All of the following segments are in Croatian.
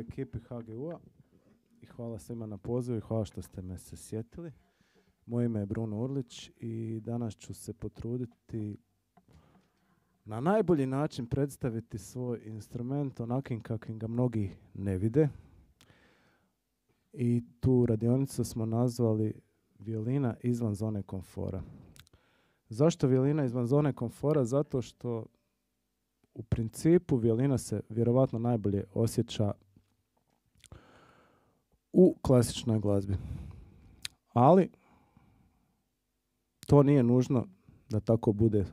cijeloj ekipi HGU-a. I hvala svima na pozivu i hvala što ste me se sjetili. Moje ime je Bruno Urlić i danas ću se potruditi na najbolji način predstaviti svoj instrument onakim kakvim ga mnogi ne vide. I tu radionicu smo nazvali violina izvan zone komfora. Zašto violina izvan zone komfora? Zato što u principu violina se vjerovatno najbolje osjeća u klasičnoj glazbi. Ali to nije nužno da tako bude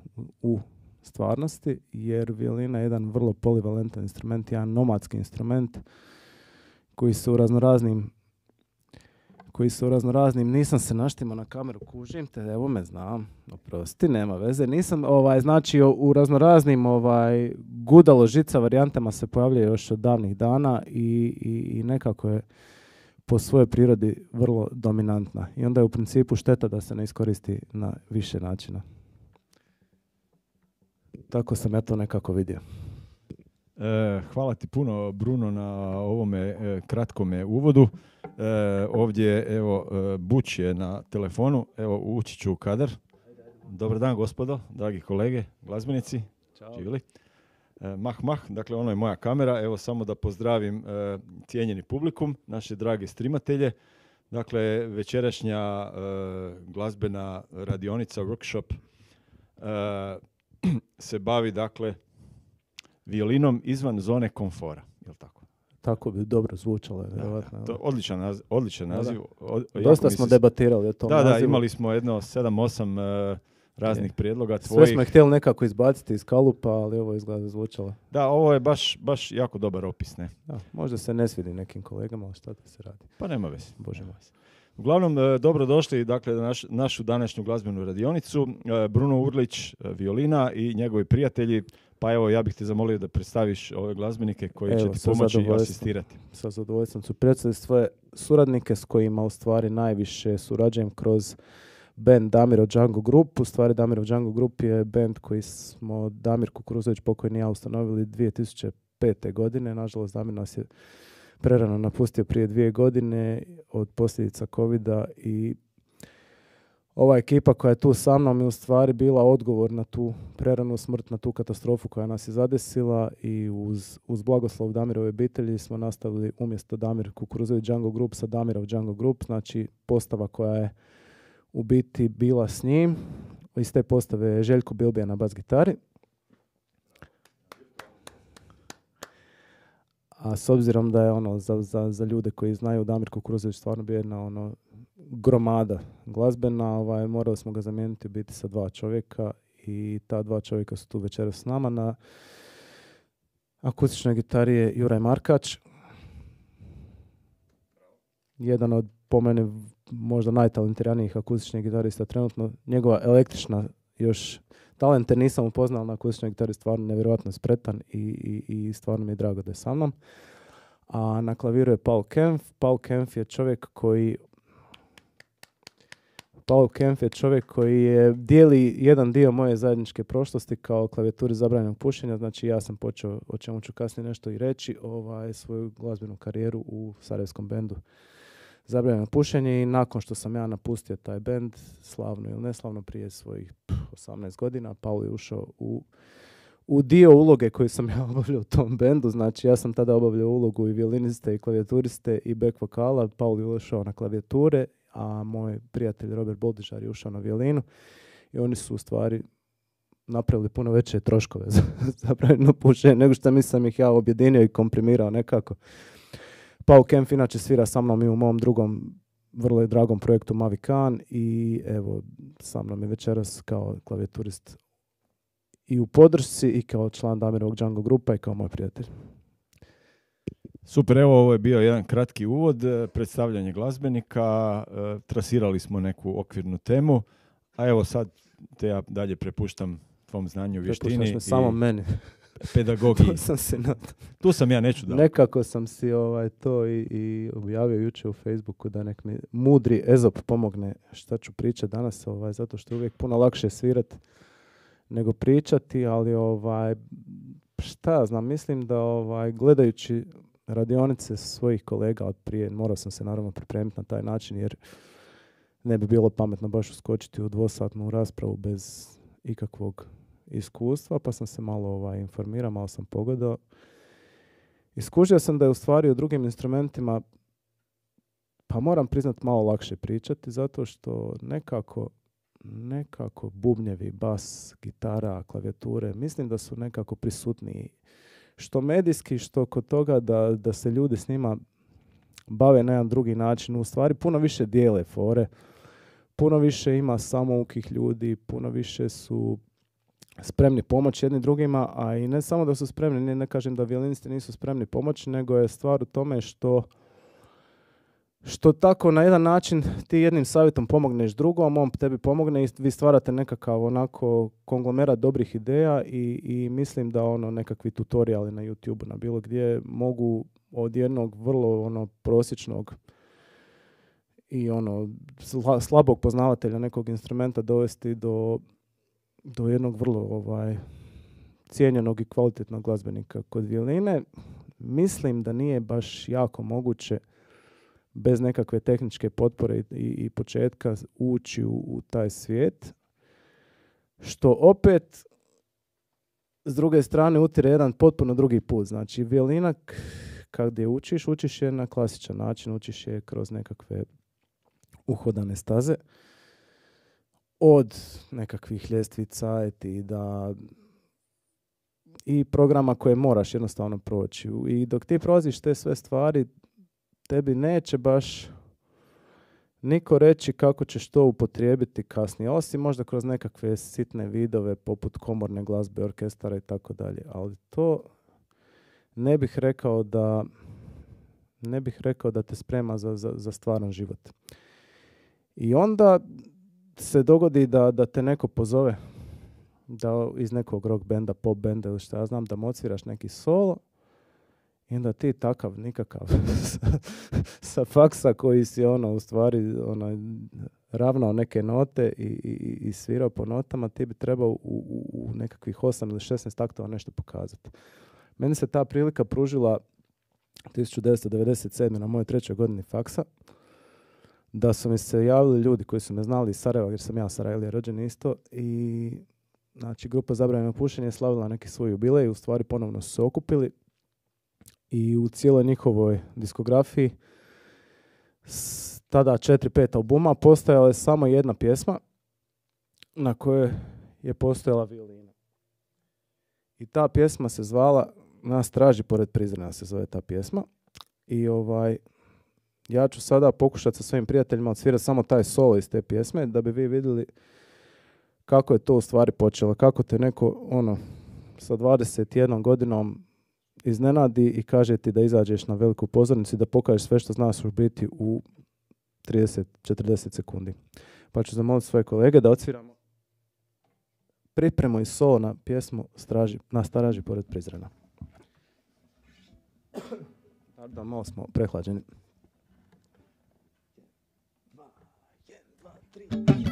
u stvarnosti, jer violina je jedan vrlo polivalentan instrument, jedan nomadski instrument koji se u raznoraznim koji su raznoraznim, nisam se naštima na kameru, kužim te, evo me znam, oprosti, nema veze, nisam, ovaj, znači u raznoraznim ovaj, gudalo žica varijantama se pojavlja još od davnih dana i, i, i nekako je po svojoj prirodi vrlo dominantna. I onda je u principu šteta da se ne iskoristi na više načina. Tako sam ja to nekako vidio. E, hvala ti puno Bruno na ovome e, kratkome uvodu. E, ovdje evo Buć je na telefonu, evo ući ću u kadar. Dobar dan gospodo, dragi kolege, glazbenici. Ćao. Mah, mah, dakle ono je moja kamera. Evo samo da pozdravim cijenjeni publikum, naše drage streamatelje. Dakle, večerašnja glazbena radionica, workshop se bavi dakle violinom izvan zone komfora, je tako? Tako bi dobro zvučalo, vjerojatno. To odličan, naz, odličan naziv. Dosta smo debatirali o tom Da, da, imali smo jedno 7-8 uh, raznih prijedloga tvojih. Sve smo htjeli nekako izbaciti iz kalupa, ali ovo izgleda zvučalo. Da, ovo je baš, baš jako dobar opis, ne? Da, možda se ne svidi nekim kolegama, ali šta da se radi. Pa nema veze. Bože moj. Uglavnom, e, dobro došli dakle, na naš, našu današnju glazbenu radionicu. E, Bruno Urlić, violina i njegovi prijatelji pa evo, ja bih te zamolio da predstaviš ove glazbenike koji će ti pomoći i asistirati. Sa zadovoljstvom ću predstaviti svoje suradnike s kojima u stvari najviše surađujem kroz band Damiro Django Group. U stvari Damiro Django Group je band koji smo Damir Kukuruzović pokojni ja ustanovili 2005. godine. Nažalost, Damir nas je prerano napustio prije dvije godine od posljedica covid i ova ekipa koja je tu sa mnom je u stvari bila odgovor na tu preranu smrt, na tu katastrofu koja nas je zadesila i uz, uz blagoslov Damirove obitelji smo nastavili umjesto Damir Kukuruzović Django Group sa Damirov Django Group, znači postava koja je u biti bila s njim. Iz te postave je Željko Bilbija na bas gitari. A s obzirom da je ono za, za, za ljude koji znaju Damir Kukuruzović stvarno bio jedna ono gromada glazbena, ovaj, morali smo ga zamijeniti u biti sa dva čovjeka i ta dva čovjeka su tu večeras s nama. Na akustičnoj gitari je Juraj Markač, jedan od po mene možda najtalentiranijih akustičnih gitarista trenutno. Njegova električna još talente nisam upoznao na akustičnoj gitari, stvarno nevjerojatno spretan i, i, i stvarno mi je drago da je sa mnom. A na klaviru je Paul Kempf. Paul Kempf je čovjek koji Paul Kempf je čovjek koji je, dijeli jedan dio moje zajedničke prošlosti kao klavijaturi zabranjenog pušenja, znači ja sam počeo, o čemu ću kasnije nešto i reći, ovaj, svoju glazbenu karijeru u sarajevskom bendu zabranjeno pušenje i nakon što sam ja napustio taj bend, slavno ili neslavno, prije svojih 18 godina, Paul je ušao u, u dio uloge koju sam ja obavljao u tom bendu. Znači, ja sam tada obavljao ulogu i violiniste i klavijaturiste i back vokala. Paul je ušao na klavijature, a moj prijatelj Robert Boldižar je ušao na violinu. I oni su u stvari napravili puno veće troškove za zabranjeno pušenje nego što mi sam ih ja objedinio i komprimirao nekako. Paul Kempf inače svira sa mnom i u mom drugom vrlo je dragom projektu Mavikan i evo sa mnom je večeras kao klavijaturist i u podršci i kao član Damirovog Django grupa i kao moj prijatelj. Super, evo ovo je bio jedan kratki uvod, e, predstavljanje glazbenika, e, trasirali smo neku okvirnu temu, a evo sad te ja dalje prepuštam tvom znanju, vještini. i samo meni. Pedagogiji. sam se Tu sam ja, neću da. Nekako sam si ovaj, to i, i objavio jučer u Facebooku da nek mi mudri Ezop pomogne šta ću pričati danas, ovaj, zato što je uvijek puno lakše svirati nego pričati, ali ovaj, šta znam, mislim da ovaj, gledajući radionice svojih kolega od prije, morao sam se naravno pripremiti na taj način jer ne bi bilo pametno baš uskočiti u dvosatnu raspravu bez ikakvog iskustva, pa sam se malo ovaj, informirao, malo sam pogledao. Iskužio sam da je u stvari u drugim instrumentima pa moram priznat malo lakše pričati zato što nekako nekako bubnjevi, bas, gitara, klavijature, mislim da su nekako prisutniji. Što medijski, što kod toga da, da se ljudi s njima bave na jedan drugi način, u stvari puno više dijele fore, puno više ima samoukih ljudi, puno više su spremni pomoći jedni drugima, a i ne samo da su spremni, ne, ne kažem da violinisti nisu spremni pomoći, nego je stvar u tome što što tako na jedan način ti jednim savjetom pomogneš drugom, on tebi pomogne i vi stvarate nekakav onako konglomerat dobrih ideja i, i mislim da ono nekakvi tutoriali na YouTube na bilo gdje mogu od jednog vrlo ono prosječnog i ono slabog poznavatelja nekog instrumenta dovesti do, do jednog vrlo ovaj cijenjenog i kvalitetnog glazbenika kod violine. Mislim da nije baš jako moguće bez nekakve tehničke potpore i, i početka ući u, u taj svijet. Što opet s druge strane utire jedan potpuno drugi put. Znači, violinak kad je učiš, učiš je na klasičan način, učiš je kroz nekakve uhodane staze. Od nekakvih ljestvica i da i programa koje moraš jednostavno proći. I dok ti prolaziš te sve stvari, tebi neće baš niko reći kako ćeš to upotrijebiti kasnije, osim možda kroz nekakve sitne vidove poput komorne glazbe, orkestara i tako dalje. Ali to ne bih rekao da ne bih rekao da te sprema za, za, za stvaran život. I onda se dogodi da, da te neko pozove da iz nekog rock benda, pop benda ili šta ja znam, da mociraš neki solo i onda ti takav, nikakav, sa faksa koji si ono, u stvari, ono, ravnao neke note i, i, i svirao po notama, ti bi trebao u, u, u nekakvih 8 ili 16 taktova nešto pokazati. Meni se ta prilika pružila 1997. na mojoj trećoj godini faksa, da su mi se javili ljudi koji su me znali iz Sarajeva, jer sam ja Sarajlija rođen isto, i znači grupa Zabranjeno pušenje je slavila neki svoj jubilej u stvari ponovno su se okupili i u cijeloj njihovoj diskografiji s tada 4-5 albuma postojala je samo jedna pjesma na kojoj je postojala violina. I ta pjesma se zvala Nas traži pored prizrena se zove ta pjesma. I ovaj, ja ću sada pokušati sa svojim prijateljima odsvirati samo taj solo iz te pjesme da bi vi vidjeli kako je to u stvari počelo. Kako te neko ono sa 21 godinom iznenadi i kaže ti da izađeš na veliku pozornicu i da pokažeš sve što znaš u biti u 30-40 sekundi. Pa ću zamoliti svoje kolege da odsviramo pripremu i solo na pjesmu straži, na staraži pored prizrena. Pardon, malo smo prehlađeni. Thank you.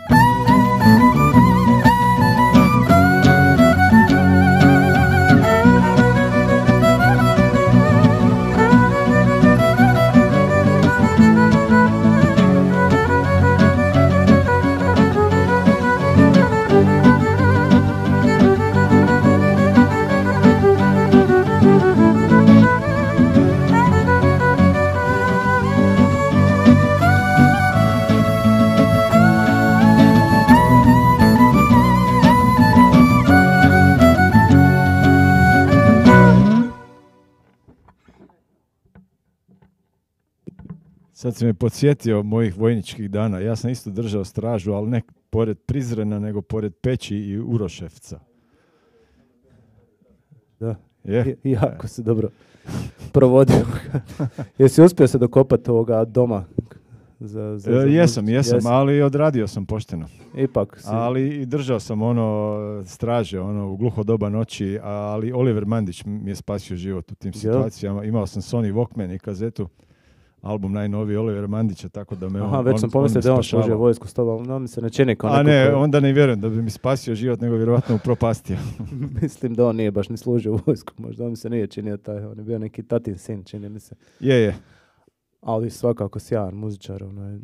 Sad si me podsjetio mojih vojničkih dana. Ja sam isto držao stražu, ali ne pored Prizrena, nego pored Peći i Uroševca. Da, Je? I- jako se dobro provodio. Jesi uspio se dokopati ovoga doma? Za, za, E, za jesam, muziku? jesam, Jesi. ali odradio sam pošteno. Ipak si. Ali i držao sam ono straže, ono u gluho doba noći, ali Oliver Mandić mi je spasio život u tim situacijama. Imao sam Sony Walkman i kazetu, album najnoviji Oliver Mandića, tako da me on, Aha, već on- sam pomislio da je on služio vojsku s tobom, no mi se ne čini kao A neko ne, ko- onda ne vjerujem da bi mi spasio život, nego vjerojatno upropastio. Mislim da on nije baš ni služio vojsku, možda on mi se nije činio taj, on je bio neki tatin sin, čini mi se. je, je. Ali svakako sjajan muzičar, je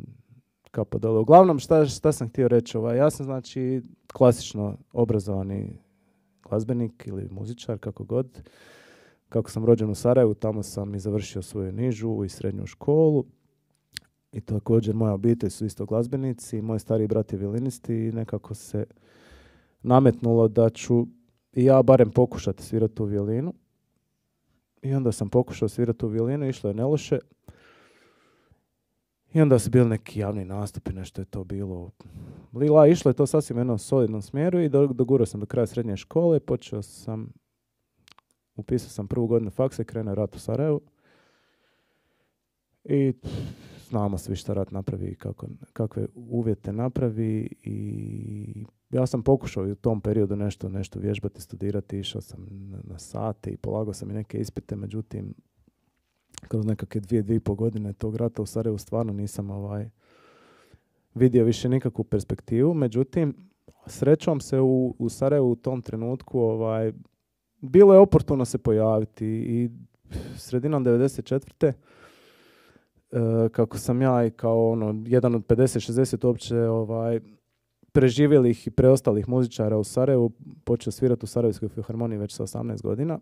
kapa dole. Uglavnom, šta, šta sam htio reći, ovaj, ja sam znači klasično obrazovani glazbenik ili muzičar, kako god. Kako sam rođen u Sarajevu, tamo sam i završio svoju nižu i srednju školu. I također moja obitelj su isto glazbenici, moj stariji brat je violinisti i nekako se nametnulo da ću i ja barem pokušati svirati tu violinu. I onda sam pokušao svirati tu violinu, išlo je neloše. I onda su bili neki javni nastupi, nešto je to bilo. Lila, išlo je to sasvim jednom solidnom smjeru i do- dogurao sam do kraja srednje škole, počeo sam, upisao sam prvu godinu faksa i krenuo rat u Sarajevu. I znamo svi šta rat napravi kako, kakve uvjete napravi i ja sam pokušao i u tom periodu nešto, nešto vježbati, studirati, išao sam na, na sate i polagao sam i neke ispite, međutim, kroz nekakve dvije, dvije i pol godine tog rata u Sarajevu stvarno nisam ovaj, vidio više nikakvu perspektivu. Međutim, srećom se u, u Sarajevu u tom trenutku ovaj, bilo je oportuno se pojaviti i sredinom 94. e, kako sam ja i kao ono, jedan od 50-60 uopće ovaj, preživjelih i preostalih muzičara u Sarajevu, počeo svirati u Sarajevskoj filharmoniji već sa 18 godina.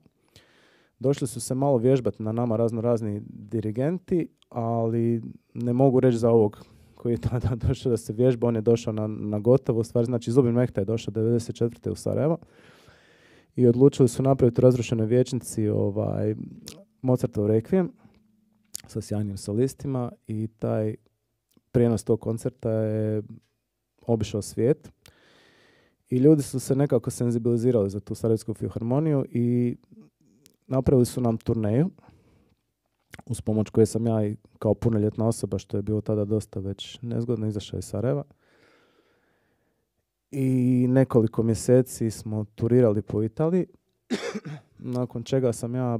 Došli su se malo vježbati na nama razno razni dirigenti, ali ne mogu reći za ovog koji je tada došao da se vježba, on je došao na, na gotovo, u stvari znači Zubin Mehta je došao 94. u Sarajevo i odlučili su napraviti u razrušenoj vječnici ovaj, Mozartov rekvijem sa sjajnim solistima i taj prijenos tog koncerta je obišao svijet i ljudi su se nekako senzibilizirali za tu Sarajevsku filharmoniju i napravili su nam turneju uz pomoć koje sam ja i kao punoljetna osoba, što je bilo tada dosta već nezgodno, izašao iz Sarajeva. I nekoliko mjeseci smo turirali po Italiji, nakon čega sam ja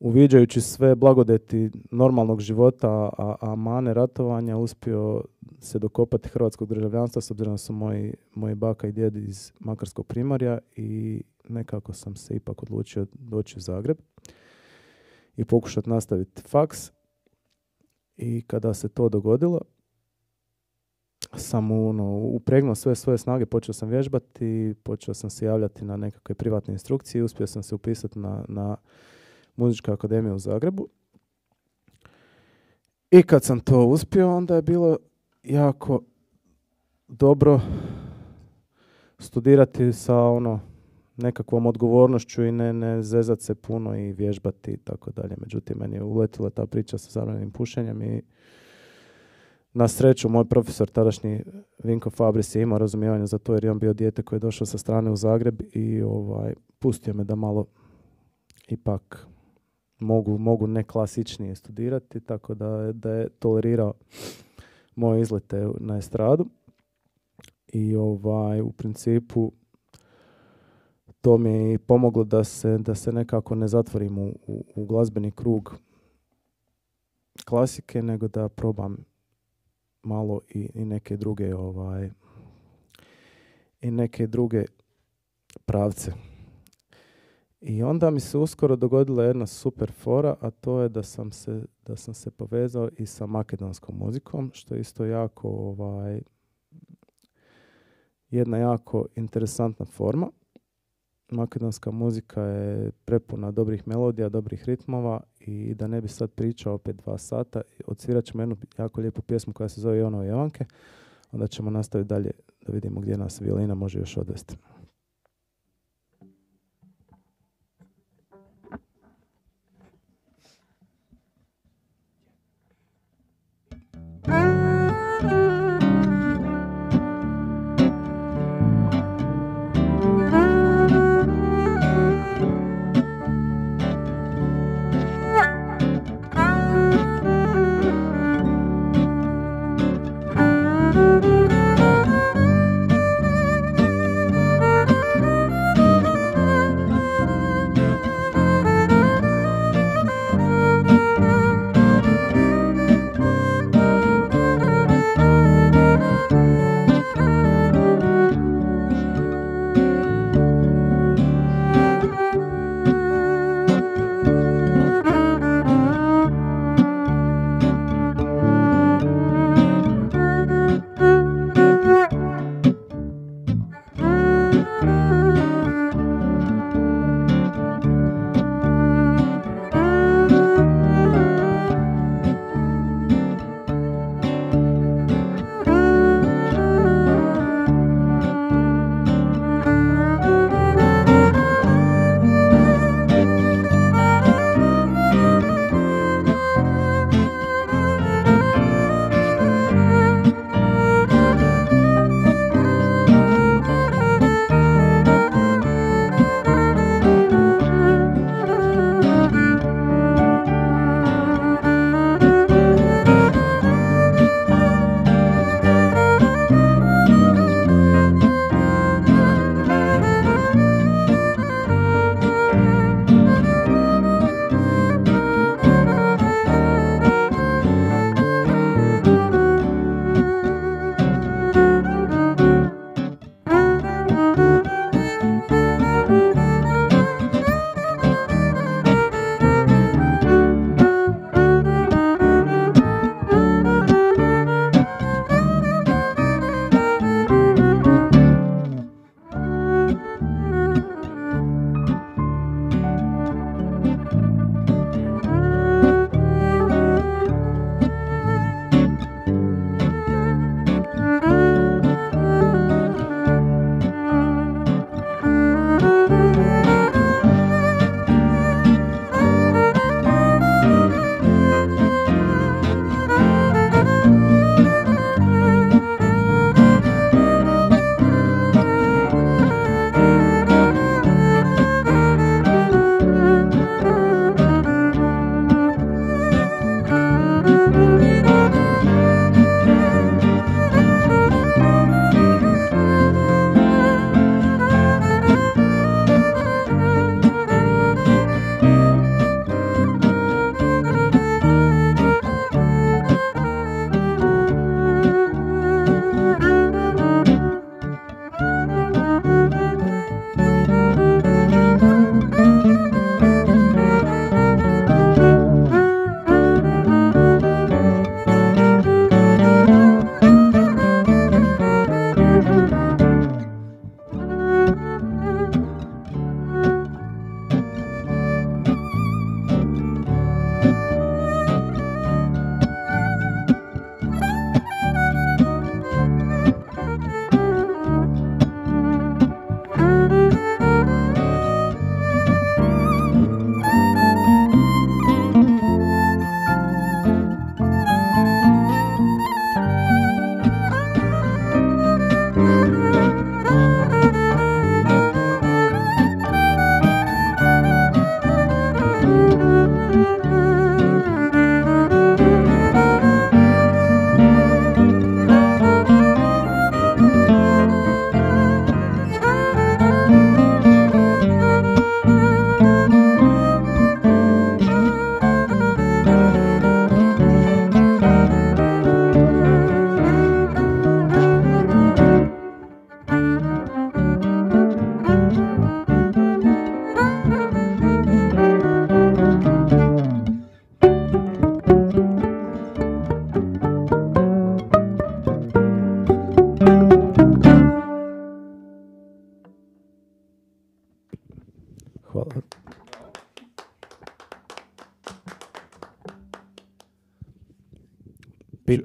uviđajući sve blagodeti normalnog života, a, a mane ratovanja, uspio se dokopati hrvatskog državljanstva, s obzirom da su moji, moji baka i djed iz Makarskog primorja i nekako sam se ipak odlučio doći u Zagreb i pokušati nastaviti faks. I kada se to dogodilo, sam ono, upregnuo sve svoje snage, počeo sam vježbati, počeo sam se javljati na nekakve privatne instrukcije uspio sam se upisati na, na Muzičku akademiju u Zagrebu. I kad sam to uspio, onda je bilo jako dobro studirati sa ono nekakvom odgovornošću i ne, ne zezat se puno i vježbati i tako dalje. Međutim, meni je uletila ta priča sa zabranjenim pušenjem i na sreću, moj profesor, tadašnji Vinko Fabris je imao razumijevanja za to jer je on bio dijete koje je došao sa strane u Zagreb i ovaj, pustio me da malo ipak mogu, mogu neklasičnije studirati, tako da, da je tolerirao moje izlete na estradu. I ovaj, u principu to mi je i pomoglo da se, da se nekako ne zatvorim u, u, u glazbeni krug klasike, nego da probam malo i, i neke druge ovaj i neke druge pravce. I onda mi se uskoro dogodila jedna super fora, a to je da sam se, da sam se povezao i sa makedonskom muzikom, što je isto jako ovaj, jedna jako interesantna forma. Makedonska muzika je prepuna dobrih melodija, dobrih ritmova i da ne bi sad pričao opet dva sata, odsvirat ćemo jednu jako lijepu pjesmu koja se zove Ionove Jevanke, onda ćemo nastaviti dalje da vidimo gdje nas violina može još odvesti. Pitanje.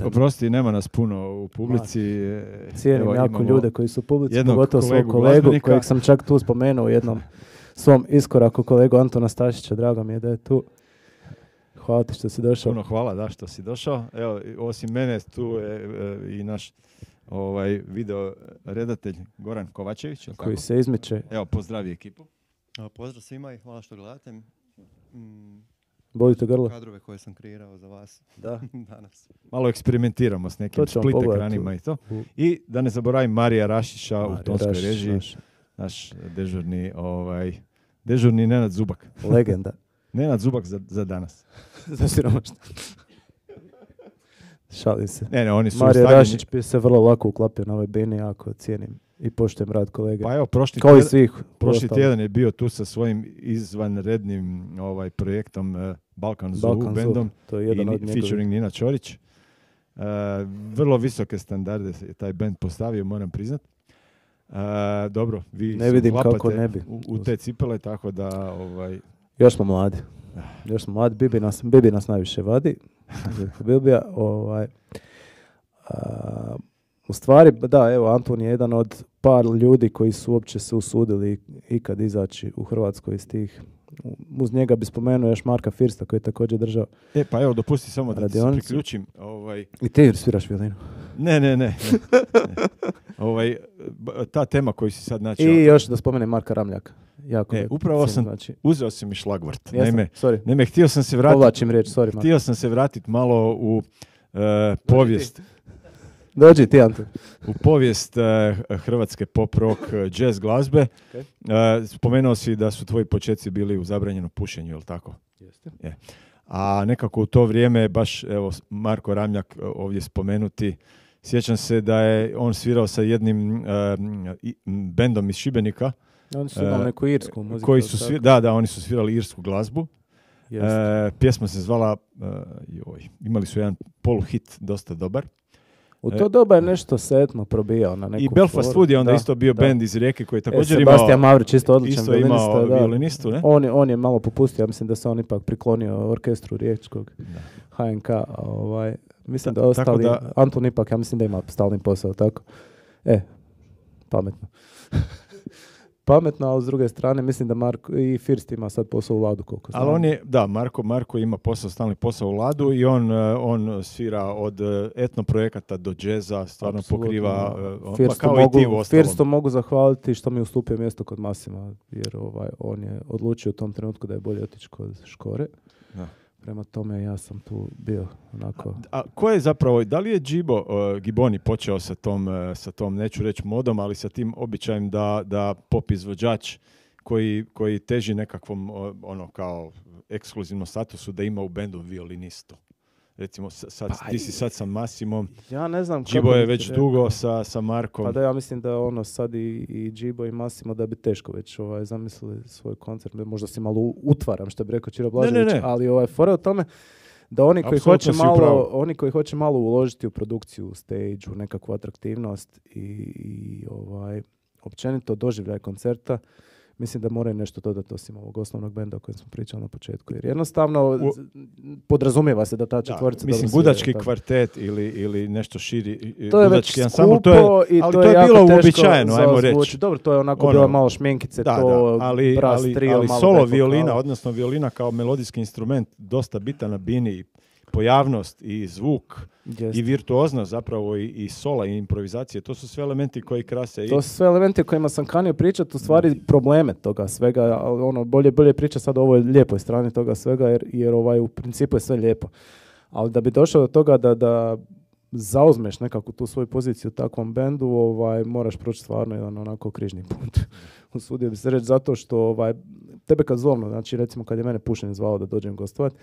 Oprosti, nema nas puno u publici. Cijenim evo, jako ljude koji su u publici, pogotovo svog kolegu kojeg sam čak tu spomenuo u jednom svom iskoraku, kolegu Antona Stašića, drago mi je da je tu. Hvala ti što si došao. Puno hvala da što si došao. Evo, osim mene tu je e, i naš ovaj video redatelj Goran Kovačević. jel koji tako? se izmiče. Evo, pozdravi ekipu. Pozdrav svima i hvala što gledate. Mm, Bolite grlo. kadrove koje sam kreirao za vas Da. danas. Malo eksperimentiramo s nekim split ekranima i to. u- I da ne zaboravim Marija Rašića u Marija tonskoj Rašić, režiji, naš naš dežurni, ovaj, dežurni Nenad Zubak. Legenda. Nenad Zubak za, za danas. Za siromašne. Šalim se. Ne, ne, oni su Marija ustavljeni- Rašić bi se vrlo lako uklapio na ovoj bini, jako cijenim i poštujem rad kolege. Pa evo, prošli, Kao i tjedan, svih. prošli tjedan je bio tu sa svojim izvanrednim ovaj, projektom eh, Balkan Zoo Balkan Zoo, bandom To je i jedan ni- od featuring Nina Ćorić. Eh, vrlo visoke standarde je taj band postavio, moram priznat. Eh, dobro, vi Ne vidim kako ne bi. U, u te cipele, tako da ovaj, Još smo mladi. Još smo mladi. Bibi nas, Bibi nas najviše vadi. Bibija, ovaj, a, u stvari, da, evo, Anton je jedan od par ljudi koji su uopće se usudili ikad izaći u Hrvatskoj iz tih. Uz njega bi spomenuo još Marka Firsta koji je također držao. E, pa evo, dopusti samo da se priključim. Ovaj, I ti sviraš violinu. ne, ne, ne. ne, ne. Ovaj, ta tema koju si sad načeo. I još da spomenem Marka Ramljaka. Jako E, upravo sam- Znači, Uzeo si mi šlagvort. jesam, Naime, sorry, naime, htio sam se vratiti povlačim riječ, sorry. Htio sam se vratiti malo u e, povijest, Dođi ti, Anton. u povijest e, hrvatske pop rock e, jazz glazbe. Ok. E, spomenuo si da su tvoji početci bili u zabranjenom pušenju, jel tako? Jeste. A nekako u to vrijeme, baš evo Marko Ramljak ovdje spomenuti, sjećam se da je on svirao sa jednim m, bendom iz Šibenika, Oni su imali neku irsku muziku. koji su da, da, oni su svirali irsku glazbu. Jeste. Pjesma se zvala, joj, imali su jedan poluhit dosta dobar. U to doba je nešto setno probijao na neku I Belfast. Food je onda Da, isto bio da. bend iz Rijeke koji je E, također imao, Sebastian Mavrić isto odličan isto violinista, imao da. violinistu, ne? On je, on je malo popustio, ja mislim da se on ipak priklonio orkestru riječkog Da. HNK. Ovaj, mislim da tako ostali, da- Anton ipak, ja mislim da ima stalni posao, tako. E, pametno. Pametno, ali s druge strane mislim da Marko i First ima sad posao u Ladu, koliko znam. Ali on je, da, Marko, Marko ima posao, stalni posao u Ladu i on, e, on svira od e, etno projekata do džeza, stvarno Apsolutno. pokriva, e, on- pa kao mogu, i ti u. Firstu mogu zahvaliti što mi ustupio mjesto kod Masima, jer ovaj, on je odlučio u tom trenutku da je bolje otići kod Škore. Da. Prema tome ja sam tu bio onako... A ko je zapravo, da li je Gibo, e, Giboni počeo sa tom, e, sa tom, neću reći modom, ali sa tim običajem da, da pop izvođač koji, koji teži nekakvom o, ono kao ekskluzivnom statusu da ima u bendu violinistu. Recimo, sad, Pa ti si sad sa Masimom, Ja ne znam Gibo je već rekao. dugo sa, sa Markom. Pa da, ja mislim da ono sad i, i Džibo i Massimo da bi teško već ovaj, zamislili svoj koncert. Možda si malo utvaram što bi rekao Čiro Blažević, ne. ali ovaj, fora u tome da oni koji, hoće malo, oni koji hoće malo uložiti u produkciju, u stage, u nekakvu atraktivnost i, i ovaj, općenito doživljaj koncerta, mislim da moraju nešto dodati osim ovog osnovnog benda o kojem smo pričali na početku. Jer jednostavno U- podrazumijeva se da ta Da, četvorica mislim, dobro svira, gudački tako. kvartet ili, ili nešto širi, To je već skupo ansambl, to je, i ali to to je bilo uobičajeno, ajmo reći. Dobro, to je onako Ono, bilo malo šminkice, Da, to da, ali, brass ali, trio, ali malo solo violina, odnosno violina kao melodijski instrument, dosta bitan na bini, pojavnost i zvuk Jeste. i virtuoznost zapravo i, i sola i improvizacije, to su sve elementi koji krase i To su sve elementi kojima sam kanio pričati, u stvari probleme toga svega, ono, bolje, bolje priča sad o ovoj lijepoj strani toga svega, jer, jer ovaj, u principu je sve lijepo. Ali da bi došao do toga da, da zauzmeš nekakvu tu svoju poziciju u takvom bendu, ovaj, moraš proći stvarno jedan onako križni put. Usudio bi se reći zato što ovaj, tebe kad zovno, znači recimo kad je mene Pušen zvao da dođem gostovat,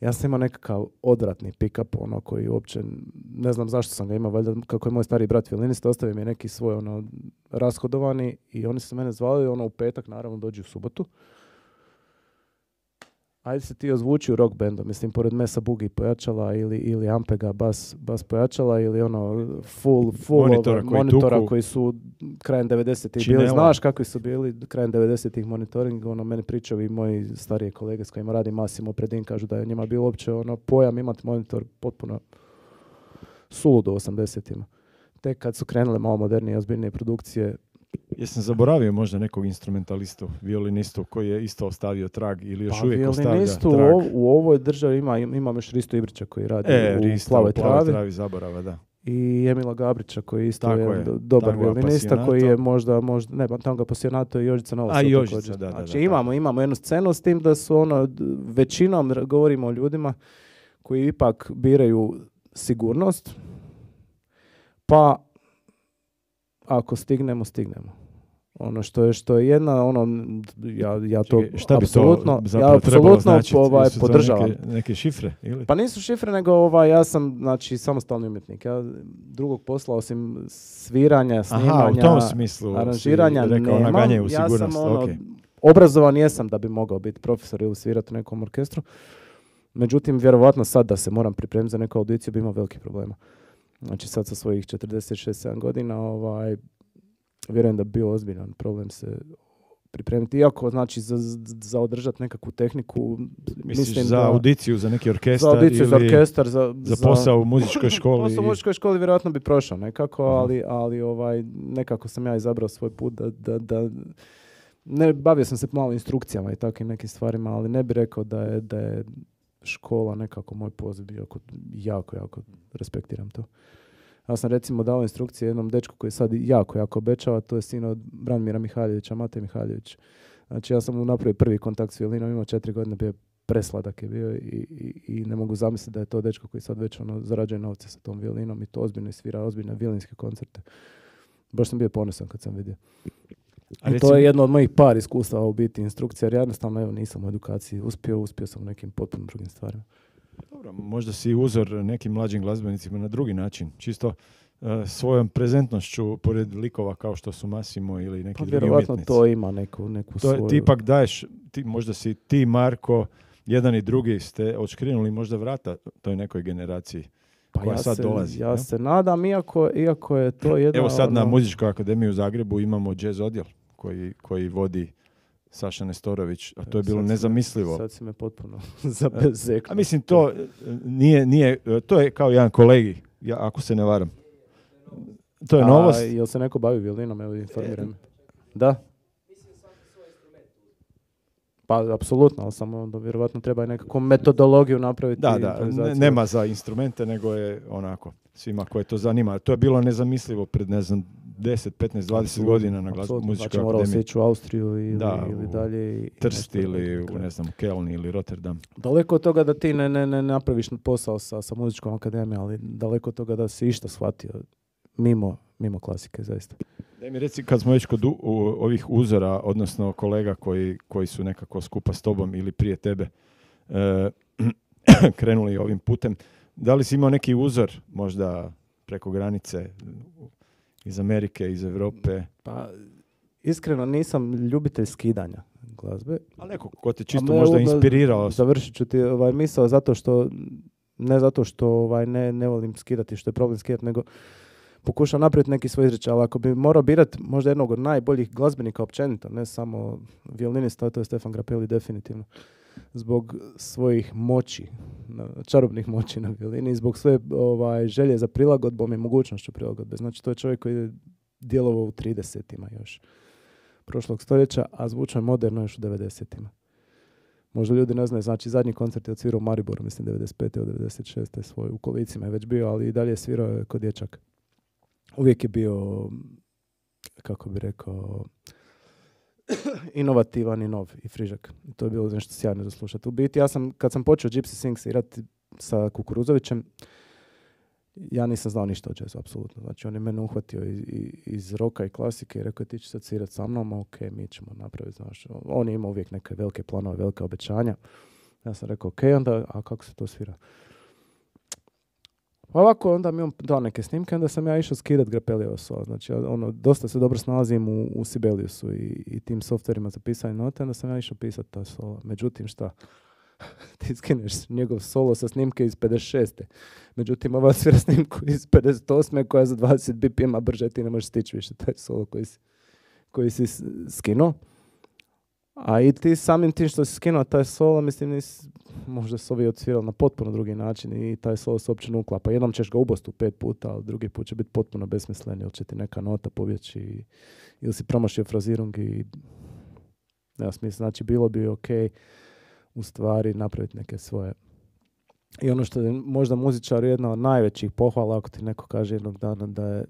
ja sam imao nekakav odvratni pick-up, ono koji uopće, ne znam zašto sam ga imao, valjda kako je moj stari brat violinista, ostavio mi je neki svoj ono rashodovani i oni su mene zvali ono u petak, naravno dođi u subotu. Ajde se ti ozvuči u rock bendu, mislim, pored Mesa Bugi pojačala ili, ili Ampega bas, bas pojačala ili ono full, full Monitora koji monitora tuku. koji su krajem 90-ih Činela. bili, znaš kakvi su bili krajem 90-ih monitoring, ono meni pričaju i moji starije kolege s kojima radim Masimo Predin kažu da je njima bilo uopće ono pojam imati monitor potpuno suludo u 80-ima. Tek kad su krenule malo modernije ozbiljnije produkcije, Jesam zaboravio možda nekog instrumentalistu, violinistu koji je isto ostavio trag ili još pa uvijek ostavlja u, trag. ov- u ovoj državi ima, imam još Risto Ibrića koji radi E, u Risto, plavoj u travi. travi zaborava, da. i Emila Gabrića koji je isto Tako je dobar violinista koji je možda, možda ne, pa Tango Appassionato i Jožica Novac. A, Jožica, da, da, Znači da, imamo, imamo jednu scenu s tim da su ono, većinom govorimo o ljudima koji ipak biraju sigurnost, pa ako stignemo, stignemo. Ono što je što je jedna ono ja ja to Čekaj, šta bi apsolutno to ja apsolutno značiti? ovaj podržavam. Neke, neke šifre ili? Pa nisu šifre, nego ovaj, ja sam znači, samostalni umjetnik. Ja drugog posla osim sviranja, snimanja, Aha, u tom smislu aranžiranja rekao nemam. naganjaju ja sam ono, ok. obrazovan jesam da bi mogao biti profesor ili svirati u nekom orkestru. Međutim, vjerovatno sad da se moram pripremiti za neku audiciju bi imao velikih problema. Znači sad sa svojih 46-7 godina ovaj, vjerujem da bi bio ozbiljan problem se pripremiti. Iako, znači, za, za održati nekakvu tehniku, Misliš mislim za da... audiciju, za neki orkestar za audiciju, za orkestar, za, za posao u muzičkoj školi? Posao u muzičkoj školi vjerojatno bi prošao nekako, Aha. ali, ali ovaj, nekako sam ja izabrao svoj put da, da, da ne, bavio sam se malo instrukcijama i takvim nekim stvarima, ali ne bi rekao da je, da je škola nekako moj poziv bio, jako, jako, respektiram to. Ja sam recimo dao instrukcije jednom dečku koji sad jako, jako obećava, to je sin od Branimira Mihaljevića, Mate Mihaljević. Znači ja sam mu napravio prvi kontakt s violinom, imao četiri godine, bio presladak je bio i, i, i ne mogu zamisliti da je to dečko koji sad već ono, zarađuje novce sa tom violinom i to ozbiljno svira, ozbiljne violinske koncerte. Baš sam bio ponosan kad sam vidio. A I recimo- to je jedno od mojih par iskustava u biti instrukcija, jer ja jednostavno evo, nisam u edukaciji uspio, uspio sam u nekim potpuno drugim stvarima. Dobro, možda si uzor nekim mlađim glazbenicima na drugi način. Čisto e, svojom prezentnošću pored likova kao što su Massimo ili neki Pa drugi vjerovatno umjetnici. to ima neku, neku To svoju... ti ipak daješ, ti, možda si ti Marko, jedan i drugi ste odškrinuli možda vrata toj nekoj generaciji. pa koja ja sad se, dolazi, Ja ne? se nadam, iako, iako je to jedna... Evo sad na ono- Muzičkoj akademiji u Zagrebu imamo jazz odjel koji, koji vodi Saša Nestorović, a to je bilo Sad si me- nezamislivo. Sad si me potpuno zabezeknuo. A mislim to e, nije, nije, e, to je kao jedan kolegi, ja, ako se ne varam. To je A, novost. jel se neko bavi violinom? Evo, informiraj me. Da? Pa, apsolutno, ali samo da vjerovatno treba i nekakvu metodologiju napraviti. Da, da, nema za instrumente, nego je onako, svima koje to zanima. To je bilo nezamislivo pred, ne znam, 10, 15, 20 Apsolutno, godina na apsolutno. muzičkoj Znači, akademiji. ići u Austriju ili, Da, ili dalje. i- Trst ili u, ne znam, Keln ili Rotterdam. Daleko od toga da ti ne, ne, ne napraviš posao sa, sa muzičkom akademijom, ali daleko od toga da si išta shvatio mimo, mimo klasike, zaista. Daj mi reci, kad smo već kod u- u- ovih uzora, odnosno kolega koji, koji su nekako skupa s tobom ili prije tebe e, krenuli ovim putem, da li si imao neki uzor možda preko granice iz Amerike, iz Europe, Pa, iskreno nisam ljubitelj skidanja glazbe. ali neko ko te čisto možda me- inspirirao? Završit ću ti ovaj misao zato što, ne zato što ovaj, ne, ne volim skidati, što je problem skidati, nego pokušam napraviti neki svoj izričaj, ali ako bi morao birati možda jednog od najboljih glazbenika općenito, ne samo violinista, to je Stefan Grappelli definitivno, zbog svojih moći, čarobnih moći na violini, zbog svoje ovaj, želje za prilagodbom i mogućnošću prilagodbe. Znači, to je čovjek koji je djelovao u 30-ima još prošlog stoljeća, a zvučao je moderno još u 90-ima. Možda ljudi ne znaju, znači zadnji koncert je odsvirao u Mariboru, mislim 95. od 96. svoj u kolicima je već bio, ali i dalje je svirao kod dječaka. Uvijek je bio, kako bi rekao, inovativan i nov i frižak. To je bilo nešto sjajno za slušati. U biti, ja sam, kad sam počeo Gypsy Sing svirati sa Kukuruzovićem, ja nisam znao ništa o jazzu, apsolutno. Znači, on je mene uhvatio iz, iz roka i klasike i rekao, ti ćeš sad svirat sa mnom, ok, mi ćemo napraviti, znaš. On je imao uvijek neke velike planove, velike obećanja. Ja sam rekao, ok, onda, a kako se to svira? Pa ovako, onda mi on dao neke snimke, onda sam ja išao skidat Grappellijevo solo. Znači, ono, dosta se dobro snalazim u, u Sibeliusu i, i tim softverima za pisanje note, onda sam ja išao pisat ta solo. Međutim, šta? Ti skineš njegov solo sa snimke iz 56. Međutim, ova svira snimku iz 58. koja za 20 BPM-a brže, ti ne možeš stići više taj solo koji si, koji si skinuo. A i ti samim tim što si skinuo taj solo, mislim, nis, možda se ovi odsvirali na potpuno drugi način i taj solo se uopće uklapa. Jednom ćeš ga ubosti u pet puta, ali drugi put će biti potpuno besmislen, ili će ti neka nota pobjeći ili si promašio frazirung i nema smisla. Znači, bilo bi ok u stvari napraviti neke svoje i ono što je možda muzičar jedna od najvećih pohvala ako ti neko kaže jednog dana da je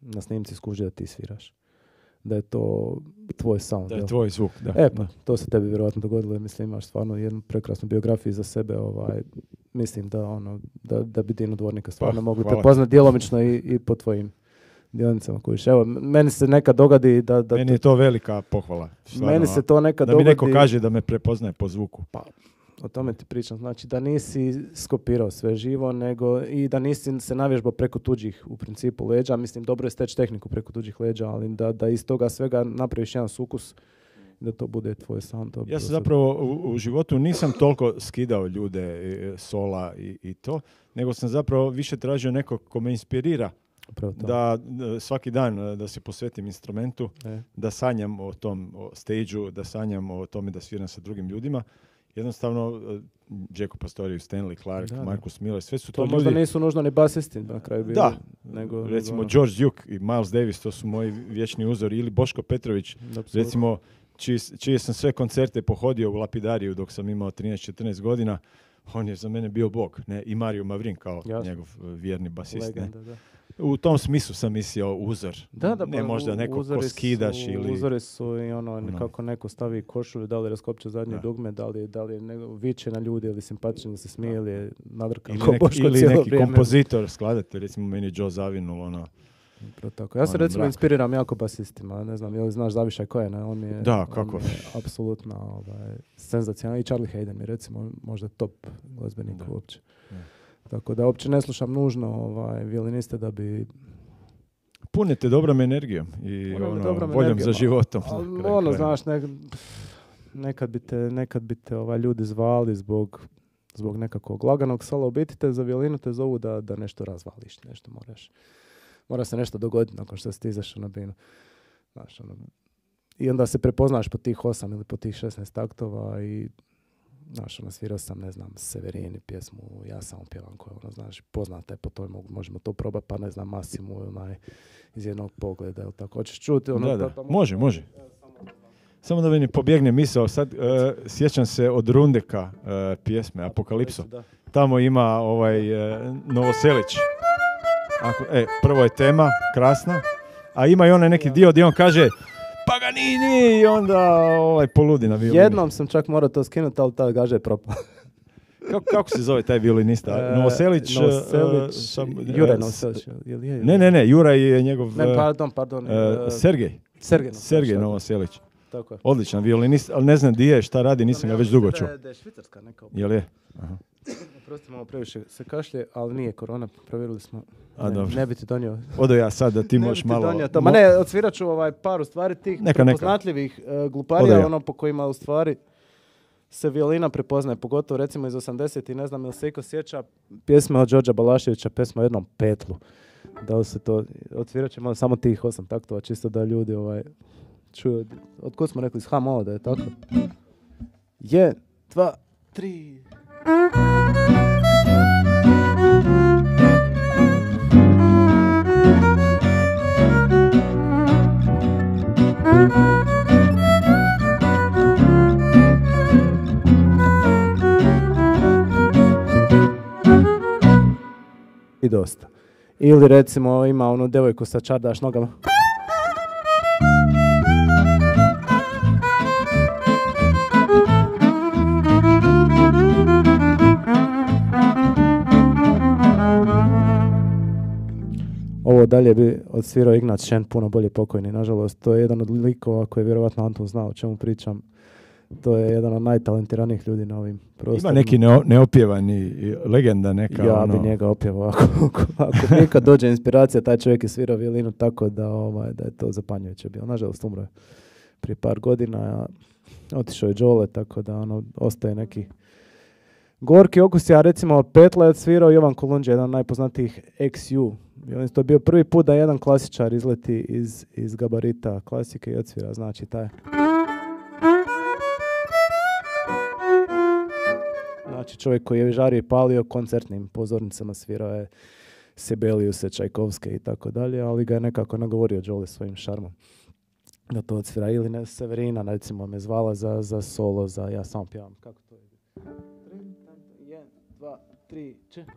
na snimci skuži da ti sviraš. Da je to tvoj sound. Da je jel? tvoj zvuk, da. E pa, to se tebi vjerojatno dogodilo mislim imaš stvarno jednu prekrasnu biografiju za sebe. Ovaj, mislim da ono, da, da bi Dino Dvornika stvarno Pa, mogli prepoznati djelomično i, i po tvojim dionicama kojiš. Evo, meni se nekad dogodi da... da Meni je to velika pohvala. stvarno, meni se to nekad da mi dogodi... neko kaže da me prepoznaje po zvuku. O tome ti pričam. Znači da nisi skopirao sve živo, nego i da nisi se navježbao preko tuđih u principu leđa. Mislim, dobro je steći tehniku preko tuđih leđa, ali da, da iz toga svega napraviš jedan sukus da to bude tvoj sound. to Ja super. zapravo u, u životu nisam toliko skidao ljude e, sola i, i to, nego sam zapravo više tražio nekog ko me inspirira to. da e, svaki dan e, da se posvetim instrumentu, E. da sanjam o tom o stage da sanjam o tome da sviram sa drugim ljudima. Jednostavno, e, Jaco Pastorius, Stanley Clark, Da. Marcus Miller, sve su To to, možda ljudi... nisu nužno ni basisti na kraju bili. Da, nego, recimo nego, George Duke i Miles Davis, to su moji vječni uzori, ili Boško Petrović, apsolutno. recimo čiji, čije sam sve koncerte pohodio u Lapidariju dok sam imao 13-14 godina, on je za mene bio bog, ne, i Mario Mavrin kao Jasno. njegov e, vjerni basist, ne. Legenda, da. U tom smislu sam mislio uzor, Da, da, ne pa možda neko ko skidaš su, ili... Uzori su i ono, ono. kako neko stavi košulju, da li raskopče zadnje Da. dugme, da li, da li nego viče na ljudi ili simpatičan da se smije ili je nadrkan Ili, ili neki vrijeme. kompozitor, skladatelj, recimo meni Joe Zavinul, ono, Upravo tako. Ja se Ono, recimo mrak. inspiriram jako basistima, ne znam, je li znaš Zavišaj Kojena, on je, Da, on kako. mi je apsolutno ovaj, senzacionalan i Charlie Hayden je recimo možda top glazbenik uopće. Da. Tako da uopće ne slušam nužno ovaj, violiniste da bi punite dobrom energijom i ono, dobrom voljom energijom, za životom. Kraju ono, znaš, nek- nekad bi te, nekad bi te ovaj, ljudi zvali zbog, zbog nekakvog laganog sola. U biti te za violinu te zovu da, da nešto razvališ, nešto moraš. Mora se nešto dogoditi nakon što si ti izašao na binu. Znaš, ono, I onda se prepoznaš po tih 8 ili po tih 16 taktova i Znaš, ono, svirao sam, ne znam, Severini pjesmu, ja sam pjevam koja, ono, znaš, poznata je po toj, možemo to probati, pa ne znam, Masimu, onaj, iz jednog pogleda, ili tako. Hoćeš čuti, ono, Da, da. pa- pa Može, može. Samo da mi ne pobjegne misao, sad e, sjećam se od Rundeka e, pjesme Apokalipso. Tamo ima ovaj e, Novoselić. Ako, e, prvo je tema, krasna, a ima i onaj neki dio gdje on kaže Paganini i onda ovaj poludi na violini. Jednom sam čak morao to skinuti, ali ta gaža je propala. Kako, kako se zove taj violinista? E, Novoselić? e, Novoselić, sam- Jure e, Novoselić. Jel je? Ne, ne, ne, Juraj je njegov... Ne, pardon, pardon. e, Sergej. Sergej Novoselić. Sergej Novoselić. Tako je. Odličan violinist, ali ne znam di je, šta radi, nisam ga već dugo čuo. Da je švicarska neka. Jel je? Aha. Prosto malo previše se kašlje, ali nije korona, provjerili smo. A, ne, dobro. ne bi ti donio. Odo ja sad da ti ne možeš malo... donio to. Ma ne, odsvirat ću ovaj par u stvari tih Neka, neka. prepoznatljivih Odo gluparija, ja. ono po kojima u stvari se violina prepoznaje, pogotovo recimo iz 80 i ne znam jel se iko sjeća pjesme od Đorđa Balaševića, pjesma o jednom petlu. Da se to, odsvirat ćemo samo tih osam taktova, čisto da ljudi ovaj, čuju. Od kud smo rekli, iz HMO da je tako? Je, dva, tri. I dosta. Ili recimo ima onu devojku sa čardaš nogama. Ovo dalje bi odsvirao Ignat Šen, puno bolje pokojni, nažalost. To je jedan od likova koje je vjerovatno Anton znao o čemu pričam. To je jedan od najtalentiranijih ljudi na ovim prostorima. Ima neki neo, neopjevani legenda neka. Ja ono, bi njega opjevao ako, ako, ako dođe inspiracija, taj čovjek je svirao violinu tako da, ovaj, da je to zapanjujuće bilo. Nažalost, umro je prije par godina, otišao je Đole, tako da ono, ostaje neki gorki okus. Ja recimo Petla je odsvirao Jovan Kolundža, jedan od najpoznatijih XU to je bio prvi put da jedan klasičar izleti iz, iz gabarita klasike i odsvira, znači taj. Znači čovjek koji je žario i palio koncertnim pozornicama svirao je Sibeliuse, Čajkovske i tako dalje, ali ga je nekako nagovorio Jolie svojim šarmom da to odsvira. Ili ne, Severina, recimo, me zvala za, za solo, za ja samo pjevam. Kako to je? Jedan, dva, tri, četiri.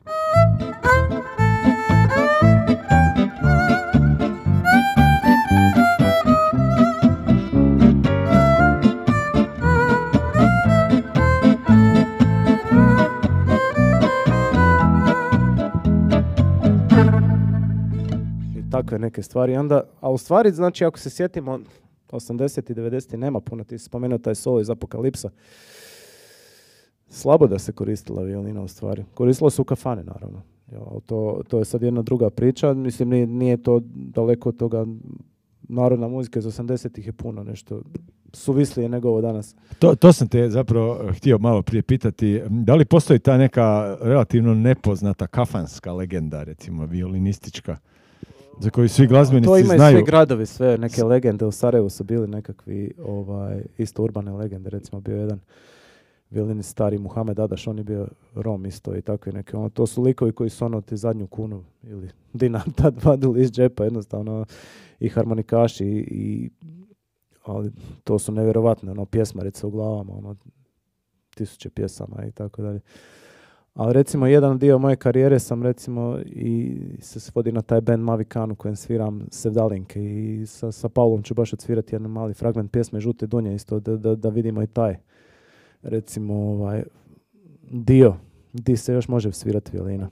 Takve neke stvari. Onda, a u stvari, znači, ako se sjetimo, 80. i 90. nema puno, ti si spomenuo taj solo iz Apokalipsa. Slabo da se koristila violina u stvari. Koristilo se u kafane, naravno. To, to je sad jedna druga priča. Mislim, nije, nije to daleko od toga narodna muzika iz 80-ih je puno nešto suvislije nego ovo danas. To, to sam te zapravo eh, htio malo prije pitati. Da li postoji ta neka relativno nepoznata kafanska legenda, recimo violinistička, za koju svi glazbenici to imaju znaju? svi gradovi, sve neke legende. U Sarajevu su bili nekakvi ovaj, isto urbane legende. Recimo bio jedan violinist stari Muhamed Adaš, on je bio Rom isto i takvi neke. Ono, to su likovi koji su ono ti zadnju kunu ili dinar tad vadili iz džepa jednostavno i harmonikaši i, i ali to su nevjerovatne ono, pjesmarice u glavama, ono, tisuće pjesama i tako dalje. Ali recimo jedan dio moje karijere sam recimo i se svodi na taj band Mavikan u kojem sviram Sevdalinke i sa, sa Paulom ću baš odsvirati jedan mali fragment pjesme Žute dunje isto da, da, da vidimo i taj recimo ovaj dio di se još može svirati violina.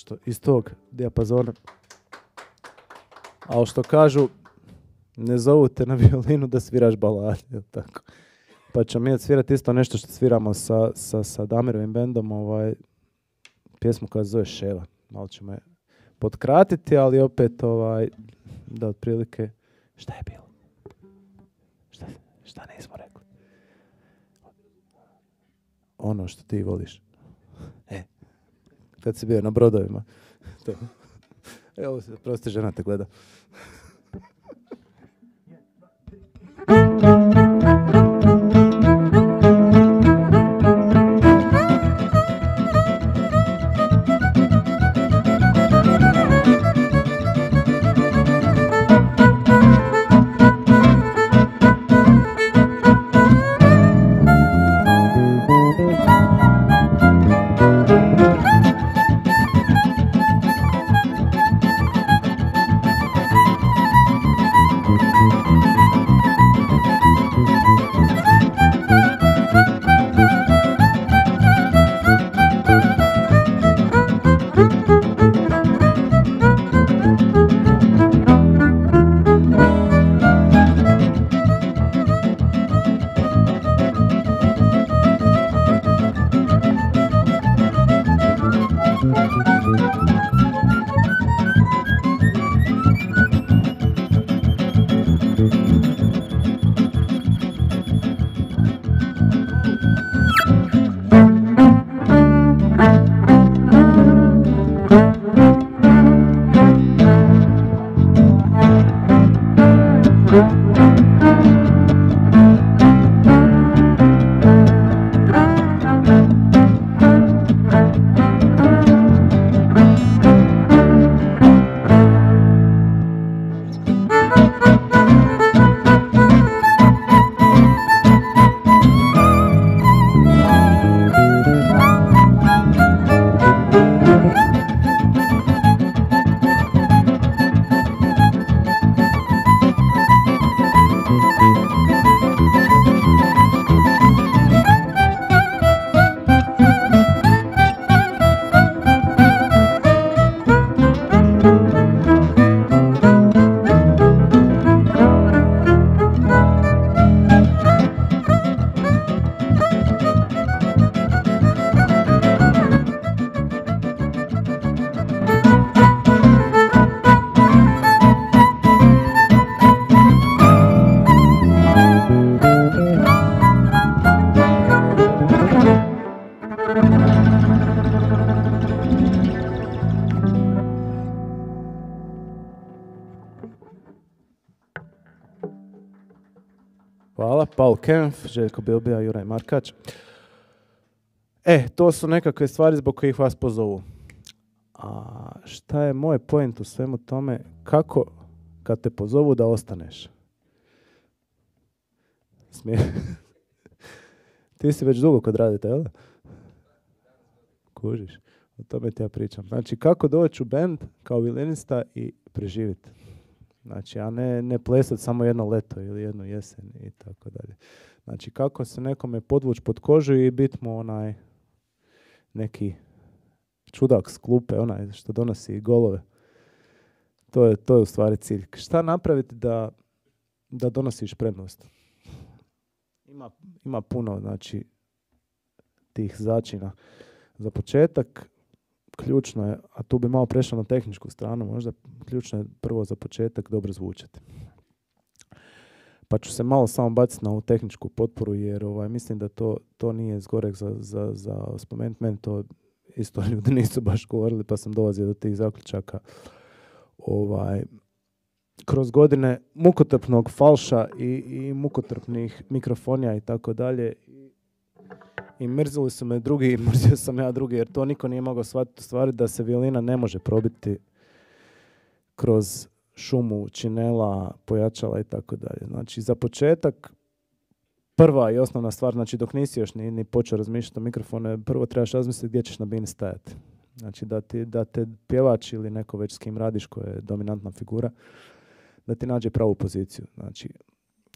Nešto iz tog dijapazona. A što kažu, ne zovu te na violinu da sviraš balade, tako? Pa ćemo mi odsvirati isto nešto što sviramo sa, sa, sa Damirovim bendom, ovaj, pjesmu koja se zove Ševa. Malo ćemo je potkratiti, ali opet ovaj, da otprilike, šta je bilo? Šta, šta nismo rekli? Ono što ti voliš. Kad si bio na brodovima. To. Evo prosti žena te gleda. Paul Kempf, Željko Bilbija, Juraj Markač. E, to su nekakve stvari zbog kojih vas pozovu. A šta je moj point u svemu tome? Kako kad te pozovu da ostaneš? Smije... Ti si već dugo kod radite, jel? Kužiš. O tome ti ja pričam. Znači, kako doći u band kao violinista i preživjeti. Znači, a ne, ne plesati samo jedno leto ili jednu jesen i tako dalje. Znači, kako se nekome podvući pod kožu i bit mu onaj neki čudak s klupe, onaj što donosi golove. To je, to je u stvari cilj. Šta napraviti da, da donosiš prednost? Ima, ima puno, znači, tih začina. Za početak, ključno je, a tu bi malo prešao na tehničku stranu, možda ključno je prvo za početak dobro zvučati. Pa ću se malo samo baciti na ovu tehničku potporu, jer ovaj, mislim da to, to nije zgorek za, za, za spomenuti. Meni to isto ljudi nisu baš govorili, pa sam dolazio do tih zaključaka. Ovaj, kroz godine mukotrpnog falša i, i mukotrpnih mikrofonija i tako dalje i mrzili su me drugi i mrzio sam ja drugi jer to niko nije mogao shvatiti stvari da se violina ne može probiti kroz šumu, činela, pojačala i tako dalje. Znači za početak prva i osnovna stvar, znači dok nisi još ni, ni počeo razmišljati o mikrofone, prvo trebaš razmisliti gdje ćeš na bini stajati. Znači da, ti, da te pjevač ili neko već s kim radiš koja je dominantna figura, da ti nađe pravu poziciju. Znači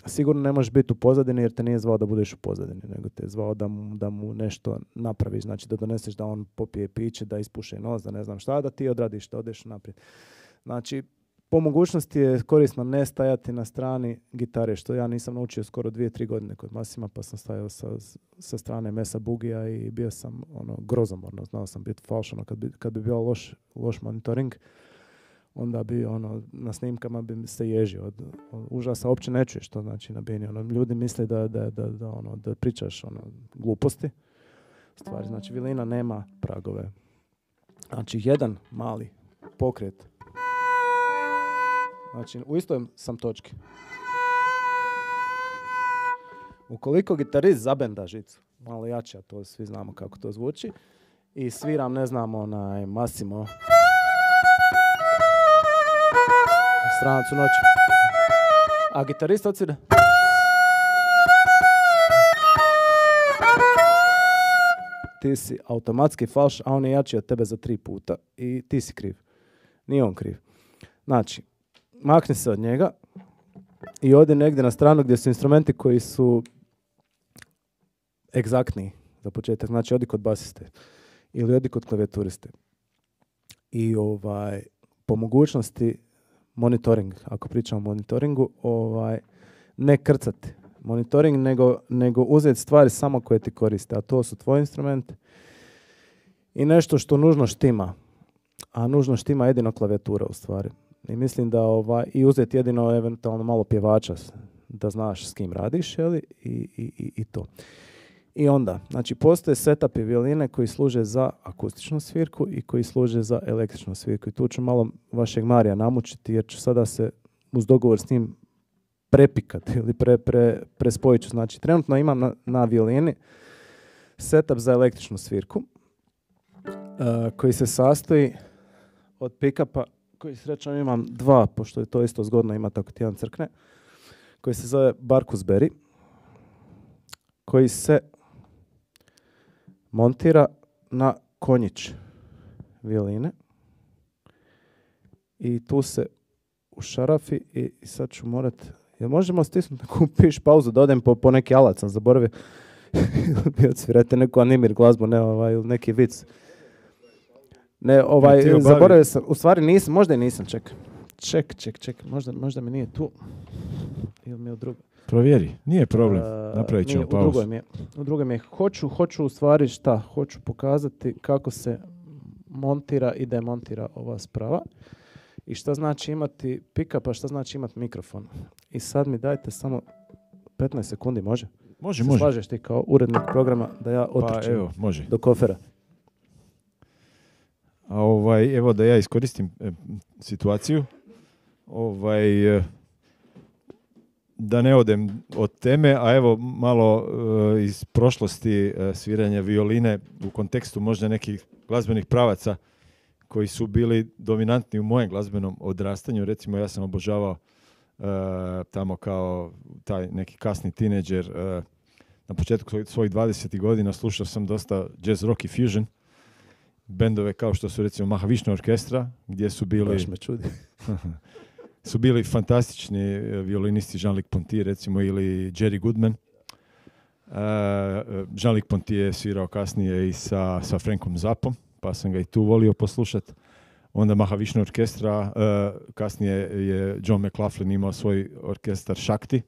sigurno ne možeš biti u pozadini jer te nije zvao da budeš u pozadini, nego te je zvao da mu, da mu nešto napraviš, znači da doneseš da on popije piće, da ispuše nos, da ne znam šta, da ti odradiš, da odeš naprijed. Znači, po mogućnosti je korisno ne stajati na strani gitare, što ja nisam naučio skoro dvije, tri godine kod Masima, pa sam stajao sa, sa strane Mesa Bugija i bio sam ono, grozomorno, znao sam biti falšano kad bi, kad bi bio loš, loš monitoring onda bi ono, na snimkama bi se ježio od, od užasa, uopće ne čuješ to znači na bini. Ono, ljudi misle da, da, da, da, ono, da pričaš ono, gluposti. Stvari, znači vilina nema pragove. Znači jedan mali pokret. Znači u istoj sam točki. Ukoliko gitarist zabenda žicu, malo jače, a to svi znamo kako to zvuči, i sviram, ne znam, onaj Massimo, stranac noći. A gitarist odsvira? Ti si automatski falš, a on je jači od tebe za tri puta i ti si kriv. Nije on kriv. Znači, makni se od njega i odi negdje na stranu gdje su instrumenti koji su egzaktniji za početak. Znači, odi kod basiste ili odi kod klavijaturiste. I ovaj, po mogućnosti monitoring, ako pričamo o monitoringu, ovaj, ne krcati monitoring, nego, nego uzeti stvari samo koje ti koriste, a to su tvoji instrumenti i nešto što nužno štima, a nužno štima jedino klavijatura u stvari. I mislim da ovaj, i uzeti jedino eventualno malo pjevača da znaš s kim radiš, jeli, i, i, i to. I onda, znači postoje setupi violine koji služe za akustičnu svirku i koji služe za električnu svirku. I tu ću malo vašeg Marija namučiti jer ću sada se uz dogovor s njim prepikati ili pre, pre, prespojit ću. Znači trenutno imam na, na violini setup za električnu svirku uh, koji se sastoji od pick-upa koji srećom imam dva, pošto je to isto zgodno imati ako ti jedan crkne, koji se zove Barkus Berry, koji se montira na konjić violine i tu se u šarafi i sad ću morat, jel možemo stisnuti neku piš pauzu da odem po, po neki alat, sam zaboravio bi odsvirate neku animir glazbu, ne ovaj, neki vic. Ne, ovaj, zaboravio sam, u stvari nisam, možda i nisam, ček. Ček, ček, ček, možda, možda mi nije tu. Ili mi je u drugom. Provjeri, nije problem, napravit ćemo pauzu. U drugoj mi je, u drugoj mi je. Hoću, hoću u stvari šta? Hoću pokazati kako se montira i demontira ova sprava. I šta znači imati pick pa šta znači imati mikrofon. I sad mi dajte samo 15 sekundi, može? Može, može. Slažeš ti kao urednik programa da ja otrčim pa, evo, može. do kofera. A ovaj, evo da ja iskoristim e, situaciju. Ovaj, e, da ne odem od teme, a evo malo e, iz prošlosti e, sviranja violine u kontekstu možda nekih glazbenih pravaca koji su bili dominantni u mojem glazbenom odrastanju. Recimo ja sam obožavao e, tamo kao taj neki kasni tineđer na početku svoj- svojih 20. godina slušao sam dosta jazz rock i fusion bendove kao što su recimo Mahavishnu orkestra gdje su bili Baš me čudi. su bili fantastični e, violinisti Jean-Luc Ponty recimo ili Jerry Goodman. E, Jean-Luc Ponty je svirao kasnije i sa, sa Frankom Zappom, pa sam ga i tu volio poslušat. Onda Mahavishnu orkestra, e, kasnije je John McLaughlin imao svoj orkestar Shakti.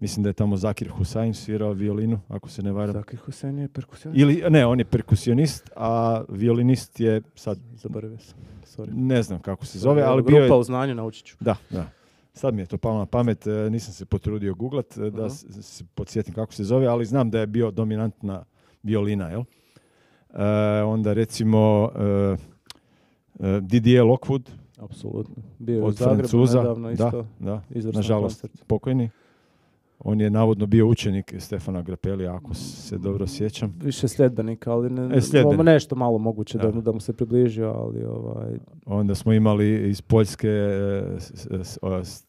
Mislim da je tamo Zakir Hussain svirao violinu, ako se ne varam. Zakir Hussein je perkusionist. Ili, ne, on je perkusionist, a violinist je, sad Zaboravio sam. Sorry. ne znam kako se zove, ali Grupa bio je u znanju naučit ću. da, da. Sad mi je to palo na pamet, e, nisam se potrudio googlat e, da se podsjetim kako se zove, ali znam da je bio dominantna violina, jel? E, onda recimo e, Didier Lockwood Apsolutno. Bio je u od Zagrebu Francuza, nedavno da, isto. da, Izvrstan nažalost koncert. pokojni. On je navodno bio učenik Stefana Grapelija, ako se dobro sjećam. Više sljedbenika, ali ne, E, sljedbenik. nešto malo moguće da, Da. mu- da se približio, ali ovaj, Onda smo imali iz Poljske e,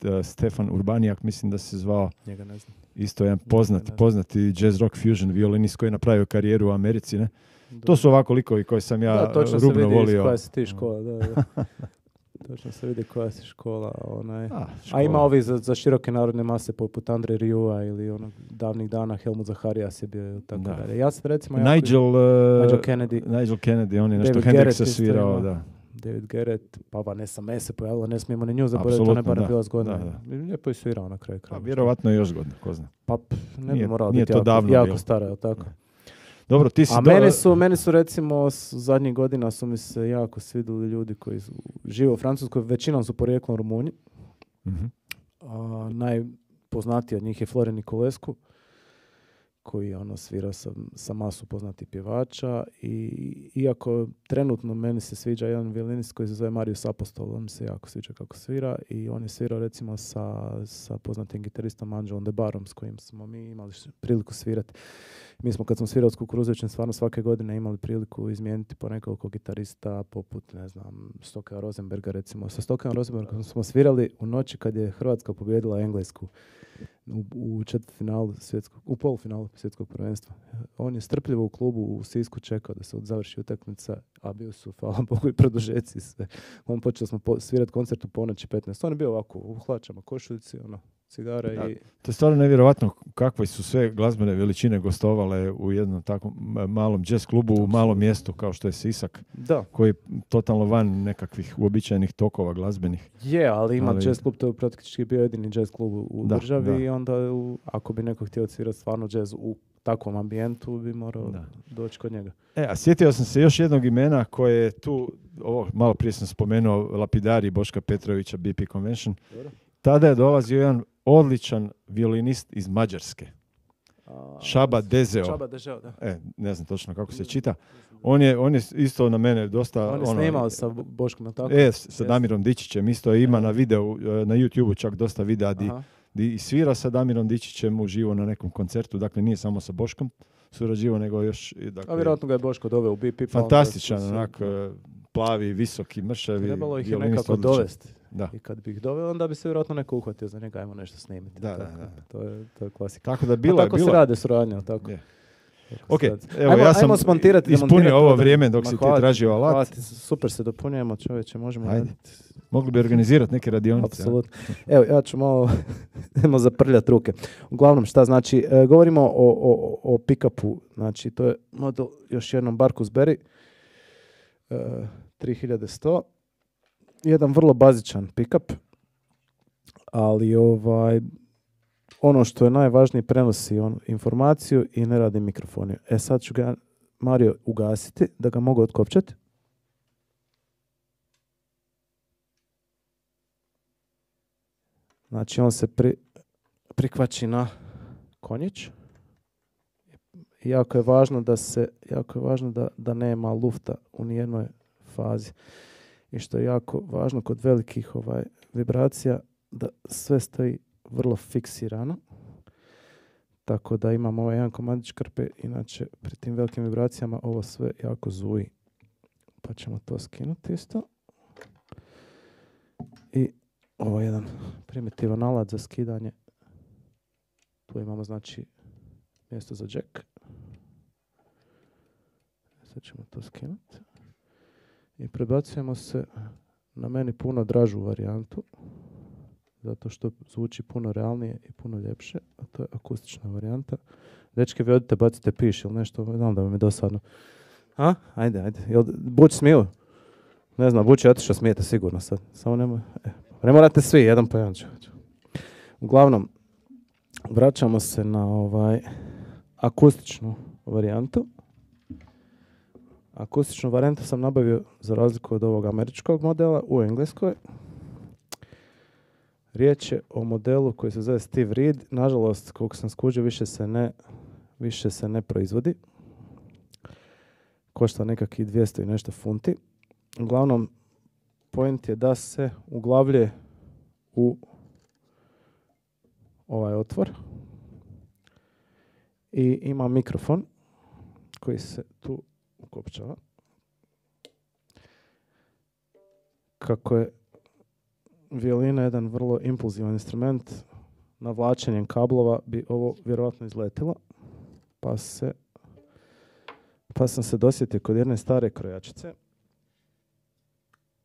e, Stefan Urbanijak, mislim da se zvao. njega ne znam. Isto jedan poznat, ne znam. poznati jazz rock fusion violinist koji je napravio karijeru u Americi. Ne? To su ovako likovi koje sam ja da, točno se rubno vidi iz volio. koja si ti škola, da, da. točno se vidi koja si škola, onaj. A, A ima škola. ovi za, za široke narodne mase poput Andre Riua ili onog davnih dana Helmut Zaharias je bio i tako Da. dalje. Ja sam recimo jako- Nigel, e, Nigel Kennedy, Nigel Kennedy, on je nešto Hendrixa svirao. Da. David Garrett, pa Vanessa May se pojavila, ne smijemo ni nju zaboraviti, ona je da. bila zgodna. Da, Lijepo je svirao na kraju Pa, kraja. vjerovatno je još zgodno, ko zna. Pa p- ne bi nije biti to jako, davno jako bilo. stara, jel tako? Dobro, ti si A do- meni su, meni su recimo zadnjih godina su mi se jako svidjeli ljudi koji su, žive u Francuskoj, većinom su porijeklom Rumunji. Mhm. A, najpoznatiji od njih je Flore Nikolescu, koji je ono svirao sa, sa masu poznatih pjevača i iako trenutno meni se sviđa jedan violinist koji se zove Marius Apostol, on mi se jako sviđa kako svira i on je svirao recimo sa, sa poznatim gitaristom Anđelom Debarom s kojim smo mi imali priliku svirati. Mi smo kad smo svirali s Kukuruzevićem stvarno svake godine imali priliku izmijeniti po nekoliko gitarista poput, ne znam, Stoka Rosenberga recimo. Sa Stokan Rosenbergom smo svirali u noći kad je Hrvatska pobijedila Englesku u, u četvrtfinalu svjetskog, u polufinalu svjetskog prvenstva. On je strpljivo u klubu u Sisku čekao da se završi utakmica, a bio su, hvala Bogu, i produžeci sve. On počeli smo po, svirati koncert u ponoći 15. On je bio ovako u hlačama, košuljci, ono, cigare Da. i... To je stvarno nevjerojatno kakve su sve glazbene veličine gostovale u jednom takvom ma- malom jazz klubu u malom mjestu kao što je Sisak, Da, koji je totalno van nekakvih uobičajenih tokova glazbenih. Je, ali ima Ali- jazz klub, to je praktički bio jedini jazz klub u- Da, državi da. i onda u- ako bi neko htio svirati stvarno jazz u takvom ambijentu bi morao Da. doći kod njega. E, a sjetio sam se još jednog imena koje je tu, ovo, malo prije sam spomenuo, lapidari Boška Petrovića, BP Convention. Tada je dolazio jedan odličan violinist iz Mađarske, Šaba Dezeo. Šaba Dežeo, da. E, ne znam točno kako se čita. On je, on je isto na mene dosta... On je ono, snimao sa Bo- Boškom, tako? E, sa. Damirom Dičićem isto ima na videu, e, na YouTubeu čak dosta videa di, di svira sa Damirom Dičićem uživo na nekom koncertu, dakle nije samo sa Boškom surađivao, nego još... Dakle, A vjerojatno ga je Boško doveo u BP. pa fantastičan, onak, e, plavi, visoki, mršavi, Trebalo ih je nekako dovesti. Da. I kad bi ih doveo, onda bi se vjerojatno neko uhvatio za njega, ajmo nešto snimiti. Da, da, tako. da. To je, to je klasika. Tako da A bilo je, tako bilo se rade suradnje, tako? Je. Tako Ok, evo Ajmo- ja sam smontirati, ispunio ovo vrijeme dok Ma si ti hvala tražio alat. hvala super se dopunjujemo čovječe, možemo Ajde. raditi. Mogli bi organizirati neke radionice. a? Apsolutno. Evo, ja ću malo idemo zaprljati ruke. Uglavnom, šta znači? E, govorimo o, o, o pick-upu. Znači, to je model, još jednom, Barkus Berry. E, 3100. Jedan vrlo bazičan pick-up. Ali ovaj, ono što je najvažnije prenosi on informaciju i ne radi mikrofoni. E sad ću ga Mario ugasiti da ga mogu otkopčati. Znači on se pri, prikvači na konjić. Jako je važno da se, jako je važno da, da nema lufta u nijednoj fazi. I što je jako važno kod velikih ovaj vibracija da sve stoji vrlo fiksirano. Tako da imamo ovaj jedan komadić krpe, inače pri tim velikim vibracijama ovo sve jako zuji. Pa ćemo to skinuti isto. I ovo je jedan primitivan alat za skidanje. Tu imamo znači mjesto za jack. Sad ćemo to skinuti. I prebacujemo se na meni puno dražu varijantu. Zato što zvuči puno realnije i puno ljepše. A to je akustična varijanta. Dečke, vi odite, bacite piš ili nešto. Znam da vam je dosadno. A? Ajde, ajde. Jel Buć smiju? Ne znam, Buć je otišao, smijete sigurno sad. Samo nemoj... E, ne morate svi, jedan po jedan ću. Uglavnom, vraćamo se na ovaj akustičnu varijantu. Akustičnu varijantu sam nabavio za razliku od ovog američkog modela u Engleskoj. Riječ je o modelu koji se zove Steve Reed. Nažalost, koliko sam skuđio, više se ne, više se ne proizvodi. Košta nekakvih 200 i nešto funti. Uglavnom, point je da se uglavlje u ovaj otvor i ima mikrofon koji se tu ukopčava. Kako je violina jedan vrlo impulzivan instrument, navlačenjem kablova bi ovo vjerojatno izletilo, pa se pa sam se dosjetio kod jedne stare krojačice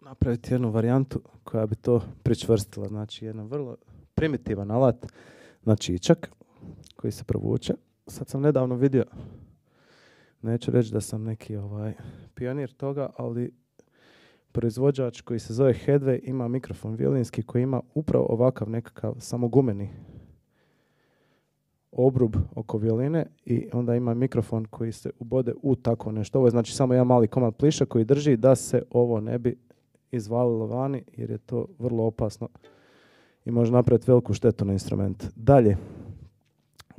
napraviti jednu varijantu koja bi to pričvrstila. Znači, jedan vrlo primitivan alat na čičak koji se provuče. Sad sam nedavno vidio, neću reći da sam neki ovaj pionir toga, ali proizvođač koji se zove Headway ima mikrofon violinski koji ima upravo ovakav nekakav samogumeni obrub oko violine i onda ima mikrofon koji se ubode u tako nešto. Ovo je znači samo jedan mali komad pliša koji drži da se ovo ne bi izvalilo vani jer je to vrlo opasno i može napraviti veliku štetu na instrument. Dalje,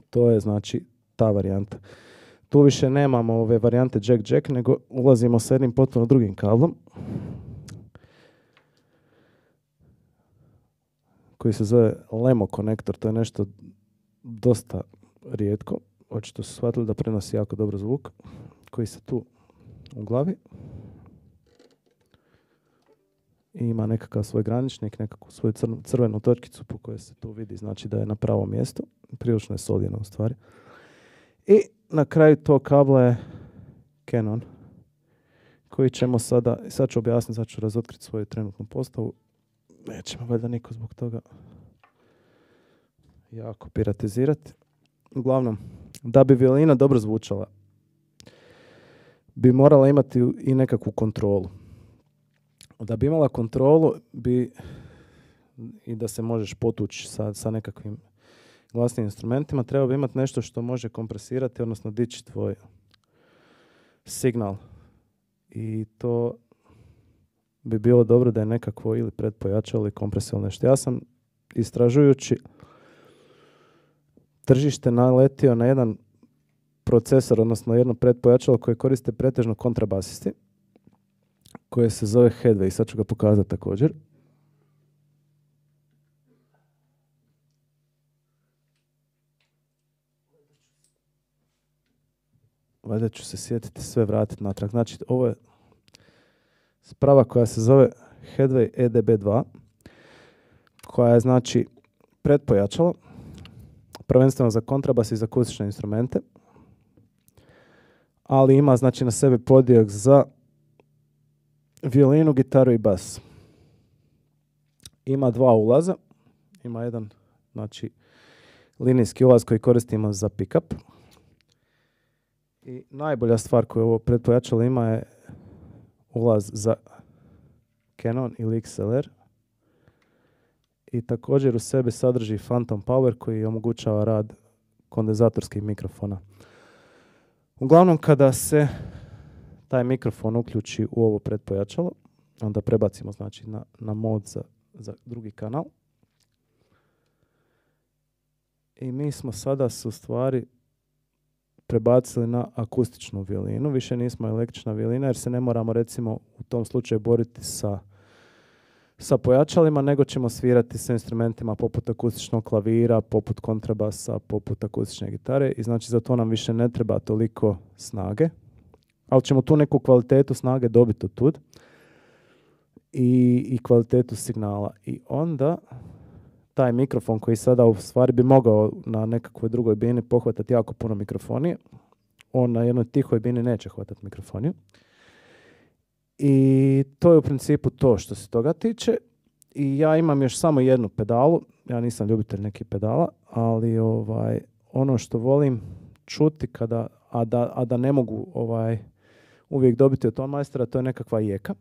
to je znači ta varijanta. Tu više nemamo ove varijante jack-jack, nego ulazimo sa jednim potpuno drugim kablom. koji se zove Lemo konektor, to je nešto dosta rijetko. Očito su shvatili da prenosi jako dobro zvuk, koji se tu u glavi i ima nekakav svoj graničnik, nekakvu svoju crvenu točkicu po kojoj se tu vidi, znači da je na pravom mjestu. Prilično je soljeno u stvari. I na kraju tog kabla je Canon koji ćemo sada, sad ću objasniti, sad ću razotkriti svoju trenutnu postavu. Nećemo valjda niko zbog toga jako piratizirati. Uglavnom, da bi violina dobro zvučala, bi morala imati i nekakvu kontrolu da bi imala kontrolu bi i da se možeš potući sa, sa nekakvim glasnim instrumentima, treba bi imati nešto što može kompresirati, odnosno dići tvoj signal. I to bi bilo dobro da je nekakvo ili predpojačalo ili kompresilo nešto. Ja sam istražujući tržište naletio na jedan procesor, odnosno jedno predpojačalo koje koriste pretežno kontrabasisti koje se zove Headway. Sad ću ga pokazati također. Valjda ću se sjetiti sve vratiti natrag. Znači, ovo je sprava koja se zove Headway EDB2, koja je znači predpojačalo, prvenstveno za kontrabas i za akustične instrumente, ali ima znači na sebi podijek za violinu, gitaru i bas. Ima dva ulaza. Ima jedan, znači, linijski ulaz koji koristimo za pick-up. I najbolja stvar koju ovo predpojačalo ima je ulaz za Canon ili XLR. I također u sebi sadrži Phantom Power koji omogućava rad kondenzatorskih mikrofona. Uglavnom kada se taj mikrofon uključi u ovo predpojačalo, onda prebacimo znači na, na mod za, za drugi kanal. I mi smo sada su stvari prebacili na akustičnu violinu. Više nismo električna violina jer se ne moramo recimo u tom slučaju boriti sa sa pojačalima, nego ćemo svirati sa instrumentima poput akustičnog klavira, poput kontrabasa, poput akustične gitare i znači za to nam više ne treba toliko snage, ali ćemo tu neku kvalitetu snage dobiti od tud i, i kvalitetu signala. I onda taj mikrofon koji sada u stvari bi mogao na nekakvoj drugoj bini pohvatati jako puno mikrofonije, on na jednoj tihoj bini neće hvatati mikrofoniju. I to je u principu to što se toga tiče. I ja imam još samo jednu pedalu, ja nisam ljubitelj nekih pedala, ali ovaj ono što volim čuti kada, a da, a da ne mogu ovaj uvijek dobiti od ton majstora, to je nekakva jeka.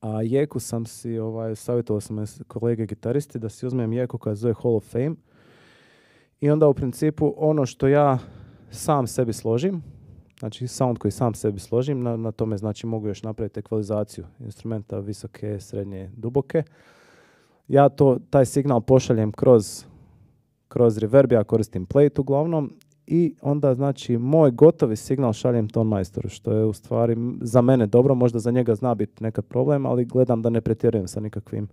A jeku sam si, ovaj, savjetovao sam kolege gitaristi da si uzmem jeku koja zove Hall of Fame. I onda u principu ono što ja sam sebi složim, znači sound koji sam sebi složim, na, na tome znači mogu još napraviti ekvalizaciju instrumenta visoke, srednje, duboke. Ja to, taj signal pošaljem kroz, kroz reverb, ja koristim plate uglavnom i onda znači moj gotovi signal šaljem ton majstoru, što je u stvari za mene dobro, možda za njega zna biti nekad problem, ali gledam da ne pretjerujem sa nikakvim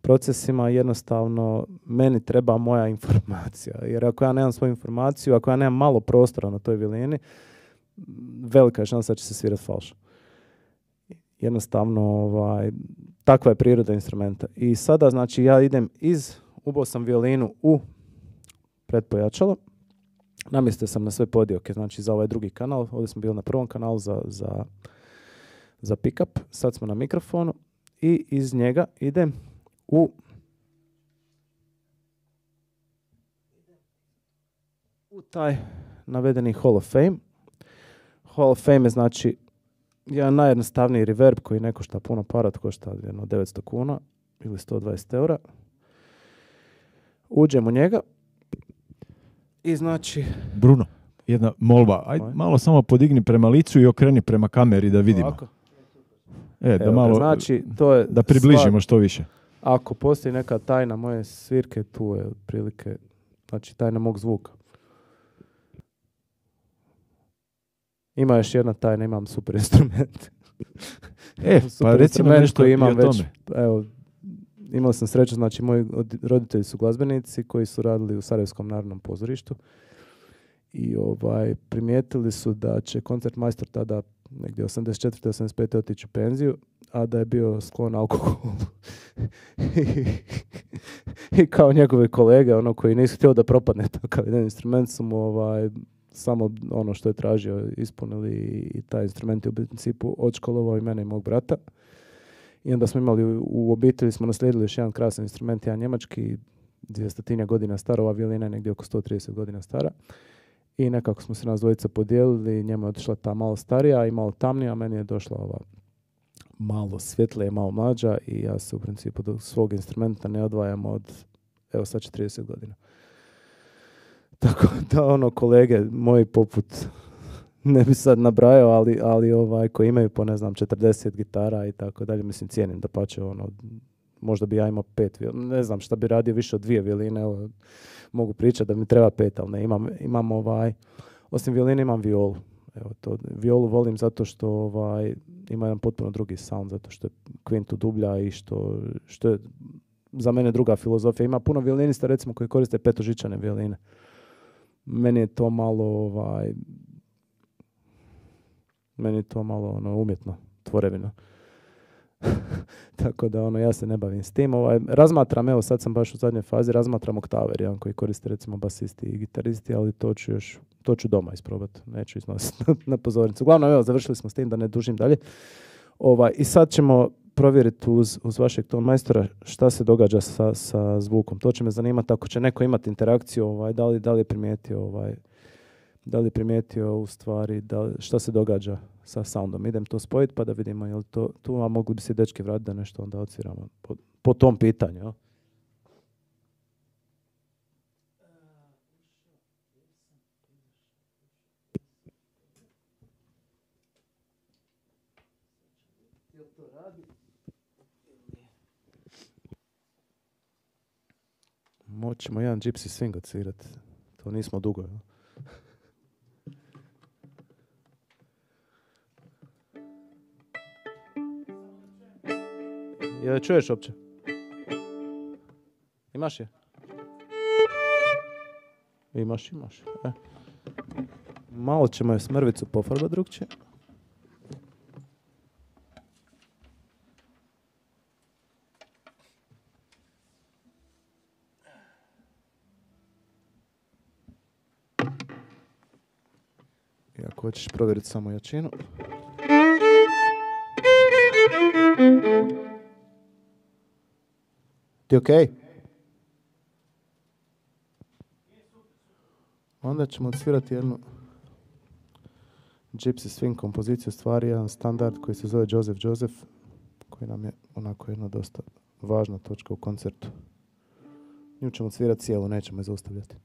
procesima, jednostavno meni treba moja informacija, jer ako ja nemam svoju informaciju, ako ja nemam malo prostora na toj vilini, velika je šansa da će se svirati falš. Jednostavno, ovaj, takva je priroda instrumenta. I sada, znači, ja idem iz, ubao sam violinu u predpojačalo, namjestio sam na sve podioke, znači za ovaj drugi kanal, ovdje smo bili na prvom kanalu za, za, za pick-up, sad smo na mikrofonu i iz njega idem u u taj navedeni Hall of Fame. Hall of Fame je znači jedan najjednostavniji reverb koji ne košta puno para, košta jedno 900 kuna ili 120 eura. Uđem u njega i znači... Bruno, jedna molba. Ajde, malo samo podigni prema licu i okreni prema kameri da vidimo. Ovako. E, da Evo malo, znači, to je da približimo stvar- što više. Ako postoji neka tajna moje svirke, tu je otprilike, znači tajna mog zvuka. Ima još jedna tajna, imam super instrument. E, Super pa recimo nešto koji i imam o već, tome. evo, imao sam sreću, znači moji od- roditelji su glazbenici koji su radili u Sarajevskom narodnom pozorištu i ovaj, primijetili su da će koncert majstor tada negdje 84. 85. otići u penziju, a da je bio sklon alkoholu. I, kao njegove kolege, ono koji nisu htjeli da propadne takav jedan instrument, su mu ovaj, samo ono što je tražio ispunili i taj instrument je u principu odškolovao i mene i mog brata. I onda smo imali u- obitelji, smo naslijedili još jedan krasan instrument, jedan njemački, 200 godina stara, ova violina je negdje oko 130 godina stara. I nekako smo se nas dvojica podijelili, njemu je otišla ta malo starija i malo tamnija, a meni je došla ova malo svjetlija i malo mlađa i ja se u principu do svog instrumenta ne odvajam od, evo sad će 30 godina. Tako da ono kolege moji poput ne bi sad nabrajao, ali, ali ovaj, koji imaju po ne znam 40 gitara i tako dalje, mislim cijenim da pače ono, možda bi ja imao pet, ne znam šta bi radio više od dvije violine, evo, mogu pričati da mi treba pet, ali ne, imam, imam ovaj, osim violine imam violu. Evo to, violu volim zato što ovaj, ima jedan potpuno drugi sound, zato što je kvintu dublja i što, što je za mene druga filozofija. Ima puno violinista recimo koji koriste petožičane violine. Meni je to malo ovaj, meni je to malo ono, umjetno, tvorevino. Tako da ono, ja se ne bavim s tim. Ovaj, razmatram, evo sad sam baš u zadnjoj fazi, razmatram oktaver, jedan koji koriste recimo basisti i gitaristi, ali to ću još, to ću doma isprobati, neću iznositi na, na pozornicu. Uglavnom, evo, završili smo s tim da ne dužim dalje. Ovaj, I sad ćemo provjeriti uz, uz vašeg ton majstora šta se događa sa, sa zvukom. To će me zanimati ako će neko imati interakciju, ovaj, da, li, da li je primijetio ovaj, da li je primijetio u stvari da, šta se događa sa soundom. Idem to spojiti pa da vidimo je li to tu, a mogli bi se dečki vratiti da nešto onda odsviramo po, po tom pitanju. jel? Moćemo jedan Gypsy Swing odsvirati. To nismo dugo. jel? Je li čuješ uopće? Imaš je? Imaš, imaš. E. Malo ćemo je smrvicu pofarba drugčije. Hoćeš provjeriti samo jačinu. Ti okej? Onda ćemo odsvirati jednu Gypsy Swing kompoziciju, stvari jedan standard koji se zove Joseph Joseph, koji nam je onako jedna dosta važna točka u koncertu. Nju ćemo odsvirati cijelu, nećemo je zaustavljati.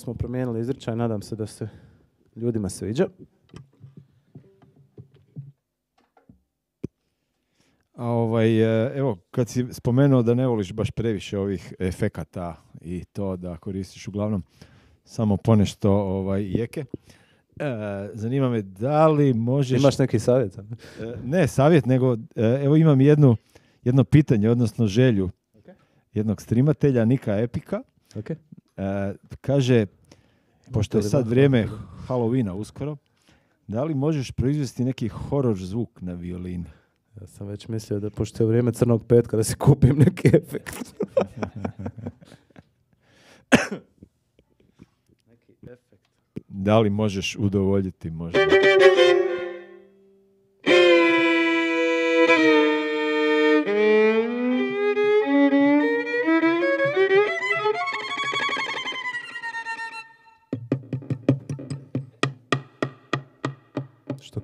Smo promijenili izričaj, nadam se da se ljudima sviđa. A ovaj, e, evo, kad si spomenuo da ne voliš baš previše ovih efekata i to da koristiš uglavnom samo ponešto ovaj, jeke, E, zanima me da li možeš... Imaš neki savjet? E, ne savjet, nego evo imam jednu, jedno pitanje, odnosno želju jednog streamatelja, Nika Epika. Ok. E, kaže, pošto je sad vrijeme Halloweena uskoro, da li možeš proizvesti neki horor zvuk na violini? Ja sam već mislio da pošto je vrijeme crnog petka da si kupim neki efekt. neki efekt. Da li možeš udovoljiti možda?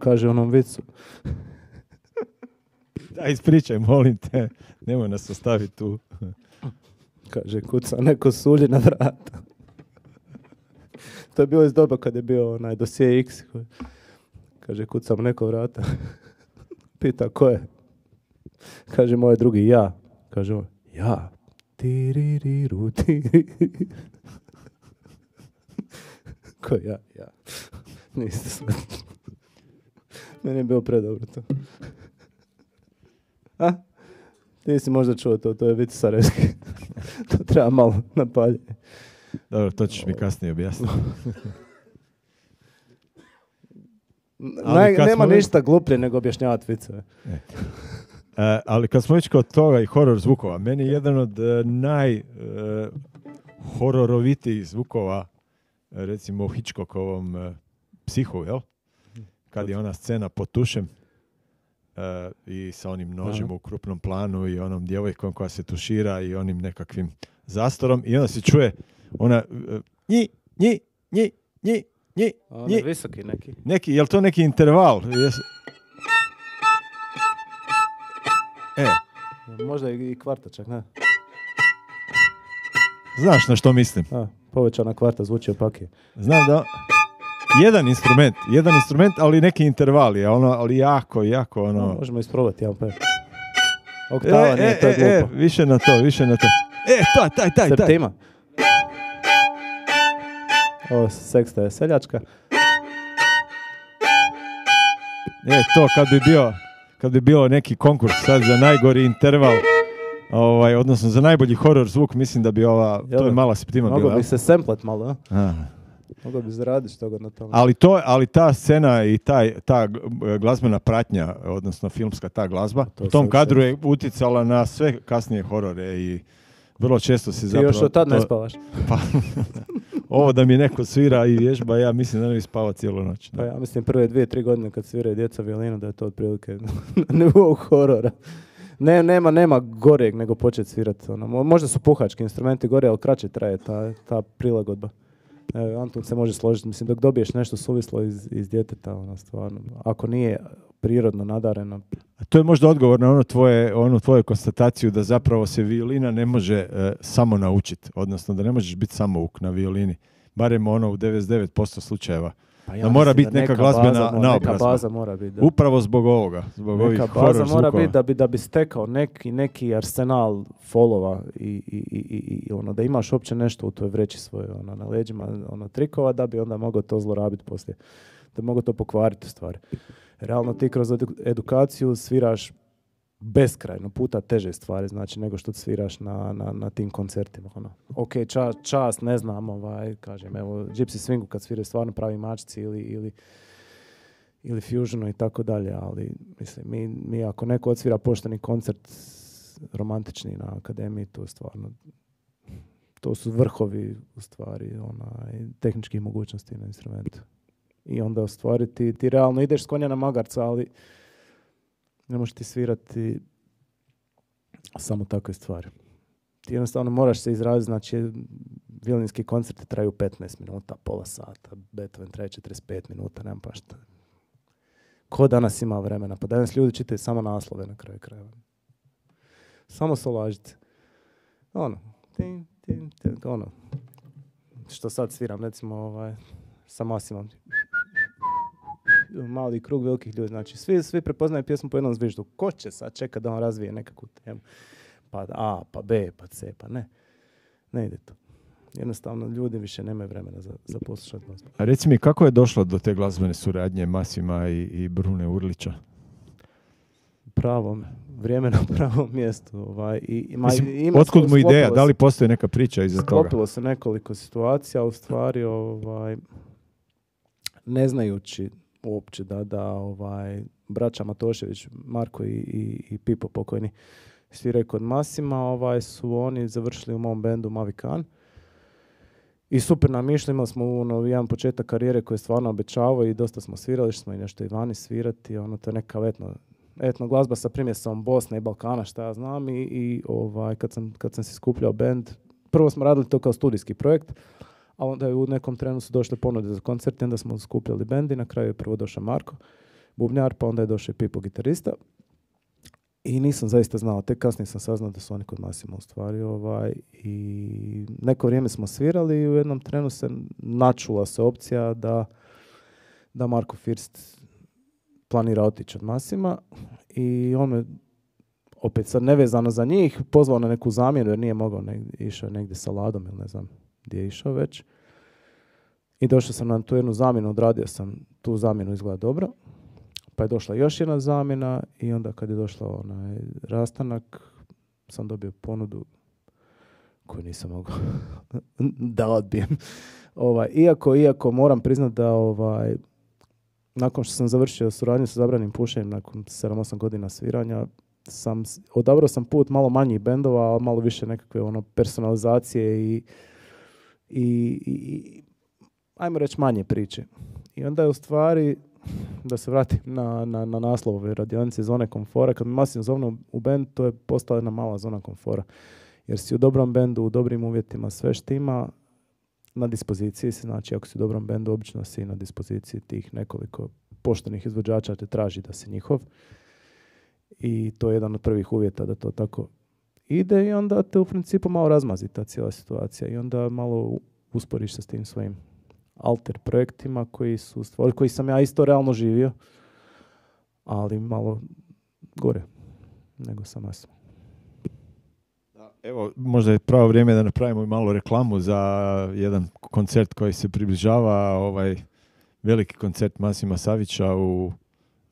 Kaže onom vicu. Da, ispričaj, molim te. Nemoj nas ostaviti tu. Kaže, kuca neko sulji na vrata. to je bilo iz doba kad je bio onaj dosije X. Kaže, kucam neko vrata. Pita, ko je? Kaže, moj drugi, ja. Kaže on, ja. Tiririru, tiri. ko ja? Ja. Niste. Meni je bilo predobro to. A? Ti si možda čuo to, to je vic sarajevski. to treba malo napaljenje. Dobro, to ćeš mi kasnije objasniti. Naj, nema već- ništa gluplje nego objašnjavati viceve. E, ali kad smo već kod toga i horor zvukova, meni je jedan od e, naj e, hororovitijih zvukova, e, recimo u Hitchcockovom e, psihu, jel? Kad je ona scena pod tušem e, i sa onim nožem Aha. u krupnom planu i onom djevojkom koja se tušira i onim nekakvim zastorom i onda se čuje ona e, nji, nji, nji, nji, nji, nji. visoki neki. Neki, je to neki interval? Jes- E, Možda i i kvarta čak, ne? znaš na što mislim? A, povećana kvarta zvuči opakije. Znam da jedan instrument, jedan instrument, ali neki intervali, ono, ali jako, jako No, ono... možemo isprobati jedan pet. Oktava E, nije, e, to je e, e, glupo. više na to, više na to. E, taj, taj, taj, taj. Septima. Ovo seksta je seljačka. E, to kad bi bio, kad bi bio neki konkurs sad za najgori interval, ovaj, odnosno za najbolji horor zvuk, mislim da bi ova, Jel to je mala septima bila. bi jel? se semplet malo, a? Mogao bi zaraditi što god na tome. Ali to, ali ta scena i taj, ta glazbena pratnja, odnosno filmska ta glazba, To u tom kadru je utjecala na sve kasnije horore i vrlo često se Ti zapravo... još od tad ne spavaš. Pa, ovo da mi neko svira i vježba, ja mislim da ne bi spavao cijelu noć. da. Pa ja mislim prve dvije, tri godine kad sviraju djeca violinu da je to otprilike nivou horora. Ne, nema, nema goreg nego početi svirati. Ono. Mo- Možda su puhački instrumenti gore, ali kraće traje ta, ta prilagodba. Evo, Anton se može složiti. Mislim, dok dobiješ nešto suvislo iz, iz djeteta, ono, stvarno, ako nije prirodno nadareno, A To je možda odgovor na ono tvoje, onu tvoju konstataciju da zapravo se violina ne može e, samo naučiti, odnosno da ne možeš biti samouk na violini. Barem ono u 99% slučajeva. Pa Da mora biti neka glazbena baza mora- naobrazba. Neka baza mora biti, da. Upravo zbog ovoga, zbog ovih Neka horor baza mora biti da bi, da bi, stekao neki arsenal folova i, i, i, i, i ono, da imaš uopće nešto u toj vreći svoje ono, na leđima ono, trikova da bi onda mogao to zlorabiti poslije. Da mogao to pokvariti u stvari. Realno ti kroz edu- edukaciju sviraš beskrajno puta teže stvari znači nego što sviraš na, na, na tim koncertima ono. ok ča, čast ne znam ovaj kažem evo Gypsy Swingu kad sviraju stvarno pravi mačci ili, ili ili fusionu i tako dalje, ali mislim, mi, mi ako neko odsvira pošteni koncert romantični na akademiji, to stvarno to su vrhovi u stvari onaj, tehničkih mogućnosti na instrumentu. I onda u stvari ti, ti realno ideš s konja na magarca, ali ne možeš ti svirati samo takve stvari. Ti jednostavno moraš se izraziti, znači violinski koncerti traju 15 minuta, pola sata, Beethoven traje 45 minuta, nemam pa šta. Ko danas ima vremena? Pa danas ljudi čitaju samo naslove na kraju krajeva. Samo solažice. Ono, tin, tin, tin, ono, što sad sviram, recimo, ovaj, sa Masimom. Mali krug velikih ljudi, znači svi, svi prepoznaju pjesmu po jednom zviždu. Ko će sad čekat da on razvije nekakvu temu? Pa A, pa B, pa C, pa ne. Ne ide to. jednostavno ljudi više nemaju vremena za, za poslušati glazbu. A reci mi, kako je došlo do te glazbene suradnje Masima i, i Brune Urlića? Pravo vrijeme na pravom mjestu. Ovaj, i, ima, Mislim, ima, otkud mu ideja? se- Da li postoji neka priča iza toga? Sklopilo se nekoliko situacija, u stvari ovaj, ne znajući uopće da, da ovaj, braća Matošević, Marko i, i, i Pipo pokojni sviraju kod Masima, ovaj, su oni završili u mom bendu Mavikan. I super nam išli, imali smo ono, jedan početak karijere koji je stvarno obećavao i dosta smo svirali, što smo i nešto i vani svirati, ono, to je neka etno, etno glazba sa primjesom Bosne i Balkana, šta ja znam, i, i ovaj, kad, sam, kad sam si skupljao bend, prvo smo radili to kao studijski projekt, a onda je u nekom trenu su došle ponude za koncert onda smo skupljali bend i na kraju je prvo došao Marko, bubnjar, pa onda je došao i Pipo, gitarista. I nisam zaista znao, tek kasnije sam saznao da su oni kod Masima u stvari. Ovaj, I neko vrijeme smo svirali i u jednom trenu se načula se opcija da, da Marko First planira otići od Masima i on me opet sad nevezano za njih pozvao na neku zamjenu jer nije mogao, negdje, išao je negdje sa Ladom ili ne znam gdje je išao već. I došao sam na tu jednu zamjenu, odradio sam tu zamjenu, izgleda dobro. Pa je došla još jedna zamjena i onda kad je došla onaj rastanak, sam dobio ponudu koju nisam mogao da odbijem. Ovaj, iako, iako moram priznat da ovaj, nakon što sam završio suradnju sa zabranim pušenjem nakon 7-8 godina sviranja, sam, odabrao sam put malo manjih bendova, ali malo više nekakve ono personalizacije i, i, i- ajmo reći manje priče. I onda je u stvari, da se vratim na, na, na naslov ove radionice zone komfora, kad me masim zovnu u bend, to je postala jedna mala zona komfora. Jer si u dobrom bendu, u dobrim uvjetima, sve štima, na dispoziciji si, znači ako si u dobrom bendu, obično si na dispoziciji tih nekoliko poštenih izvođača te traži da si njihov. I to je jedan od prvih uvjeta da to tako ide i onda te u principu malo razmazi ta cijela situacija i onda malo usporiš se s tim svojim alter projektima koji su stvari, koji sam ja isto realno živio, ali malo gore nego sam Masim. Evo, možda je pravo vrijeme da napravimo i malo reklamu za jedan koncert koji se približava, ovaj veliki koncert Masima Savića u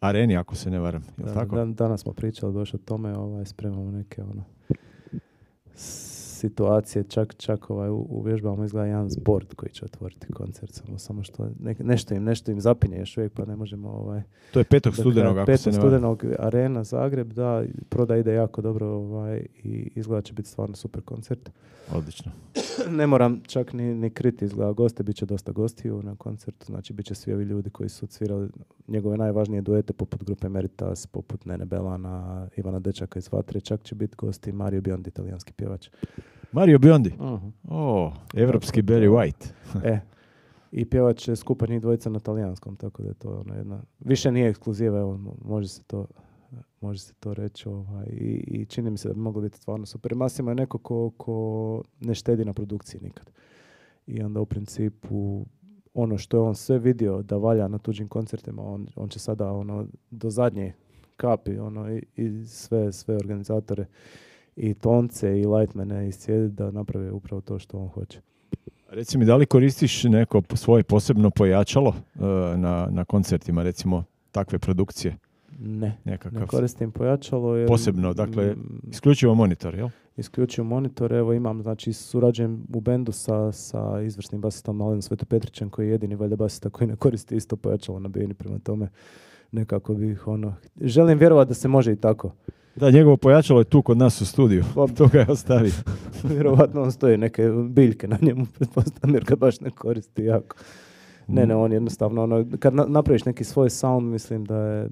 areni, ako se ne varam. Da, tako? dan- danas smo pričali baš o tome, ovaj, spremamo neke ono, S- situacije, čak, čak ovaj, u, u vježbama izgleda jedan sport koji će otvoriti koncert, samo, samo što ne- nešto, im, nešto im zapinje još uvijek, pa ne možemo ovaj, To je petog studenog, ako se 5. ne varam. studenog Arena Zagreb, da, proda ide jako dobro ovaj, i izgleda će biti stvarno super koncert. Odlično. ne moram čak ni, ni kriti izgleda goste, bit će dosta gostiju na koncertu, znači bit će svi ovi ljudi koji su svirali njegove najvažnije duete poput grupe Meritas, poput Nene Belana, Ivana Dečaka iz Vatre, čak će biti gosti Mario Biondi, italijanski pjevač. Mario Biondi. Mhm. O, evropski Barry. White. e, i pjevat će skupa njih dvojica na talijanskom, tako da je to ono jedna, više nije ekskluziva, evo, mo- može se to može se to reći ovaj, i, i čini mi se da bi moglo biti stvarno super. I Massimo je neko ko, ko ne štedi na produkciji nikad. I onda u principu ono što je on sve vidio da valja na tuđim koncertima, on, on će sada ono do zadnje kapi ono, i, i sve, sve organizatore i tonce i lightmane iscijediti da naprave upravo to što on hoće. Reci mi, da li koristiš neko svoje posebno pojačalo e, na, na koncertima, recimo takve produkcije? Ne, ne Nekakav koristim pojačalo. Jer, posebno, dakle, isključivo monitor, jel? isključio monitor, evo imam, znači surađujem u bendu sa, sa izvrsnim basistom Malenom Svetopetrićem koji je jedini valjda basista koji ne koristi isto pojačalo na bini, prema tome nekako bih ono, želim vjerovati da se može i tako. Da, njegovo pojačalo je tu kod nas u studiju. To ga je ostavio. Vjerovatno on stoji neke biljke na njemu, pretpostavljam, jer ga baš ne koristi jako. Ne, ne, on jednostavno, ono, kad na- napraviš neki svoj sound, mislim da je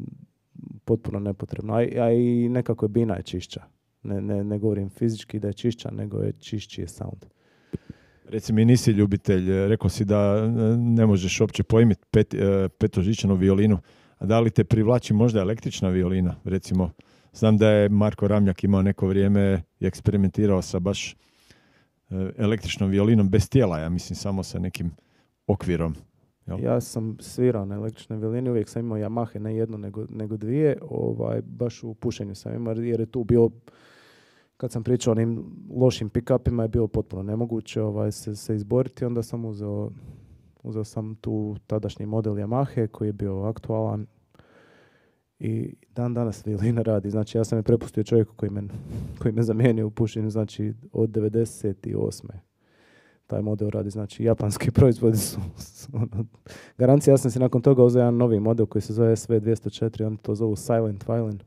potpuno nepotrebno. A, i- a i nekako je bina je čišća. Ne, ne, ne govorim fizički da je čišća, nego je čišći je sound. Reci mi, nisi ljubitelj, e, rekao si da e, ne možeš uopće pojmiti pet, e, petožičanu violinu. A da li te privlači možda električna violina? Recimo, znam da je Marko Ramljak imao neko vrijeme i eksperimentirao sa baš e, električnom violinom bez tijela, ja mislim samo sa nekim okvirom. Jel? Ja sam svirao na električnoj violini, uvijek sam imao Yamahe, ne jednu nego, nego dvije, ovaj, baš u pušenju sam imao, jer je tu bio kad sam pričao o onim lošim pick-upima je bilo potpuno nemoguće ovaj, se, se izboriti. Onda sam uzeo, uzeo sam tu tadašnji model Yamahe koji je bio aktualan i dan danas violina radi. Znači ja sam je prepustio čovjeku koji me, koji me zamijenio u pušenju, znači od 98. Taj model radi, znači japanski proizvodi su, ono, garancija. Ja sam si nakon toga uzeo jedan novi model koji se zove SV204, oni to zovu Silent Violin,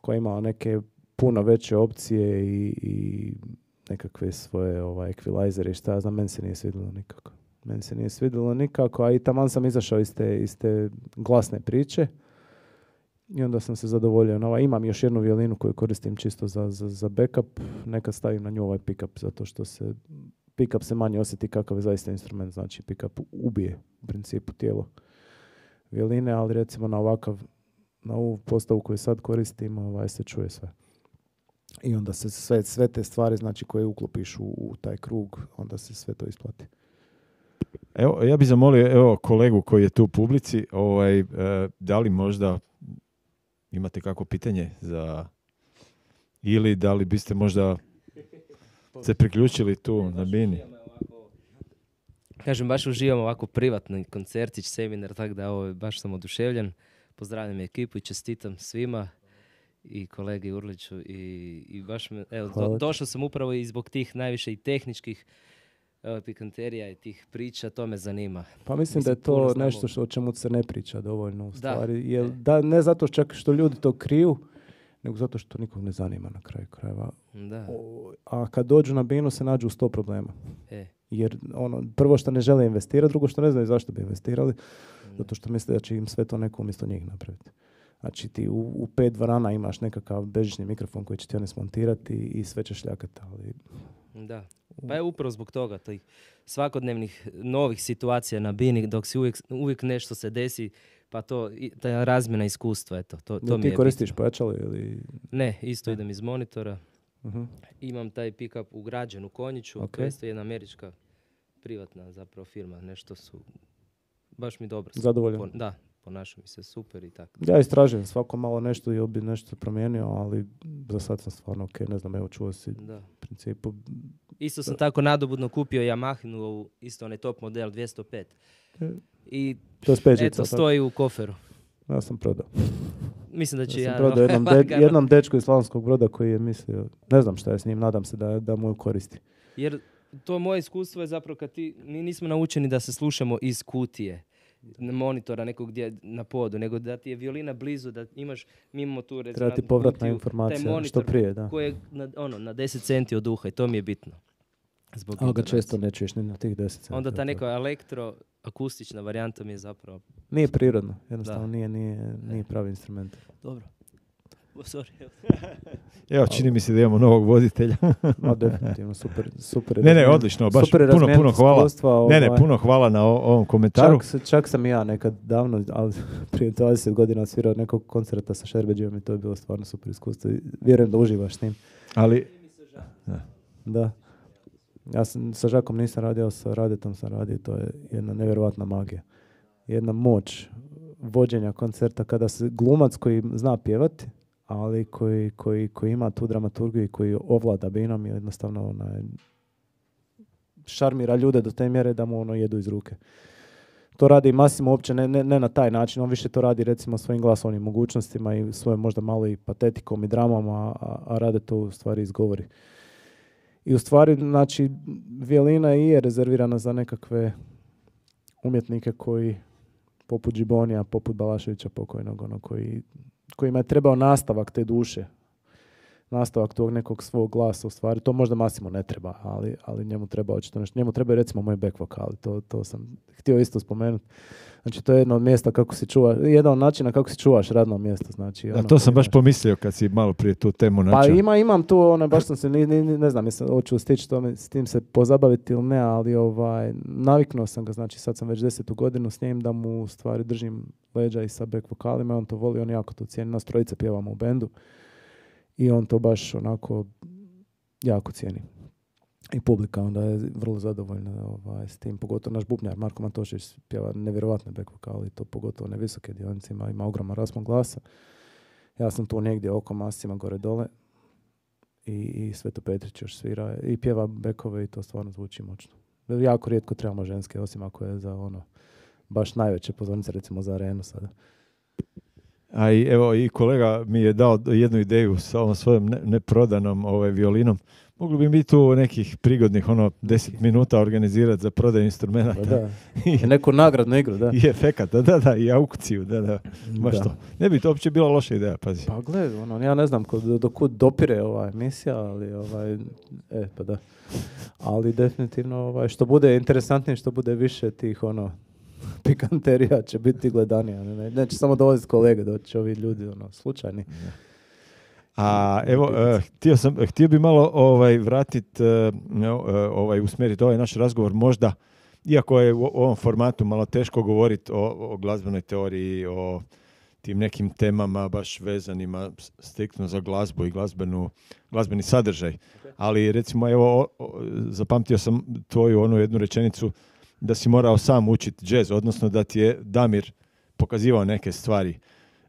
koji ima neke puno veće opcije i, i nekakve svoje ovaj, ekvilajzere i šta ja znam, meni se nije svidjelo nikako. Meni se nije svidjelo nikako, a i taman sam izašao iz te, iz te glasne priče. I onda sam se zadovoljio. No, imam još jednu violinu koju koristim čisto za, za, za backup. Nekad stavim na nju ovaj pickup zato što se pickup se manje osjeti kakav je zaista instrument. Znači pickup ubije u principu tijelo violine, ali recimo na ovakav na ovu postavu koju sad koristim ovaj, se čuje sve. I onda se sve, sve te stvari znači koje uklopiš u, u taj krug, onda se sve to isplati. Evo, ja bih zamolio evo, kolegu koji je tu u publici, ovaj, e, da li možda imate kako pitanje za ili da li biste možda se priključili tu na bini? Kažem, baš uživam ovako privatni koncertić, seminar, tako da ovo, baš sam oduševljen. Pozdravljam ekipu i čestitam svima i kolegi Urliću i, i baš me, evo, do- došao sam upravo i zbog tih najviše i tehničkih pikanterija i tih priča, to me zanima. Pa mislim, Mislim, da je to nešto što, o čemu se ne priča dovoljno u Da, stvari. Jel, e. da, ne zato čak što ljudi to kriju, nego zato što nikog ne zanima na kraju krajeva. Da, O, a kad dođu na binu se nađu u sto problema. e, Jer ono, prvo što ne žele investirati, drugo što ne znaju zašto bi investirali, zato što misle da će im sve to neko umjesto njih napraviti. Znači ti u, u pet dvorana imaš nekakav bežični mikrofon koji će ti oni smontirati i sve će šljakati, ali da. Pa je upravo zbog toga, tih svakodnevnih novih situacija na bini, dok si uvijek, uvijek nešto se desi, pa to, ta razmjena iskustva, eto, to, to mi ti je koristiš bitno. pojačalo ili... Ne, isto idem iz monitora. Mhm. Imam taj pick-up ugrađen u konjiću, Ok. to je isto jedna američka privatna zapravo firma, nešto su, baš mi dobro. Zadovoljan. da, ponaša mi se super i tako. Ja istražujem svako malo nešto i bi nešto promijenio, ali za sad sam stvarno ok, ne znam, evo čuo si Da. u principu. Isto sam tako nadobudno kupio Yamahinu, ovu, isto onaj top model 205. E, I To je speđica, eto, tako? stoji u koferu. Ja sam prodao. Mislim da će Ja ja... sam prodao jednom, de- jednom dečku iz Slavonskog broda koji je mislio, ne znam šta je s njim, nadam se da, da mu je koristi. Jer to moje iskustvo je zapravo kad ti, mi nismo naučeni da se slušamo iz kutije monitora nekog gdje na podu, nego da ti je violina blizu, da imaš, mi imamo tu recimo Treba ti na povratna kutiju, informacija, što prije, da. koji je na, ono, na 10 centi od uha i to mi je bitno. Zbog Ali ga često ne čuješ ni na tih deset centi. Onda ta neka elektroakustična varijanta mi je zapravo... Nije prirodno, jednostavno Da. nije, nije, nije pravi instrument. Dobro. O, sorry. Evo, čini mi se da imamo novog voditelja. Ma definitivno, super, super. Ne, ne, odlično, baš super puno, puno hvala. iskustva, Ne, ne, ovaj. puno hvala na ovom komentaru. Čak, čak sam i ja nekad davno, ali prije 20 godina svirao nekog koncerta sa Šerbeđijom i to je bilo stvarno super iskustvo. I Vjerujem da uživaš s tim. Ali, Da. Ja sam sa Žakom nisam radio, sa Radetom sam radio, to je jedna nevjerojatna magija. Jedna moć vođenja koncerta kada se glumac koji zna pjevati, ali koji, koji, koji ima tu dramaturgiju i koji ovlada binom i jednostavno onaj, šarmira ljude do te mjere da mu ono jedu iz ruke. To radi Massimo uopće ne, ne, ne na taj način, on više to radi recimo svojim glasovnim mogućnostima i svojom možda malo i patetikom i dramom, a, a, a rade to u stvari izgovori. I u stvari, znači, violina i je rezervirana za nekakve umjetnike koji, poput Džibonija, poput Balaševića pokojnog, ono, koji, kojima je trebao nastavak te duše, nastavak tog nekog svog glasa u stvari. To možda Masimo ne treba, ali, ali njemu treba očito nešto. Njemu treba recimo moj back vokali, to, to sam htio isto spomenuti. Znači, to je jedno od mjesta kako si čuva, jedan od načina kako si čuvaš radno mjesto. Znači, ono to sam baš pomislio kad si malo prije tu temu pa načeo. ima, imam tu, ono, baš sam se, ni, ni- ni- ne znam, jesam, hoću stići tome, s tim se pozabaviti ili ne, ali ovaj, naviknuo sam ga, znači sad sam već desetu godinu s njim da mu u stvari držim leđa i sa back vokalima, on to voli, on jako to cijeni, nas trojice pjevamo u bendu i on to baš onako jako cijeni. I publika onda je vrlo zadovoljna ovaj, s tim, pogotovo naš bubnjar Marko Mantošić pjeva nevjerojatne back vokale i to pogotovo na visoke dionice, ima, ima ogroman raspon glasa. Ja sam tu negdje oko masima gore dole i, i Sveto Petrić još svira i pjeva bekove i to stvarno zvuči moćno. Jako rijetko trebamo ženske, osim ako je za ono, baš najveće pozornice, recimo za arenu sada. A i evo i kolega mi je dao jednu ideju sa ovom svojom ne- neprodanom ovaj, violinom. Mogli bi mi tu nekih prigodnih ono 10 minuta organizirati za prodaju instrumenta Pa da. I neku nagradnu igru, da. i efekata, da, da, i aukciju, da, da, baš Da. to. Ne bi to uopće bila loša ideja, pazi. Pa gle, ono, ja ne znam do kud dopire ova emisija, ali ovaj, e, pa da. Ali definitivno, ovaj, što bude interesantnije, što bude više tih, ono, pikanterija će biti gledanija. Ne, ne- neće samo dolaziti kolege, doći ovi ljudi, ono, slučajni. A evo, eh, htio sam, htio bi malo ovaj vratit, eh, no, eh, ovaj usmjeriti ovaj naš razgovor možda, iako je u ovom formatu malo teško govoriti o, o glazbenoj teoriji, o tim nekim temama baš vezanima striktno za glazbu i glazbenu, glazbeni sadržaj. Ali recimo evo, o- o, zapamtio sam tvoju onu jednu rečenicu da si morao sam učiti džez, odnosno da ti je Damir pokazivao neke stvari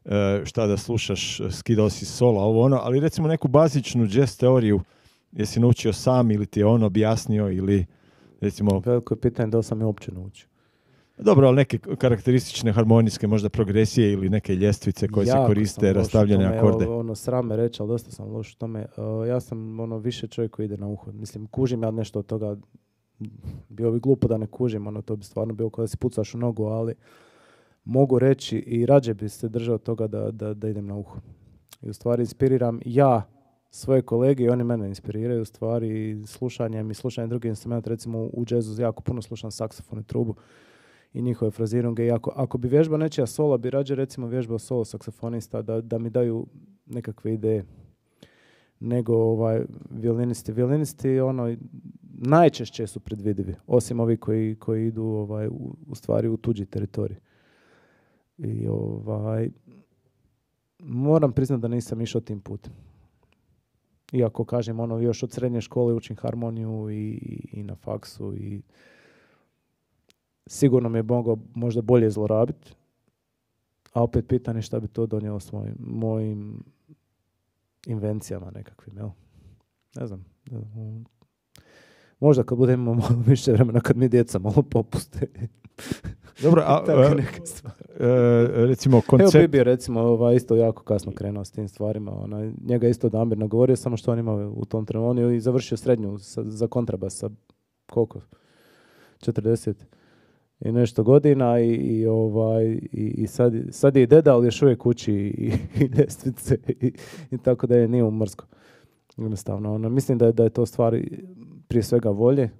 e, šta da slušaš, skidao si sola, ovo ono, ali recimo neku bazičnu jazz teoriju jesi naučio sam ili ti je on objasnio ili recimo, Veliko je pitanje da li sam je uopće naučio. dobro, ali neke karakteristične harmonijske možda progresije ili neke ljestvice koje se koriste, rastavljene tome, akorde. Evo, ono, sram me reći, ali dosta sam loš u tome. Uh, ja sam ono, više čovjek koji ide na uho. Mislim, kužim ja nešto od toga. Bio bi glupo da ne kužim, ono, to bi stvarno bilo kao da si pucaš u nogu, ali mogu reći i rađe bi se držao toga da, da, da idem na uho. I u stvari inspiriram ja svoje kolege i oni mene inspiriraju u stvari slušanjem i slušanjem drugih instrumenta. Recimo u džezu jako puno slušam saksofon i trubu i njihove frazirange. I ako, ako bi vježbao nečija sola, bi rađe recimo vježbao solo saksofonista da, da mi daju nekakve ideje nego ovaj violinisti. Violinisti ono najčešće su predvidivi, osim ovi koji, koji idu ovaj u, u stvari u tuđi teritorij. I ovaj moram priznati da nisam išao tim putem. Iako kažem ono još od srednje škole učim harmoniju i, i, i na faksu i sigurno mi je mogao možda bolje zlorabiti, a opet pitanje šta bi to donijelo s mojim, mojim invencijama nekakvim, jel? Ne znam. ne znam. Možda kad budemo malo više vremena, kad mi djeca malo popuste. Dobro, a, stvari. e, recimo Evo koncept... Bibi je recimo ovaj, isto jako kasno krenuo s tim stvarima. Ona, njega je isto Damir nagovorio, samo što on ima u tom trenutku. On je i završio srednju sa, za kontrabas sa koliko? 40 i nešto godina i, i, ovaj, i, i sad, sad je i deda, ali još uvijek uči i, i ljestvice i, i tako da je nije umrsko. Jednostavno, ono, mislim da je, da je to stvari prije svega volje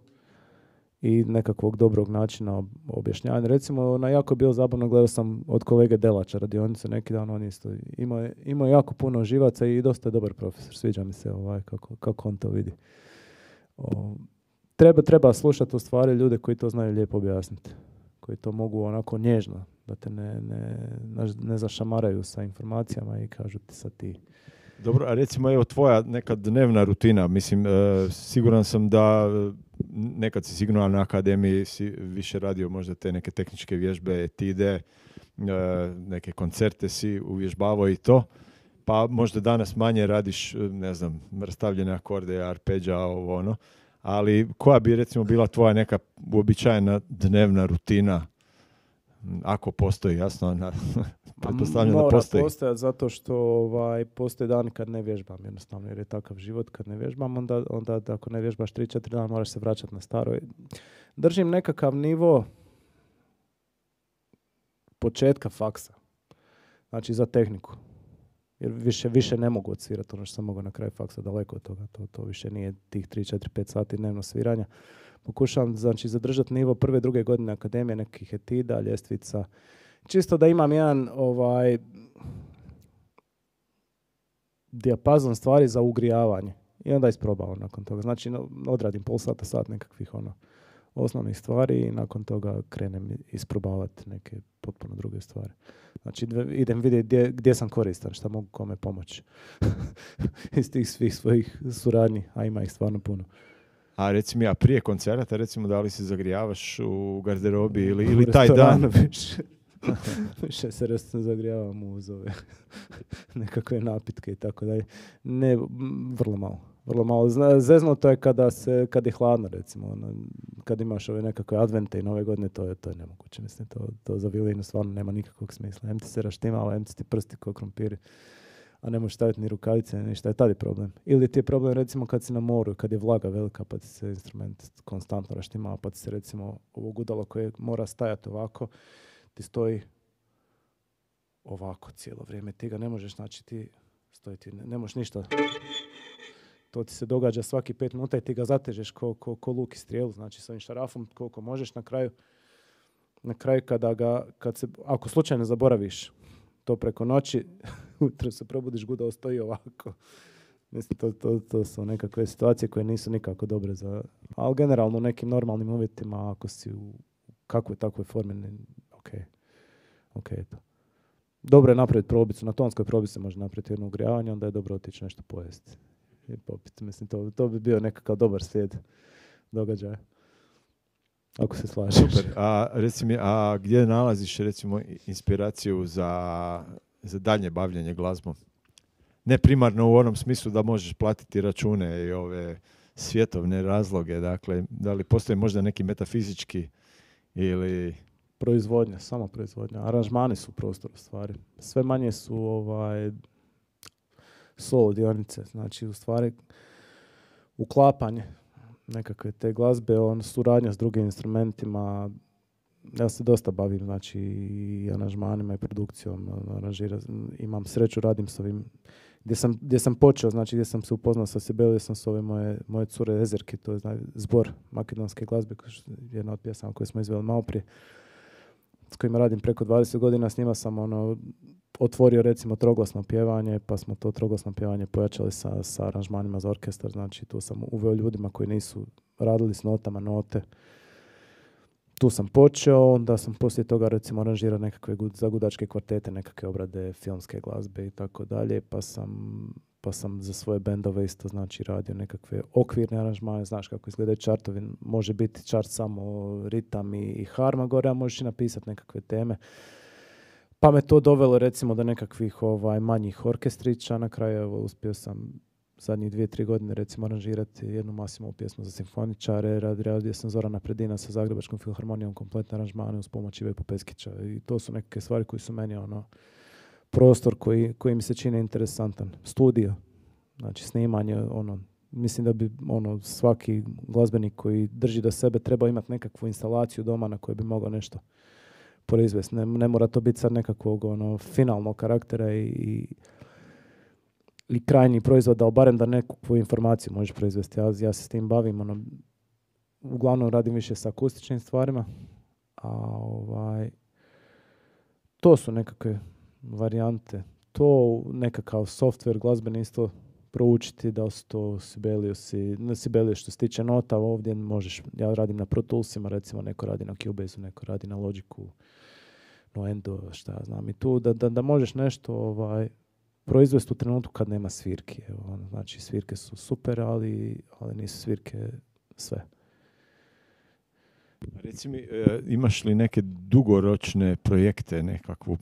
i nekakvog dobrog načina ob- objašnjavanja. Recimo, na jako je bilo zabavno, gledao sam od kolege Delača radionicu neki dan, on isto imao imao jako puno živaca i dosta je dobar profesor. Sviđa mi se ovaj, kako, kako on to vidi. O, treba, treba slušati u stvari ljude koji to znaju lijepo objasniti. Koji to mogu onako nježno, da te ne, ne, ne zašamaraju sa informacijama i kažu ti sad ti. Dobro, a recimo evo tvoja neka dnevna rutina, mislim, e, siguran sam da e, nekad si sigurno na akademiji si više radio možda te neke tehničke vježbe, etide, e, neke koncerte si uvježbavao i to, pa možda danas manje radiš, e, ne znam, rastavljene akorde, arpeđa, ovo ono, ali koja bi recimo bila tvoja neka uobičajena dnevna rutina, ako postoji, jasno, na, pretpostavljam da Mora postoji. postojati zato što ovaj, postoje dani kad ne vježbam jednostavno jer je takav život kad ne vježbam onda, onda ako ne vježbaš 3-4 dana moraš se vraćati na staro. Držim nekakav nivo početka faksa. Znači za tehniku. Jer više, više ne mogu odsvirati ono što sam mogao na kraju faksa, daleko od toga. To, to više nije tih 3, 4, 5 sati dnevno sviranja. Pokušavam znači, zadržati nivo prve, druge godine akademije, nekih etida, ljestvica. Čisto da imam jedan ovaj dijapazon stvari za ugrijavanje. I onda isprobao nakon toga. Znači, no, odradim pol sata, sat nekakvih ono, osnovnih stvari i nakon toga krenem isprobavati neke potpuno druge stvari. Znači, idem vidjeti gdje, gdje sam koristan, šta mogu kome pomoći. Iz tih svih svojih suradnji, a ima ih stvarno puno. A recimo ja prije koncerata, recimo da li se zagrijavaš u garderobi ili, ili taj dan? Više, više se restoranu zagrijavam uz ove nekakve napitke i tako dalje. Ne, vrlo malo. Vrlo malo. Zna, zeznuto je kada, se, kad je hladno, recimo. ono, kad imaš ove nekakve advente i nove godine, to je, to je nemoguće. Mislim, to, to za violinu stvarno nema nikakvog smisla. Em ti se raštimava, em ti prsti kao krompiri a ne možeš staviti ni rukavice, ni ništa. Je tad je problem. Ili ti je problem recimo kad si na moru, kad je vlaga velika, pa ti se instrument konstantno raštimava, pa ti se recimo ovo gudalo koje mora stajati ovako, ti stoji ovako cijelo vrijeme. Ti ga ne možeš, znači ti stoji ti, ne, možeš ništa. To ti se događa svaki pet minuta i ti ga zatežeš ko, ko, ko luk i strijelu, znači s ovim šarafom koliko možeš na kraju. Na kraju kada ga, kad se, ako slučajno zaboraviš to preko noći, ujutro se probudiš, gudao stoji ovako. Mislim, to, to, to su nekakve situacije koje nisu nikako dobre za... Ali generalno u nekim normalnim uvjetima, ako si u kakvoj takvoj formi, ok. Ok, to. Dobro je napraviti probicu, na tonskoj probi se može napraviti jedno ugrijavanje, onda je dobro otići nešto pojesti. I popiti. Mislim, to, to bi bio nekakav dobar slijed događaja. Ako se slažeš. Super. A, reci mi, a gdje nalaziš recimo inspiraciju za, za dalje bavljanje glazbom? Ne primarno u onom smislu da možeš platiti račune i ove svjetovne razloge, dakle, da li postoji možda neki metafizički ili... Proizvodnja, samo proizvodnja. Aranžmani su prostor u stvari. Sve manje su ovaj solo dionice, znači u stvari uklapanje nekakve te glazbe, on suradnja s drugim instrumentima. Ja se dosta bavim znači i aranžmanima i produkcijom aranžira. Imam sreću, radim s ovim gdje sam, gdje sam počeo, znači gdje sam se upoznao sa Sibelijom, sam s ove moje, moje cure Ezerke, to je zna- zbor makedonske glazbe, jedna od pjesama koje smo izveli malo prije, s kojima radim preko 20 godina, s njima sam ono, otvorio recimo troglasno pjevanje, pa smo to troglasno pjevanje pojačali sa, sa aranžmanima za orkestar, znači tu sam uveo ljudima koji nisu radili s notama note. Tu sam počeo, onda sam poslije toga recimo aranžirao nekakve gud- zagudačke kvartete, nekakve obrade filmske glazbe i tako dalje, pa sam pa sam za svoje bendove isto znači radio nekakve okvirne aranžmane, znaš kako izgledaju čartovi, može biti čart samo ritam i, i harma gore, a možeš i napisati nekakve teme. Pa me to dovelo recimo do nekakvih ovaj, manjih orkestrića, na kraju evo, uspio sam zadnjih dvije, tri godine recimo aranžirati jednu Masimovu pjesmu za simfoničare, rad- radio sam Zorana Predina sa Zagrebačkom filharmonijom, kompletne aranžmane uz pomoć Ive Popeskića. I to su neke stvari koje su meni ono, prostor koji, koji mi se čini interesantan. Studio, znači snimanje, ono, mislim da bi ono, svaki glazbenik koji drži do sebe treba imati nekakvu instalaciju doma na kojoj bi mogao nešto proizvesti. Ne, ne mora to biti sad nekakvog ono, finalnog karaktera i, i, i krajnji proizvod, ali barem da nekakvu informaciju možeš proizvesti. Ja, ja se s tim bavim, ono, uglavnom radim više sa akustičnim stvarima, a ovaj, to su nekakve varijante. To nekakav software glazbeni isto proučiti da su to Sibeliusi, ne Sibelius što se tiče nota, ovdje možeš, ja radim na Pro Toolsima, recimo neko radi na Cubase, neko radi na Logicu, Nuendo, šta ja znam, i tu da, da, možeš nešto ovaj, proizvesti u trenutku kad nema svirki. Evo, ono, znači svirke su super, ali, ali nisu svirke sve. Reci mi, e, imaš li neke dugoročne projekte, nekakvu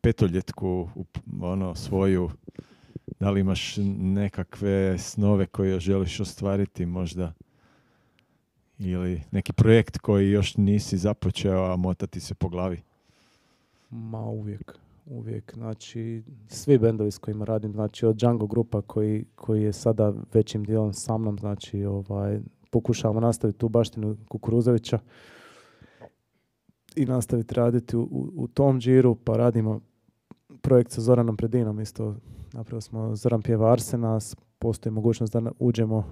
petoljetku, ono, svoju, da li imaš nekakve snove koje želiš ostvariti možda? Ili neki projekt koji još nisi započeo, a mota ti se po glavi? Ma uvijek, uvijek. Znači, svi bendovi s kojima radim, znači od Django grupa koji, koji je sada većim dijelom sa mnom, znači ovaj, pokušavamo nastaviti tu baštinu Kukuruzovića i nastaviti raditi u, u, u tom džiru, pa radimo projekt sa Zoranom Predinom isto. Napravili smo Zoran pjeva Arsena, s- postoji mogućnost da uđemo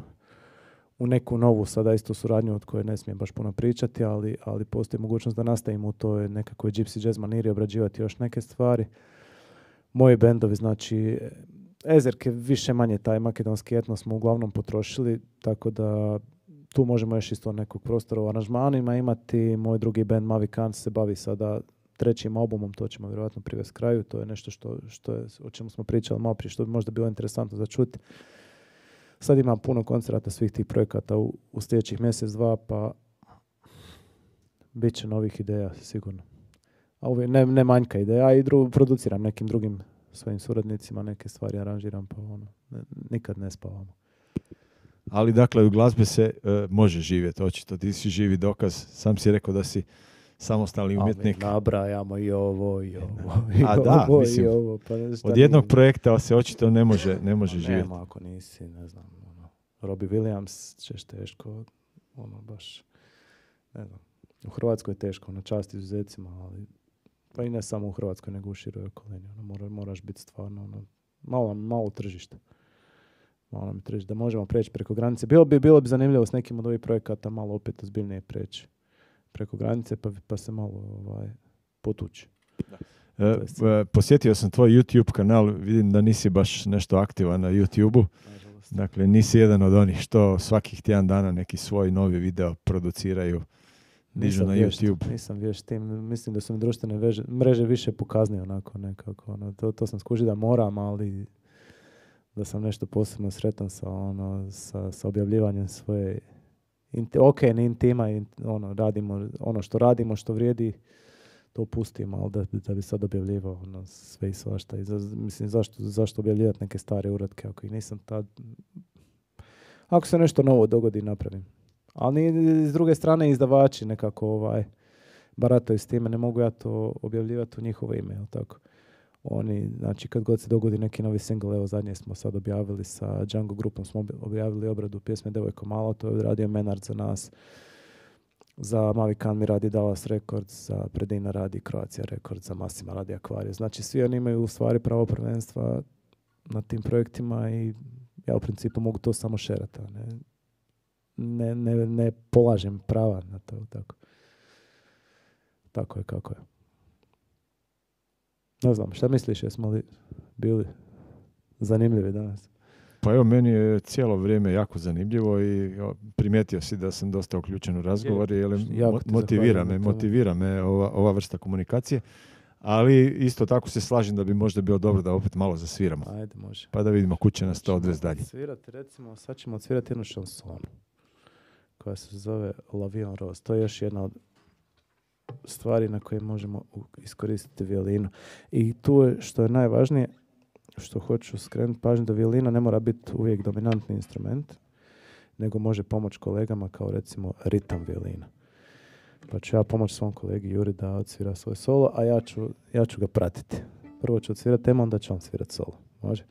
u neku novu sada isto suradnju od koje ne smijem baš puno pričati, ali, ali postoji mogućnost da nastavimo u toj nekakvoj Gypsy Jazz maniri obrađivati još neke stvari. Moji bendovi, znači Ezerke više manje taj makedonski etno smo uglavnom potrošili, tako da tu možemo još isto nekog prostora u aranžmanima imati. Moj drugi band Mavi Kant se bavi sada trećim albumom, to ćemo vjerojatno privesti kraju, to je nešto što, što je, o čemu smo pričali malo prije, što bi možda bilo interesantno za čuti. Sad imam puno koncerata svih tih projekata u, u sljedećih mjesec, dva, pa bit će novih ideja sigurno. A uvijek ne, ne manjka ideja, i dru, produciram nekim drugim svojim suradnicima, neke stvari aranžiram, pa ono, ne- nikad ne spavamo. Ali dakle, u glazbe se e, može živjeti, očito ti si živi dokaz. Sam si rekao da si samostalni umjetnik. Ali nabrajamo i ovo, i ovo, i A da, ovo, mislim, i ovo. Pa znam šta Od jednog projekta se očito ne može, ne može živjeti. Nema ako nisi, ne znam, ono, Robbie Williams ćeš teško, ono, baš, ne znam. U Hrvatskoj je teško, na čast izuzecima, ali pa i ne samo u Hrvatskoj, nego u široj okolini. Ono, mora, moraš biti stvarno, ono, malo, malo tržište. Malo mi tržište, da možemo preći preko granice. Bilo bi, bilo bi zanimljivo s nekim od ovih projekata malo opet ozbiljnije preći preko granice, pa, pa se malo ovaj, potući. E, e, posjetio sam tvoj YouTube kanal, vidim da nisi baš nešto aktivan na YouTube-u. Dakle, nisi jedan od onih što svakih tjedan dana neki svoj novi video produciraju, dižu Nisam na vješt, YouTube. Nisam vješt s tim. Mislim da su mi društvene veže, mreže više pokazne onako nekako. Ono, to, to sam skužio da moram, ali da sam nešto posebno sretan sa, ono, sa, sa objavljivanjem svoje inti, ok, ne intima, in- ono, radimo, ono što radimo, što vrijedi, to pustimo, ali da, da bi sad objavljivao ono, sve i svašta. I za- mislim, zašto, zašto objavljivati neke stare uratke ako ih nisam tad... Ako se nešto novo dogodi, napravim. Ali s druge strane izdavači nekako ovaj, barataju s time, ne mogu ja to objavljivati u njihovo ime, tako? Oni, znači kad god se dogodi neki novi single, evo zadnje smo sad objavili sa Django grupom, smo obja- objavili obradu pjesme Devojko malo, to je odradio Menard za nas. Za Mavikan mi radi Dallas Records, za Predina radi Croatia Records, za Massima radi Aquarius. Znači svi oni imaju u stvari pravo prvenstva na tim projektima i ja u principu mogu to samo šerati, ne, ne, ne, ne polažem prava na to. Tako. tako je kako je. Ne znam, šta misliš, jesmo li bili zanimljivi danas? Pa evo, meni je cijelo vrijeme jako zanimljivo i primijetio si da sam dosta uključen u razgovor, jer motivira me, motivira me ova, ova vrsta komunikacije. Ali isto tako se slažem da bi možda bilo dobro da opet malo zasviramo. Ajde, može. Pa da vidimo kud će nas to Ćemo odvesti dalje. Svirati, recimo, sad ćemo odsvirati jednu šansonu koja se zove Lavion Rose. To je još jedna od stvari na koje možemo iskoristiti violinu. I tu je, što je najvažnije, što hoću skrenuti pažnju, da violina ne mora biti uvijek dominantni instrument, nego može pomoći kolegama kao recimo ritam violina. Pa ću ja pomoći svom kolegi Juri da odsvira svoj solo, a ja ću, ja ću ga pratiti. Prvo ću odsvirati tema, onda će on svirati solo. Može?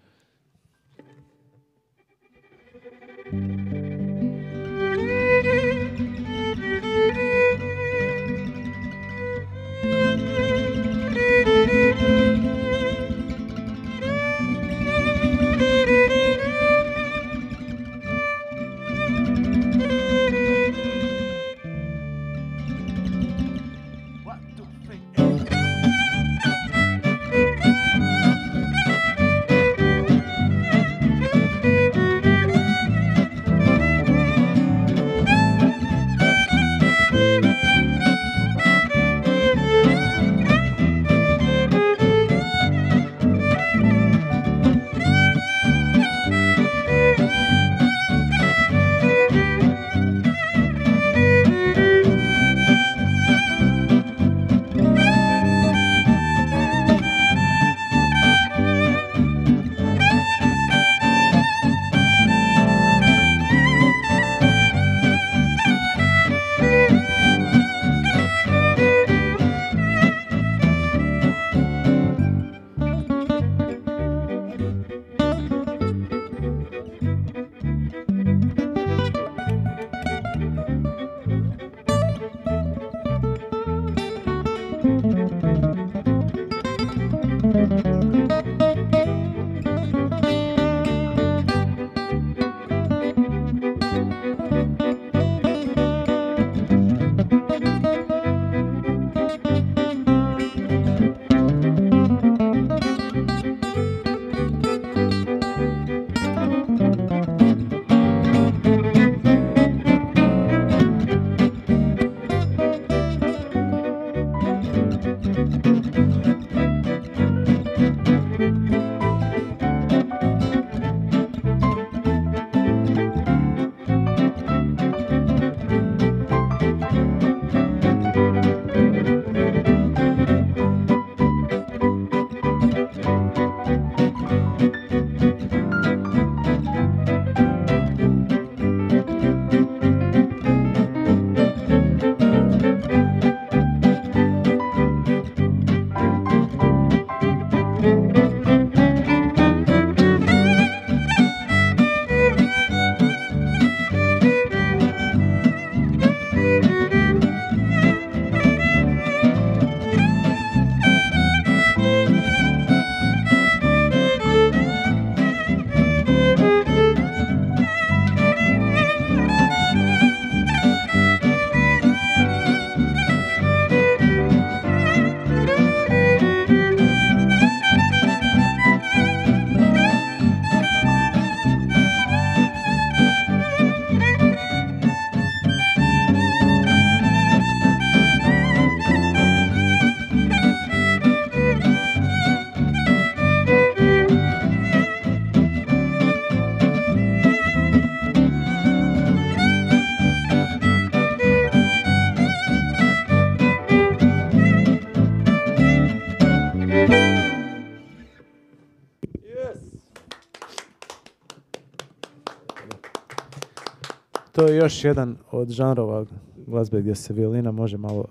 To je još jedan od žanrova glazbe gdje se violina može malo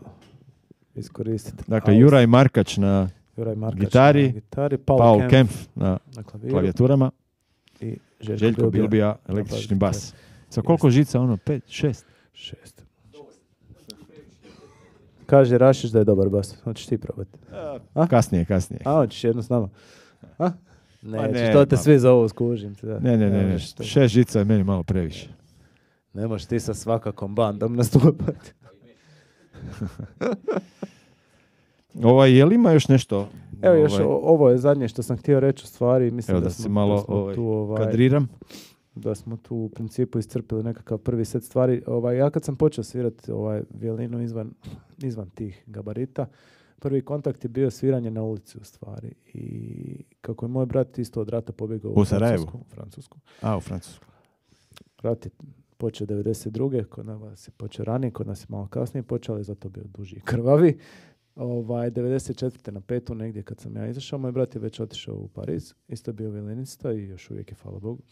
iskoristiti. Dakle, Juraj Markač na Juraj Markač gitari, na gitari, Paul, Paul Kempf Kempf na na klavijaturama, i Željko, Željko Bilbija Bilbija, električni bas. Sa koliko žica, ono, pet, šest? Šest. Kaže Rašić da je dobar bas. Hoćeš ti probati? A? Kasnije, kasnije. A, hoćeš jedno s nama? A? Nećeš, ne, to te pa- svi zovu, skužim te. Da. Ne, ne, ne, ne, šest žica je meni malo previše. Ne možeš ti sa svakakom bandom nastupati. Ovaj, je li ima još nešto? Evo još, ovaj, ovo je zadnje što sam htio reći u stvari. Mislim Evo da, da smo, malo da smo ovaj, tu, ovaj, kadriram. da smo tu u principu iscrpili nekakav prvi set stvari. Ovaj, ja kad sam počeo svirati ovaj, violinu izvan, izvan tih gabarita, prvi kontakt je bio sviranje na ulici u stvari. I kako je moj brat isto od rata pobjegao U Sarajevu? Francusku, Francusku. A, u Francusku. Rat je počeo 92. Kod nas je počeo ranije, kod nas je malo kasnije počeo, ali zato bio duži i krvavi. Ovaj, 94. na petu negdje kad sam ja izašao, moj brat je već otišao u Pariz, isto je bio violinista i još uvijek je, hvala Bogu.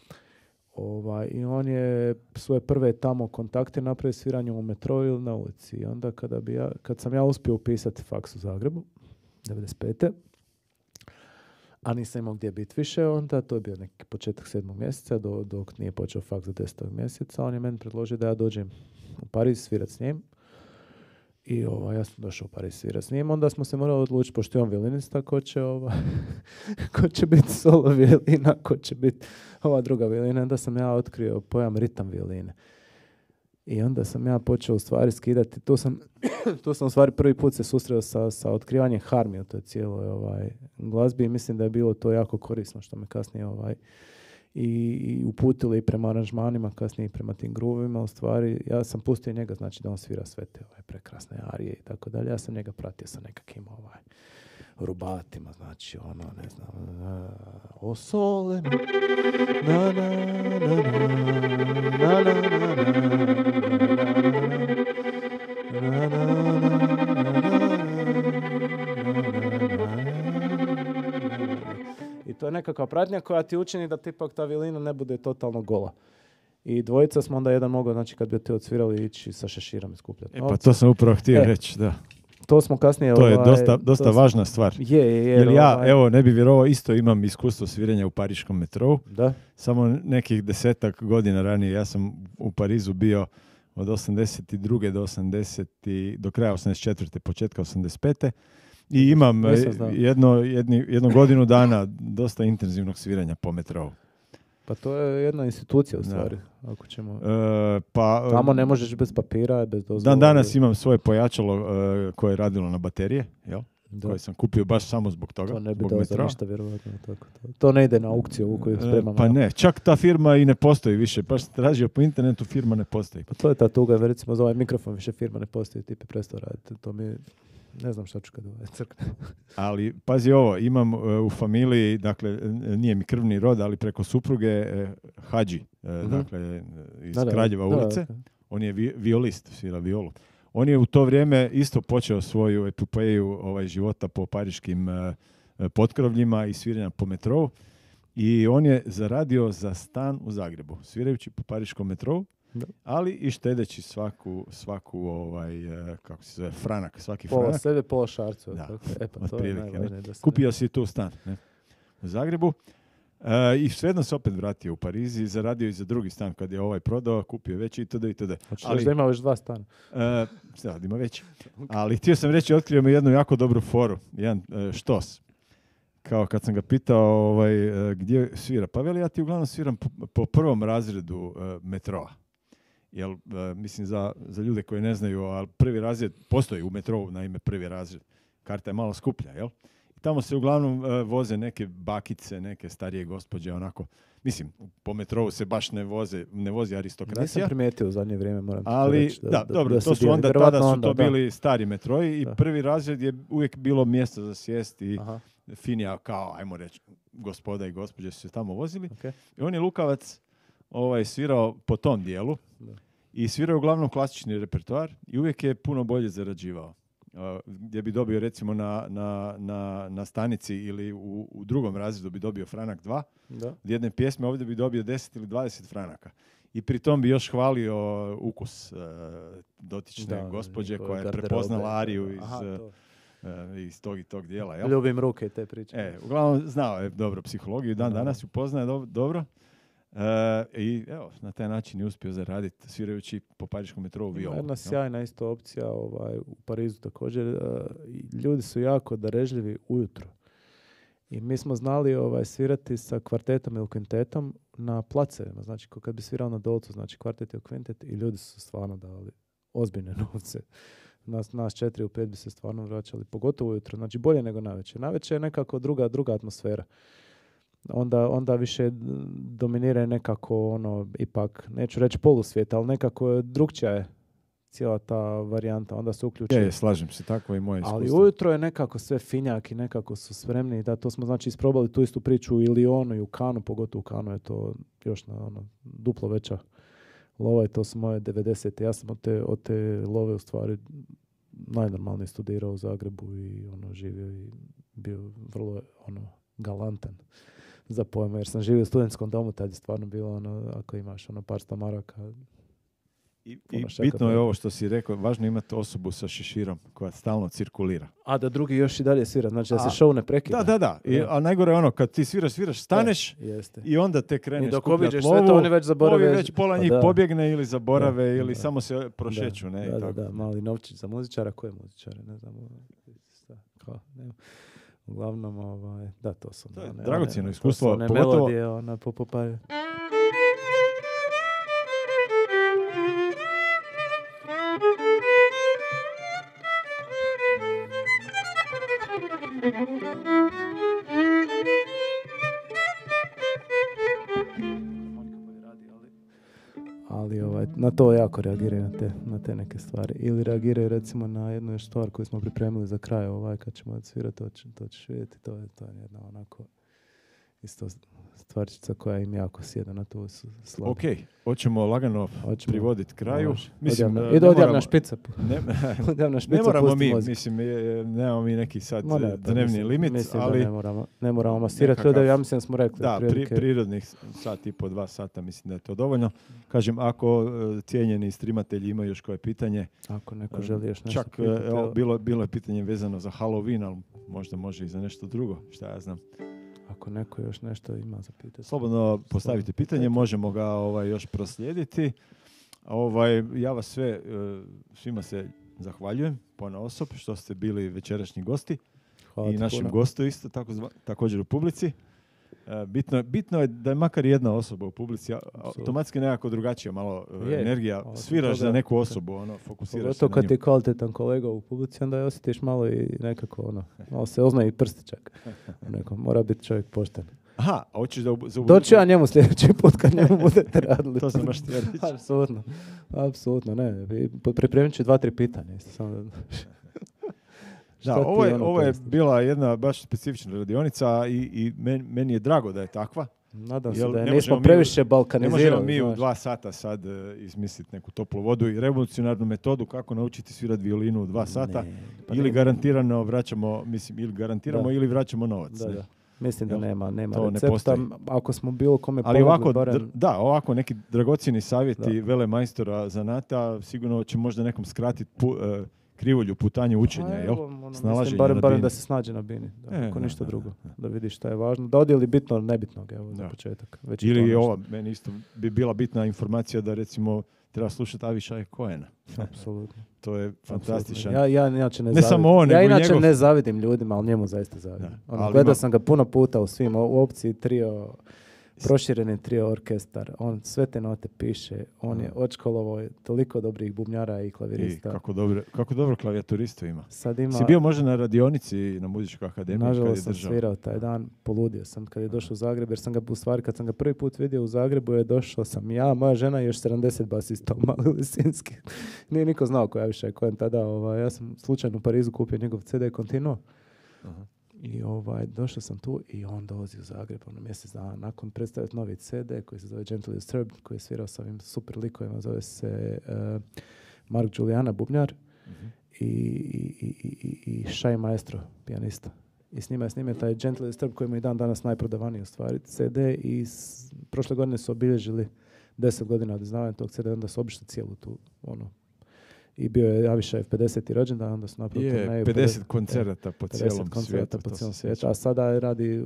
Ovaj, I on je svoje prve tamo kontakte napravio sviranjem u metrou ili na ulici. I onda kada bi ja, kad sam ja uspio upisati faks u Zagrebu, 95. A nisam imao gdje biti više, onda to je bio neki početak sedmog mjeseca, do, dok nije počeo faks za desetog mjeseca. On je meni predložio da ja dođem u Pariz svirat s njim. I ovaj, ja sam došao u Pariz svirat s njim, onda smo se morali odlučiti, pošto je on violinista, ko će, ovaj, ko će biti solo violina, ko će biti ova druga violina. Onda sam ja otkrio pojam ritam violine. I onda sam ja počeo u stvari skidati, tu sam, tu sam u stvari prvi put se susreo sa, sa otkrivanjem harmi u toj cijeloj ovaj, glazbi i mislim da je bilo to jako korisno što me kasnije ovaj, i, i uputilo i prema aranžmanima, kasnije i prema tim gruvima, u stvari, ja sam pustio njega, znači da on svira sve te ovaj, prekrasne arije i tako dalje, ja sam njega pratio sa nekakvim ovaj, rubatima, znači ono, ne znam, a, o sole, mi, na, na, na, na, na, na, na, na, nekakva pratnja koja ti učini da ti ipak ta violina ne bude totalno gola. I dvojica smo onda jedan mogao, znači kad bi te odsvirali ići sa šeširom skupljati E pa to sam upravo htio E, reći, da. To smo kasnije... To je ovaj, dosta, dosta to smo- važna stvar. Je, je, je. Jer ja, ovaj, evo, ne bi vjerovao, isto imam iskustvo sviranja u pariškom metrou. Da, Samo nekih desetak godina ranije. Ja sam u Parizu bio od 82. do 80. i- do kraja 84. početka 85. I imam e, jedno, jedni, jednu godinu dana dosta intenzivnog sviranja po metrou. pa to je jedna institucija u Da. stvari. Ako ćemo... E, pa, Tamo ne možeš bez papira, bez dozvola. Dan danas imam svoje pojačalo e, koje je radilo na baterije, jel? Da. koje sam kupio baš samo zbog toga, To ne bi dao za ništa, vjerovatno. Tako to. to ne ide na aukciju ovu koju E, spremamo. pa ne, čak ta firma i ne postoji više. Baš sam tražio po internetu, firma ne postoji. Pa to je ta tuga, recimo za ovaj mikrofon više firma ne postoji, je prestao raditi. To mi ne znam šta ću kad ovaj crkne. Ali pazi ovo, imam e, u familiji, dakle nije mi krvni rod, ali preko supruge Hadži, dakle iz Da, da, Kraljeva da, ulice. On je vi- violist, svira violu. On je u to vrijeme isto počeo svoju epopeju ovaj, života po pariškim e, e, potkrovljima i sviranja po metrou. I on je zaradio za stan u Zagrebu, svirajući po pariškom metrou, Da. ali i štedeći svaku, svaku ovaj, e, kako se zove, franak, svaki Pola franak. sebe, pola šarcu. Da, tako? E pa to je otprilike, ne? Da Kupio si tu stan ne? u Zagrebu. E, I svejedno se opet vratio u Pariz i zaradio i za drugi stan kad je ovaj prodao, kupio veći itd. itd. Hoćeš Ali- reći da ima još dva stana. E, sad ima veći. Ali htio sam reći, otkrio mi jednu jako dobru foru, jedan e, štos. Kao kad sam ga pitao ovaj, gdje svira, pa veli ja ti uglavnom sviram po, po prvom razredu e, metroa. Jel, e, mislim za, za ljude koji ne znaju, ali prvi razred, postoji u metrou na ime prvi razred. Karta je malo skuplja, jel? I tamo se uglavnom e, voze neke bakice, neke starije gospođe, onako. Mislim, po metrou se baš ne, voze, ne vozi Nisam aristokracija. primijetio u zadnje vrijeme, moram Ali, reći. da, dobro, se to su onda, tada su onda, to da. bili stari metroji i Da. prvi razred je uvijek bilo mjesto za sjest i Aha, finija kao, ajmo reći, gospoda i gospođe su se tamo vozili. okej. I on je Lukavac ovaj, svirao po tom dijelu Da. I svirao uglavnom klasični repertoar i uvijek je puno bolje zarađivao. Uh, gdje bi dobio recimo na, na, na, na stanici ili u, u drugom razredu bi dobio franak 2 Da. od jedne pjesme, ovdje bi dobio 10 ili 20 franaka. I pri tom bi još hvalio ukus e, dotične Da, gospođe koja je prepoznala Ariju iz, Aha, to. e, iz tog i tog dijela. Jel? Ljubim ruke te priče. E, uglavnom znao je dobro psihologiju, dan Da. danas ju poznaje do- dobro. E, I evo, na taj način je uspio zaraditi svirajući po pariškom metrou Ima violu. Jedna sjajna isto opcija ovaj, u Parizu također. e, ljudi su jako darežljivi ujutro. I mi smo znali ovaj, svirati sa kvartetom ili kvintetom na placevima. Znači, kad bi svirao na dolcu, znači kvartet ili kvintet, i ljudi su stvarno dali ozbiljne novce. Nas, nas četiri u pet bi se stvarno vraćali, pogotovo ujutro. Znači, bolje nego navečer. Navečer je nekako druga, druga atmosfera. Onda, onda više dominira nekako ono, ipak, neću reći polusvijet, ali nekako je drugčija je cijela ta varijanta. Onda se uključi Je, slažem se, takvo je i moje ali iskustvo. ujutro je nekako sve finjak i nekako su spremni. Da, to smo znači isprobali tu istu priču u Ilionu i u Kanu, pogotovo u Kanu je to još na ono, duplo veća lova i to su moje 90. Ja sam od te, od te love u stvari najnormalnije studirao u Zagrebu i ono živio i bio vrlo ono galantan za pojma, jer sam živio u studentskom domu, tad je stvarno bilo ono, ako imaš ono par sto maraka, I, i bitno je ovo što si rekao, važno je imati osobu sa šeširom koja stalno cirkulira. a da drugi još i dalje svira, znači da se show ne prekida. Da, da, da. I, a najgore je ono, kad ti sviraš, sviraš, staneš E, jeste. i onda te kreneš I dok obiđeš sve to, oni već zaborave. ovi već pola Pa njih da. pobjegne ili zaborave Da, ili samo se prošeću, ne? i Da, da, tako. da, mali novčić za muzičara, koje muzičare, ne znam, kao, nema. Uglavnom, ovaj, da, to su To je dragocjeno iskustvo, to su one pogotovo- melodije, ona po to jako reagiraju na te, na te neke stvari. Ili reagiraju recimo na jednu stvar koju smo pripremili za kraj, ovaj, kad ćemo odsvirati, to, će, to ćeš vidjeti, to je, to je jedna onako isto stvarčica koja im jako sjeda na tu s- slavu. Ok, hoćemo lagano Hoćemo. privoditi kraju. Može. Mislim, Odjavna- e, ne odjavna moramo- špica. Ne, Odjavna špica, ne moramo mi, muziku. mislim, je- nemamo mi neki sad ne, pa dnevni mislim- limit, mislim da ali ne moramo, ne moramo masirati nekakav- ja mislim da smo rekli. da, pri, prirodnih sat i po dva sata, mislim da je to dovoljno. Kažem, ako e, cijenjeni streamatelji imaju još koje pitanje, Ako neko e, želi još nešto čak evo. bilo, bilo je pitanje vezano za Halloween, ali možda može i za nešto drugo, šta ja znam. Ako neko još nešto ima za pitati. Slobodno postavite pitanje, možemo ga ovaj, još proslijediti. Ovaj, ja vas sve, e, svima se zahvaljujem po osob što ste bili večerašnji gosti Hvala i našem puno. gostu isto tako također u publici. E, bitno, bitno je da je makar jedna osoba u publici, automatski nekako drugačija malo e, Je, energija, sviraš za neku osobu, ono, fokusiraš se na kad ti je kvalitetan kolega u publici, onda je osjetiš malo i nekako ono, malo se oznaje i prsti čak. Neko, mora biti čovjek pošten. Aha, a hoćeš da za Doću ja njemu sljedeći put kad njemu budete radili. To sam baš reći. Apsolutno, apsolutno, ne. Pripremit ću dva, tri pitanja. Samo da... Da, ovo je, ono ovo je bila jedna baš specifična radionica i, i men- meni je drago da je takva. Nadam se da je ne nismo previše Ne balkanizirali. možemo mi u dva sata sad e, izmisliti neku toplu vodu i revolucionarnu metodu kako naučiti svirati violinu u dva sata. Ne, pa ili ne- garantirano vraćamo, mislim, ili garantiramo Da. ili vraćamo novac. Da, ne? da. Mislim da Jel? nema, nema To ne recepta. postoji. Ako smo bilo kome Ali ovako, barem... da, ovako neki dragocjeni savjeti Da. vele majstora zanata sigurno će možda nekom skratiti pu- krivulju putanje učenja, Pa jel? ono, Snalaženje mislim, barem, barem da se snađe na bini. Da, E, ako da, ništa da, drugo. da. Da vidi šta je važno. Da odijeli bitno od nebitnog, evo, za početak. Već je to Ili nešto. ova, meni isto bi bila bitna informacija da recimo treba slušati Aviša Koena. Apsolutno. To je fantastičan. Ja, ja inače ne, Ne zavidim. samo on, ja inače njegov- ne zavidim ljudima, ali njemu zaista zavidim. Da, Ono, ali gledao ima- sam ga puno puta u svim, u opciji trio, prošireni trio orkestar. On sve te note piše. On je odškolovao toliko dobrih bubnjara i I klavirista. kako dobro, kako dobro klavijaturistu ima. Sad ima... Si bio možda na radionici na muzičkoj akademiji kad je Nažalost sam držao? svirao taj dan, poludio sam kad je došao u Zagreb, jer sam ga u stvari kad sam ga prvi put vidio u Zagrebu je došao sam ja, moja žena i još 70 basista u Mali Lisinski. Nije niko znao ko je više kojem tada. Ovaj, ja sam slučajno u Parizu kupio njegov CD Continuo. Aha. I ovaj, došao sam tu i on dolazi u Zagreb ono mjesec dana nakon predstaviti novi CD koji se zove Gently Disturbed, koji je svirao sa ovim super likovima, zove se eh, Mark Giuliana, bubnjar Mhm. i, i, i, i, i Shai Maestro, pijanista. I s njima je snimio taj Gently Disturbed koji mu je i dan danas najprodavaniji u stvari CD i s- prošle godine su obilježili deset godina od izdavanja tog CD, onda su obišli cijelu tu, ono, i bio je Avišajev 50. rođendan, onda su napravili Je, turneju, 50 koncerata po 50 cijelom koncerta svijetu. po cijelom svijetu. A sada je radi,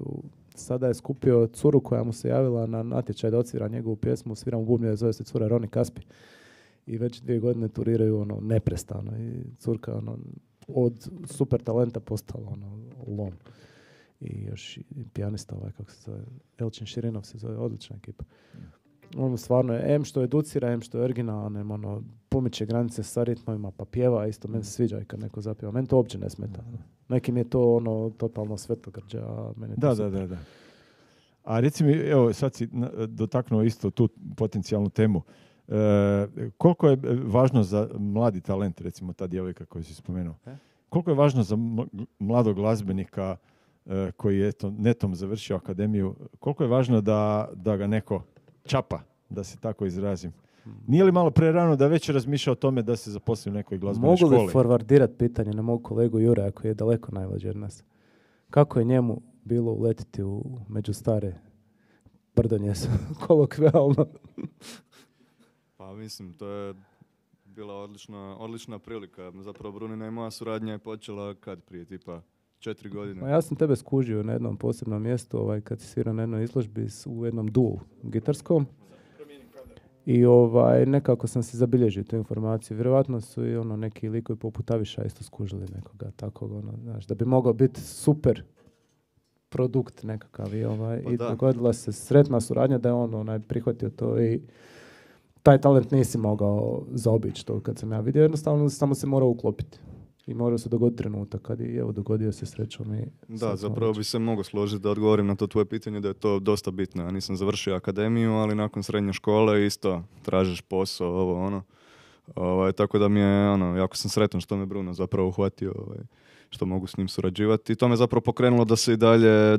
sada je skupio curu koja mu se javila na natječaj da odsvira njegovu pjesmu, svira mu bubnje, zove se cura Roni Kaspi. I već dvije godine turiraju ono neprestano i curka ono od super talenta postala ono lom. I još i pijanista ovaj kako se zove, Elčin Širinov se zove, odlična ekipa. Ono stvarno je, em što educira, em što je originalan, ono, pomiče granice sa ritmovima, pa pjeva, isto meni se sviđa i kad neko zapjeva. Meni to uopće ne smeta. Nekim je to ono totalno svetogrđe, a meni je to Da, da, da, da. A reci mi, evo, sad si dotaknuo isto tu potencijalnu temu. E, koliko je važno za mladi talent, recimo ta djevojka koju si spomenuo, E? koliko je važno za ml- mladog glazbenika e, koji je eto, netom završio akademiju, koliko je važno da, da ga neko čapa, da se tako izrazim? Nije li malo prerano da već razmišlja o tome da se zaposli u nekoj glazbenoj Mogu školi? li forwardirat pitanje na mog kolegu Jure, koji je daleko najlađi od nas? Kako je njemu bilo uletiti u među stare prdonjes, kolokvijalno? Pa mislim, to je bila odlična, odlična prilika. Zapravo Brunina i moja suradnja je počela kad prije tipa četiri godine. Ma ja sam tebe skužio na jednom posebnom mjestu, ovaj, kad si svirao na jednoj izložbi u jednom duo gitarskom. I ovaj, nekako sam si zabilježio tu informaciju. Vjerojatno su i ono neki likovi poput Aviša isto skužili nekoga takvog, ono, znaš, da bi mogao biti super produkt nekakav i, ovaj, Pa i da. dogodila se sretna suradnja da je on onaj, prihvatio to i taj talent nisi mogao zaobići to kad sam ja vidio, jednostavno samo se morao uklopiti. I morao se dogoditi trenutak kad i evo dogodio se srećom i Da, zapravo bi se mogao složiti da odgovorim na to tvoje pitanje da je to dosta bitno. Ja nisam završio akademiju, ali nakon srednje škole isto tražiš posao, ovo ono. Ovaj, tako da mi je, ono, jako sam sretan što me Bruno zapravo uhvatio, ovaj, što mogu s njim surađivati. I to me zapravo pokrenulo da se i dalje,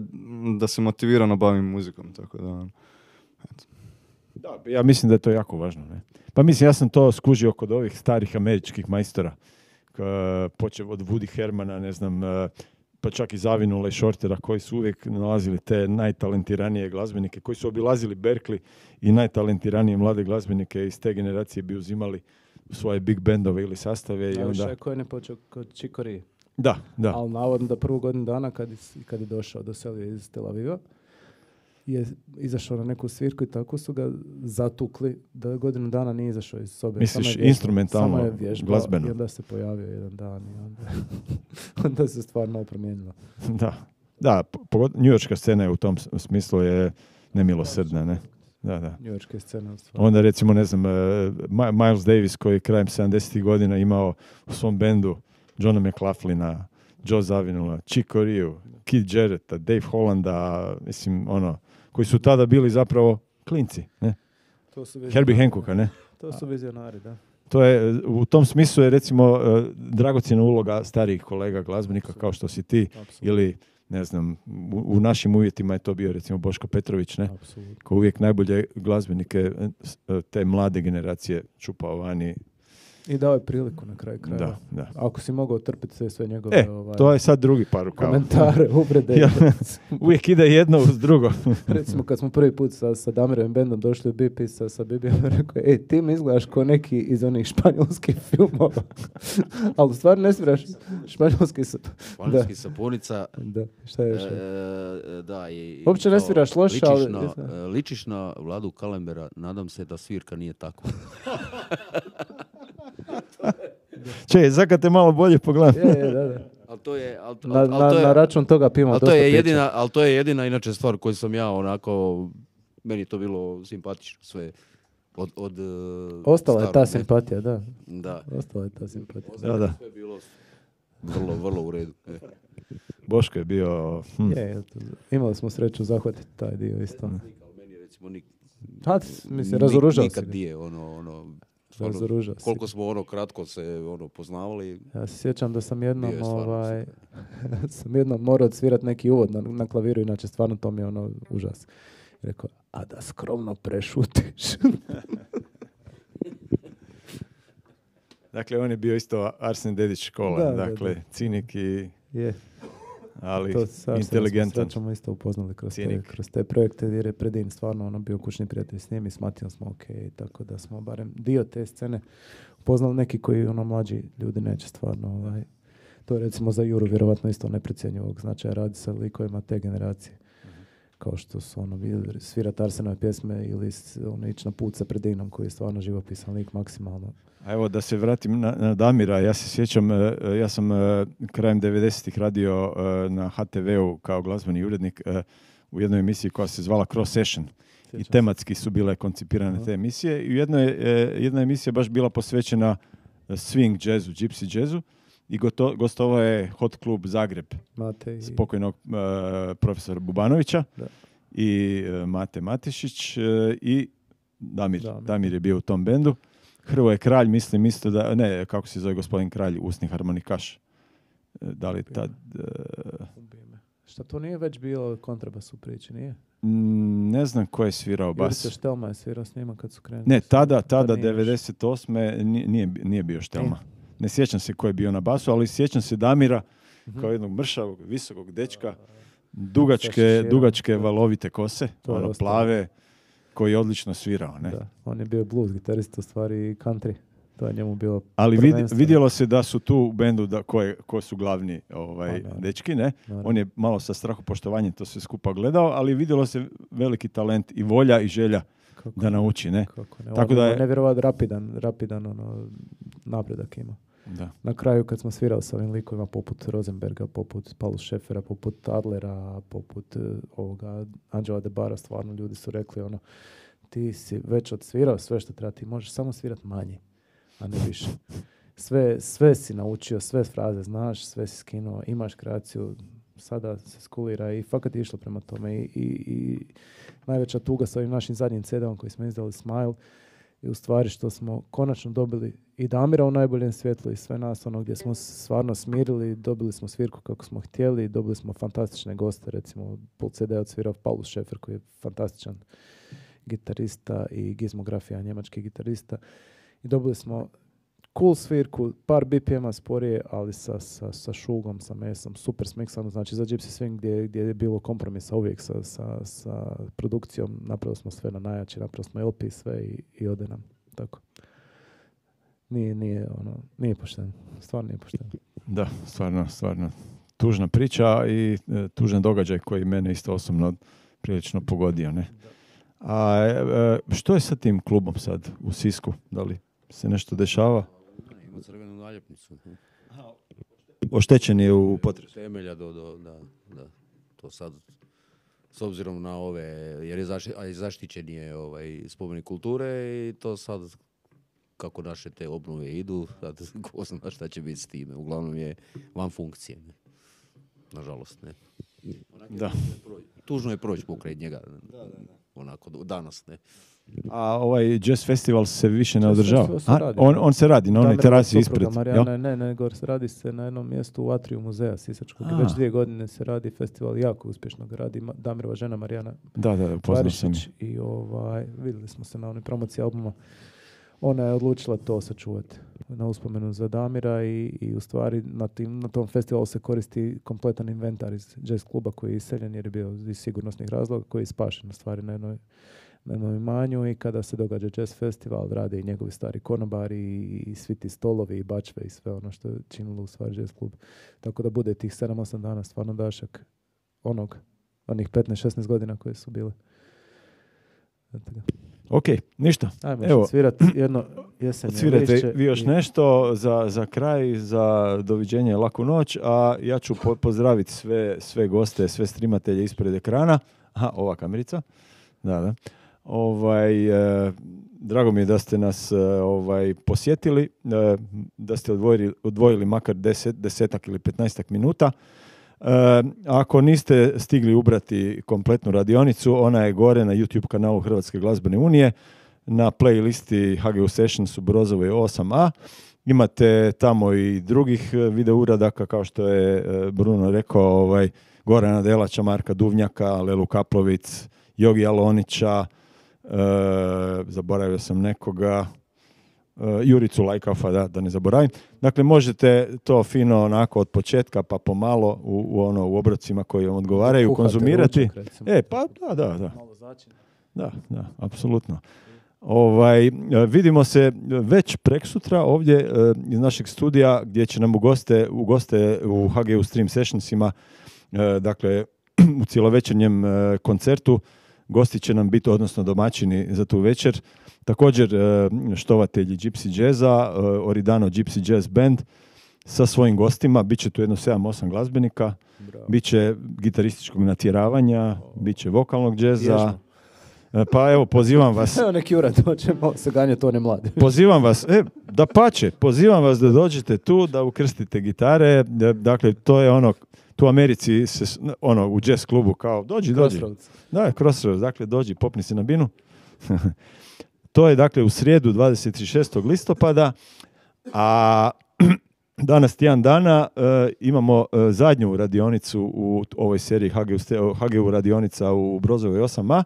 da se motivirano bavim muzikom, tako da... ono. Da, ja mislim da je to jako važno. Ne? Pa mislim, ja sam to skužio kod ovih starih američkih majstora. K- počev od Woody Hermana, ne znam, eh, pa čak i Zavinula i Shortera, koji su uvijek nalazili te najtalentiranije glazbenike, koji su obilazili Berkeley i najtalentiranije mlade glazbenike iz te generacije bi uzimali svoje big bandove ili sastave i Najviše onda... je ko je ne počeo kod Chicory. Da, da. Ali navodno da prvu godinu dana kad, je- kad je došao, doselio iz Tel Aviva, je izašao na neku svirku i tako su ga zatukli da godinu dana nije izašao iz sobe. Misliš samo je instrumentalno, samo je vježbao glazbeno? I onda se pojavio jedan dan i onda, onda se stvar malo promijenila. Da, da, po- pogod- njujorška scena je u tom smislu je nemilosrdna, ne? Da, da. Njujorške scene. u stvari. Onda recimo, ne znam, Mi- Miles Davis koji je krajem 70. godina imao u svom bendu Johna McLaughlina, Joe Zavinula, Chick Corea, Keith Jarretta, Dave Hollanda, mislim, ono, koji su tada bili zapravo klinci, ne? To su Herbie. Hancocka, ne? To su vizionari, da. To je, u tom smislu je recimo eh, dragocjena uloga starijih kolega glazbenika kao što si ti Apsolutno. ili ne znam, u, u našim uvjetima je to bio recimo Boško Petrović, ne? Apsolutno. Ko uvijek najbolje glazbenike s- eh, te mlade generacije čupao vani. I dao je priliku na kraju krajeva. Da, da. Ako si mogao trpiti sve, sve njegove E, ovaj, to je sad drugi par rukava. komentare, uvrede. Ja. Uvijek ide jedno uz drugo. Recimo kad smo prvi put sa, sa Damirovim bendom došli u BIP i sa, sa Bibijom, rekao je, ej, ti mi izgledaš kao neki iz onih španjolskih filmova. Ali u stvari ne sviraš španjolski sa... Španjolski sapunica. Da, šta je još? e, da, i, Uopće ne sviraš loše, ali- ličiš na, e, ličiš na Vladu Kalembera, nadam se da svirka nije takva. Čekaj, sad kad te malo bolje pogledam. Je, je, da, da. Ali to je, al, al- na, al to je, na račun toga pima al to dosta je priča. jedina, ali to je jedina inače stvar koju sam ja onako, meni je to bilo simpatično sve. Od, od, e, Ostala je ta simpatija, da. Da. Ostala je ta simpatija. Da, da. Sve je bilo vrlo, vrlo u redu. e. Boško je bio... hm, Je, imali smo sreću zahvatiti taj dio isto. Ali meni recimo nik, Ha, mislim, razoružao nikad nije ono, ono, Razoružao si koliko smo ono kratko se ono poznavali, Ja se sjećam da sam jednom, je ovaj, sam jednom morao odsvirat neki uvod na, na klaviru, inače stvarno to mi je ono užas. Rekao, a da skromno prešutiš. Dakle, on je bio isto Arsen Dedić škola. Da, da, dakle, da. cinik i... je. Ali To inteligentan. srećom isto upoznali kroz te, kroz te projekte jer je Predin stvarno ono bio kućni prijatelj s njim i smatio smo ok, tako da smo barem dio te scene upoznali. Neki koji ono mlađi ljudi neće stvarno ovaj, to je recimo za Juru vjerovatno isto neprocjenjivog značaja. Radi sa likovima te generacije. Kao što su ono svirat Arsenove pjesme ili ono ići na put sa Predinom koji je stvarno živopisan lik maksimalno A evo da se vratim na, na Damira, ja se sjećam, e, e, ja sam e, krajem 90-ih radio na HTV-u kao glazbeni urednik u jednoj emisiji koja se zvala Cross Session. I Sjećam tematski su bile koncipirane te emisije. I e, jedna emisija baš bila posvećena swing jazzu, gypsy jazzu. I goto, gostovao je Hot Club Zagreb Mate i spokojnog e, profesora Bubanovića Da. i Mate Matišić e, i Damir. Damir. Damir je bio u tom bendu. Hrvoje Kralj, mislim isto da, ne, kako se zove gospodin Kralj, usni harmonikaš. E, Da li tad... me. Šta to nije već bilo kontrabas u priči, nije? m, ne znam ko je svirao Jurica bas. Štelma je svirao s njima kad su krenuli. Ne, tada, tad tada, nije još. 98. ni- nije, nije bio Štelma. Ne sjećam se ko je bio na basu, ali sjećam se Damira Mhm. kao jednog mršavog, visokog dečka, dugačke, dugačke valovite kose, To ono ostalo. plave, koji je odlično svirao. Ne? Da, on je bio blues gitarista u stvari i country. To je njemu bilo Ali vid- prvenstveno. vidjelo se da su tu u bendu da, koje, ko su glavni ovaj, Pa, da. dečki, ne? Naravno. On je malo sa strahopoštovanjem to sve skupa gledao, ali vidjelo se veliki talent i volja i želja kako, da nauči, ne? kako ne. Tako On da je- nevjerovat rapidan, rapidan ono, napredak ima. Da. Na kraju kad smo svirali sa ovim likovima poput Rosenberga, poput Paulus Scheffera, poput Adlera, poput eh, ovoga Anđela Debara, stvarno ljudi su rekli ono ti si već odsvirao sve što treba, ti možeš samo svirati manje, a ne više. Sve, sve si naučio, sve fraze znaš, sve si skinuo, imaš kreaciju, sada se skulira i fakat je išlo prema tome. I, i, i najveća tuga sa ovim našim zadnjim CD-om koji smo izdali Smile i u stvari što smo konačno dobili i Damira u najboljem svjetlu i sve nas ono gdje smo stvarno smirili, dobili smo svirku kako smo htjeli, dobili smo fantastične goste, recimo pol CD odsvirao Paulus Schäfer koji je fantastičan gitarista i gizmografija njemački gitarista i dobili smo cool svirku, par BPM-a sporije, ali sa, sa, sa šugom, sa mesom, super smiksano, znači za Gypsy Swing gdje, gdje je bilo kompromisa uvijek sa, sa, sa produkcijom, napravili smo sve na najjači, napravili smo LP sve i, i ode nam, tako. Nije, nije, ono, nije pošteno, stvarno nije pošteno. Da, stvarno, stvarno. Tužna priča i e, tužan događaj koji mene isto osobno prilično pogodio, ne? A e, e, što je sa tim klubom sad u Sisku? Da li se nešto dešava? Ima crvenu naljepnicu. Oštećen je u potresu. Temelja do, do, da, da. To sad, s obzirom na ove, jer je zaši, a i zaštićen je ovaj, spomenik kulture i to sad, kako naše te obnove idu, sad ko zna šta će biti s time. Uglavnom je van funkcije. Ne? Nažalost, ne. Onak je Da. tužno je proći- Tužno je proći pokraj njega. Onako, danas, ne. A ovaj jazz festival se više ne održava? on, on se radi na onoj terasi ispred. Marijana, ne, ne, nego se radi se na jednom mjestu u atriju muzeja Sisačkog. A. Već dvije godine se radi festival, jako uspješno ga radi Damirova žena Marijana Da, da, sam i ovaj, vidjeli smo se na onoj promociji albuma. Ona je odlučila to sačuvati na uspomenu za Damira i, i u stvari na, tim, na tom festivalu se koristi kompletan inventar iz jazz kluba koji je iseljen jer je bio iz sigurnosnih razloga koji je spašen u stvari na jednoj na jednom imanju i kada se događa jazz festival rade i njegovi stari konobari i, i svi ti stolovi i bačve i sve ono što je činilo u stvari jazz klub. Tako da bude tih 7-8 dana stvarno dašak onog, onih 15-16 godina koje su bile. Ok, ništa. Ajmo Evo. Svirati jedno jesenje Odsvirajte lišće vi još i- nešto za, za kraj, za doviđenje laku noć, a ja ću po- pozdraviti sve, sve goste, sve streamatelje ispred ekrana. Aha, ova kamerica. Da, da. Ovaj, e, drago mi je da ste nas e, ovaj, posjetili, e, da ste odvojili, odvojili makar deset, desetak ili petnaestak minuta. E, ako niste stigli ubrati kompletnu radionicu, ona je gore na YouTube kanalu Hrvatske glazbene unije na playlisti HGU Sessions u Brozovoj 8a. Imate tamo i drugih video uradaka kao što je Bruno rekao, ovaj, Gorana Delača, Marka Duvnjaka, Lelu Kaplovic, Jogi Alonića, zaboravio sam nekoga, e, Juricu Lajkafa, da, da ne zaboravim. Dakle, možete to fino onako od početka pa pomalo u, u, ono, u obrocima koji vam odgovaraju Kuhate konzumirati. ručak. E, pa da, da, da. Da, da, apsolutno. Ovaj, e, vidimo se već preksutra ovdje e, iz našeg studija gdje će nam u goste, u goste u HGU Stream Sessionsima, e, dakle u cijelovečernjem e, koncertu, gosti će nam biti, odnosno domaćini za tu večer. Također e, štovatelji Gypsy Jazza, e, Oridano Gypsy Jazz Band sa svojim gostima, bit će tu jedno 7-8 glazbenika, Bravo. bit će gitarističkog natjeravanja, bit će vokalnog džeza. Vježba. E, Pa evo, pozivam vas, Evo neki urat, hoćemo se ganjati one mlade. pozivam vas, e, da pače, pozivam vas da dođete tu, da ukrstite gitare, da- dakle, to je ono, tu u Americi se, ono, u jazz klubu kao, dođi, dođi. Crossroads. Da, Crossroads, dakle, dođi, popni se na binu. to je, dakle, u srijedu 26. listopada, a danas tjedan dana e, imamo e, zadnju radionicu u ovoj seriji HGU, HGU radionica u Brozovoj 8a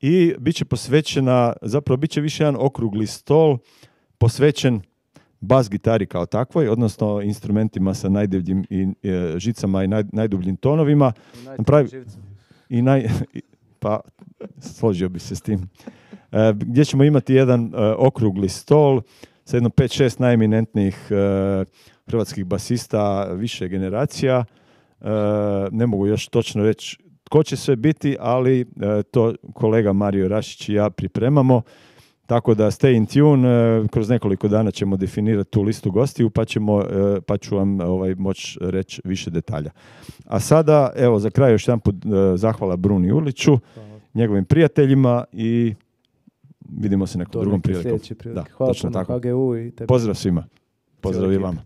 i bit će posvećena, zapravo bit će više jedan okrugli stol posvećen bas gitari kao takvoj, odnosno instrumentima sa najdebljim i, e, žicama i naj, najdubljim tonovima Napravi- i naj, i- pa složio bi se s tim. E, gdje ćemo imati jedan e, okrugli stol sa jedno 5-6 najeminentnijih e, hrvatskih basista više generacija. E, ne mogu još točno reći tko će sve biti, ali e, to kolega Mario Rašić i ja pripremamo. Tako da stay in tune, e, kroz nekoliko dana ćemo definirati tu listu gostiju pa, ćemo, e, pa ću vam ovaj, moći reći više detalja. A sada, evo, za kraj još jedan put e, zahvala Bruni Urliću, njegovim prijateljima i vidimo se nekom drugom prilikom. Da, Hvala točno tako. HGU i tebi. Pozdrav svima. Pozdrav i vama.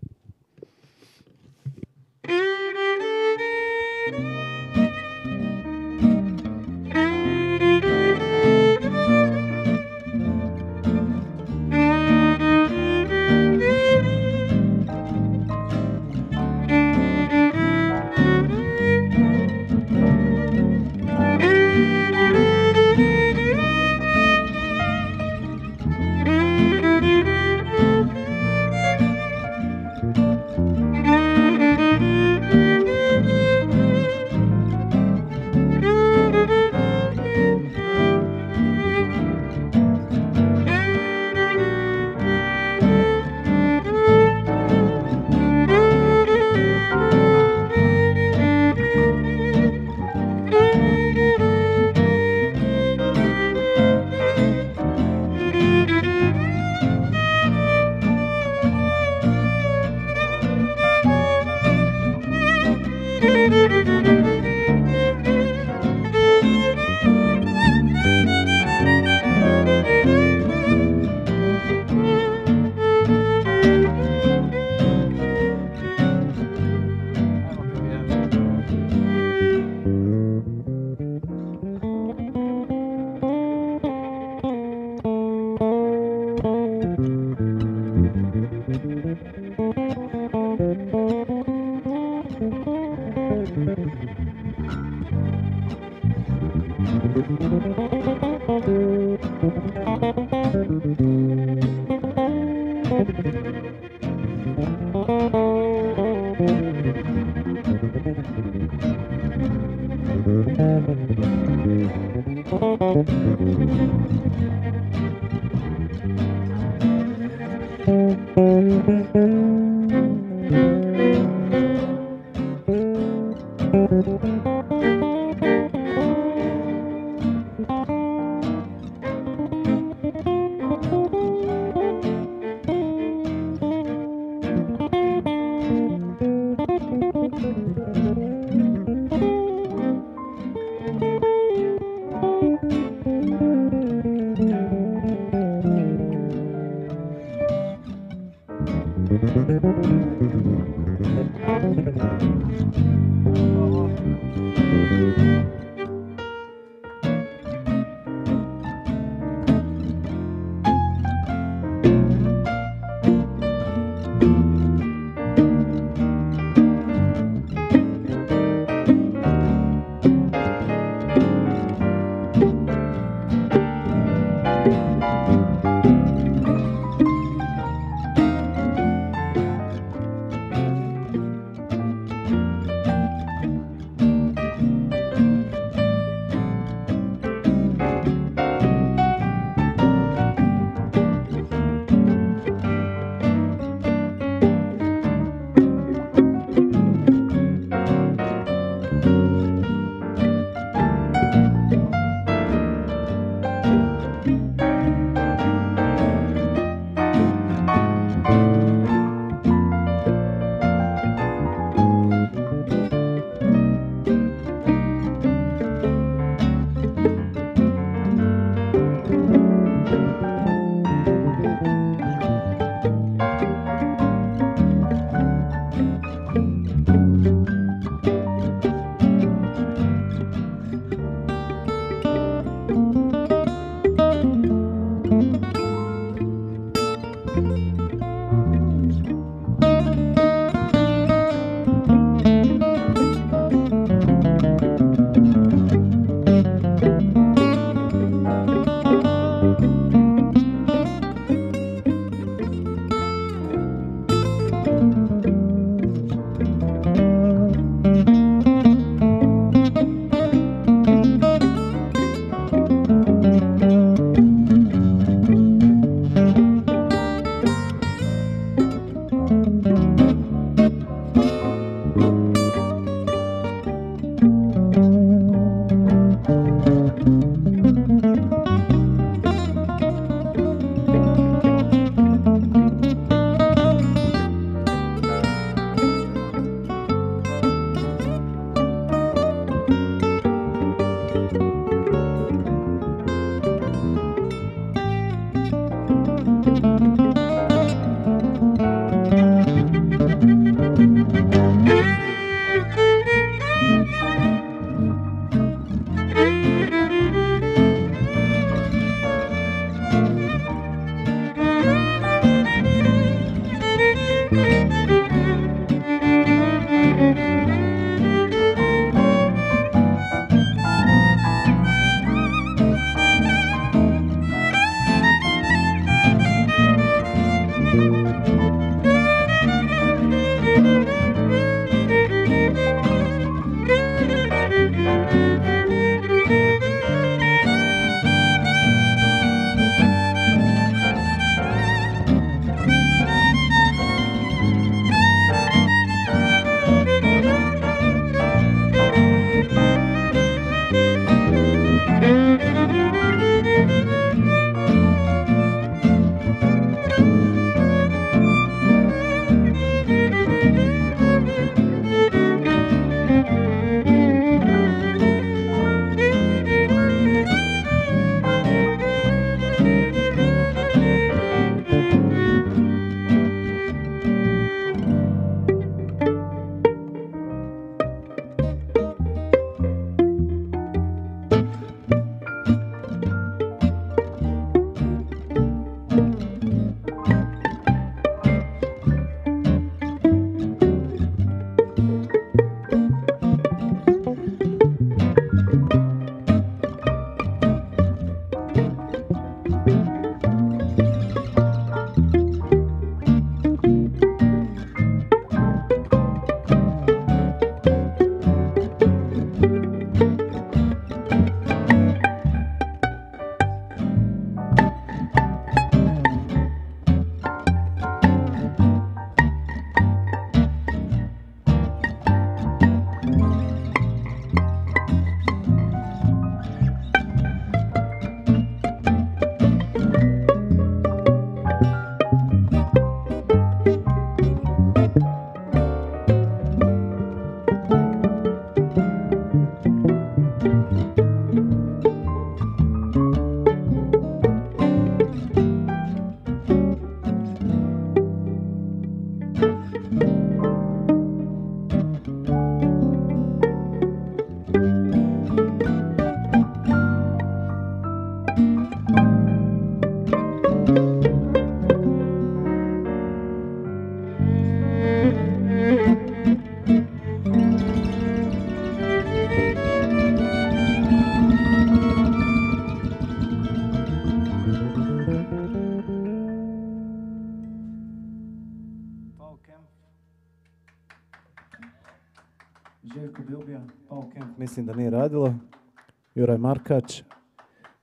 Juraj Markač,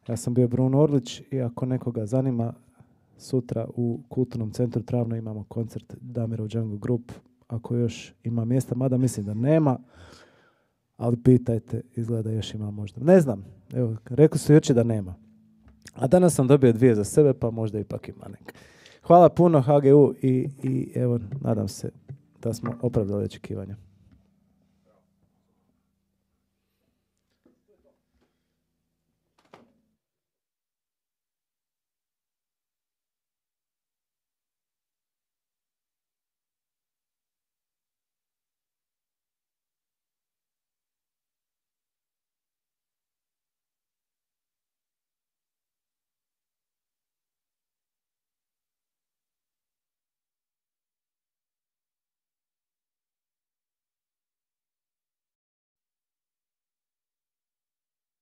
ja sam bio Bruno Orlić i ako nekoga zanima, sutra u Kulturnom centru Travno imamo koncert Damirov Django Group. Ako još ima mjesta, mada mislim da nema, ali pitajte, izgleda da još ima možda. Ne znam, evo, rekli su jučer da nema. A danas sam dobio dvije za sebe, pa možda ipak ima nek. Hvala puno HGU i, i evo, nadam se da smo opravdali očekivanja.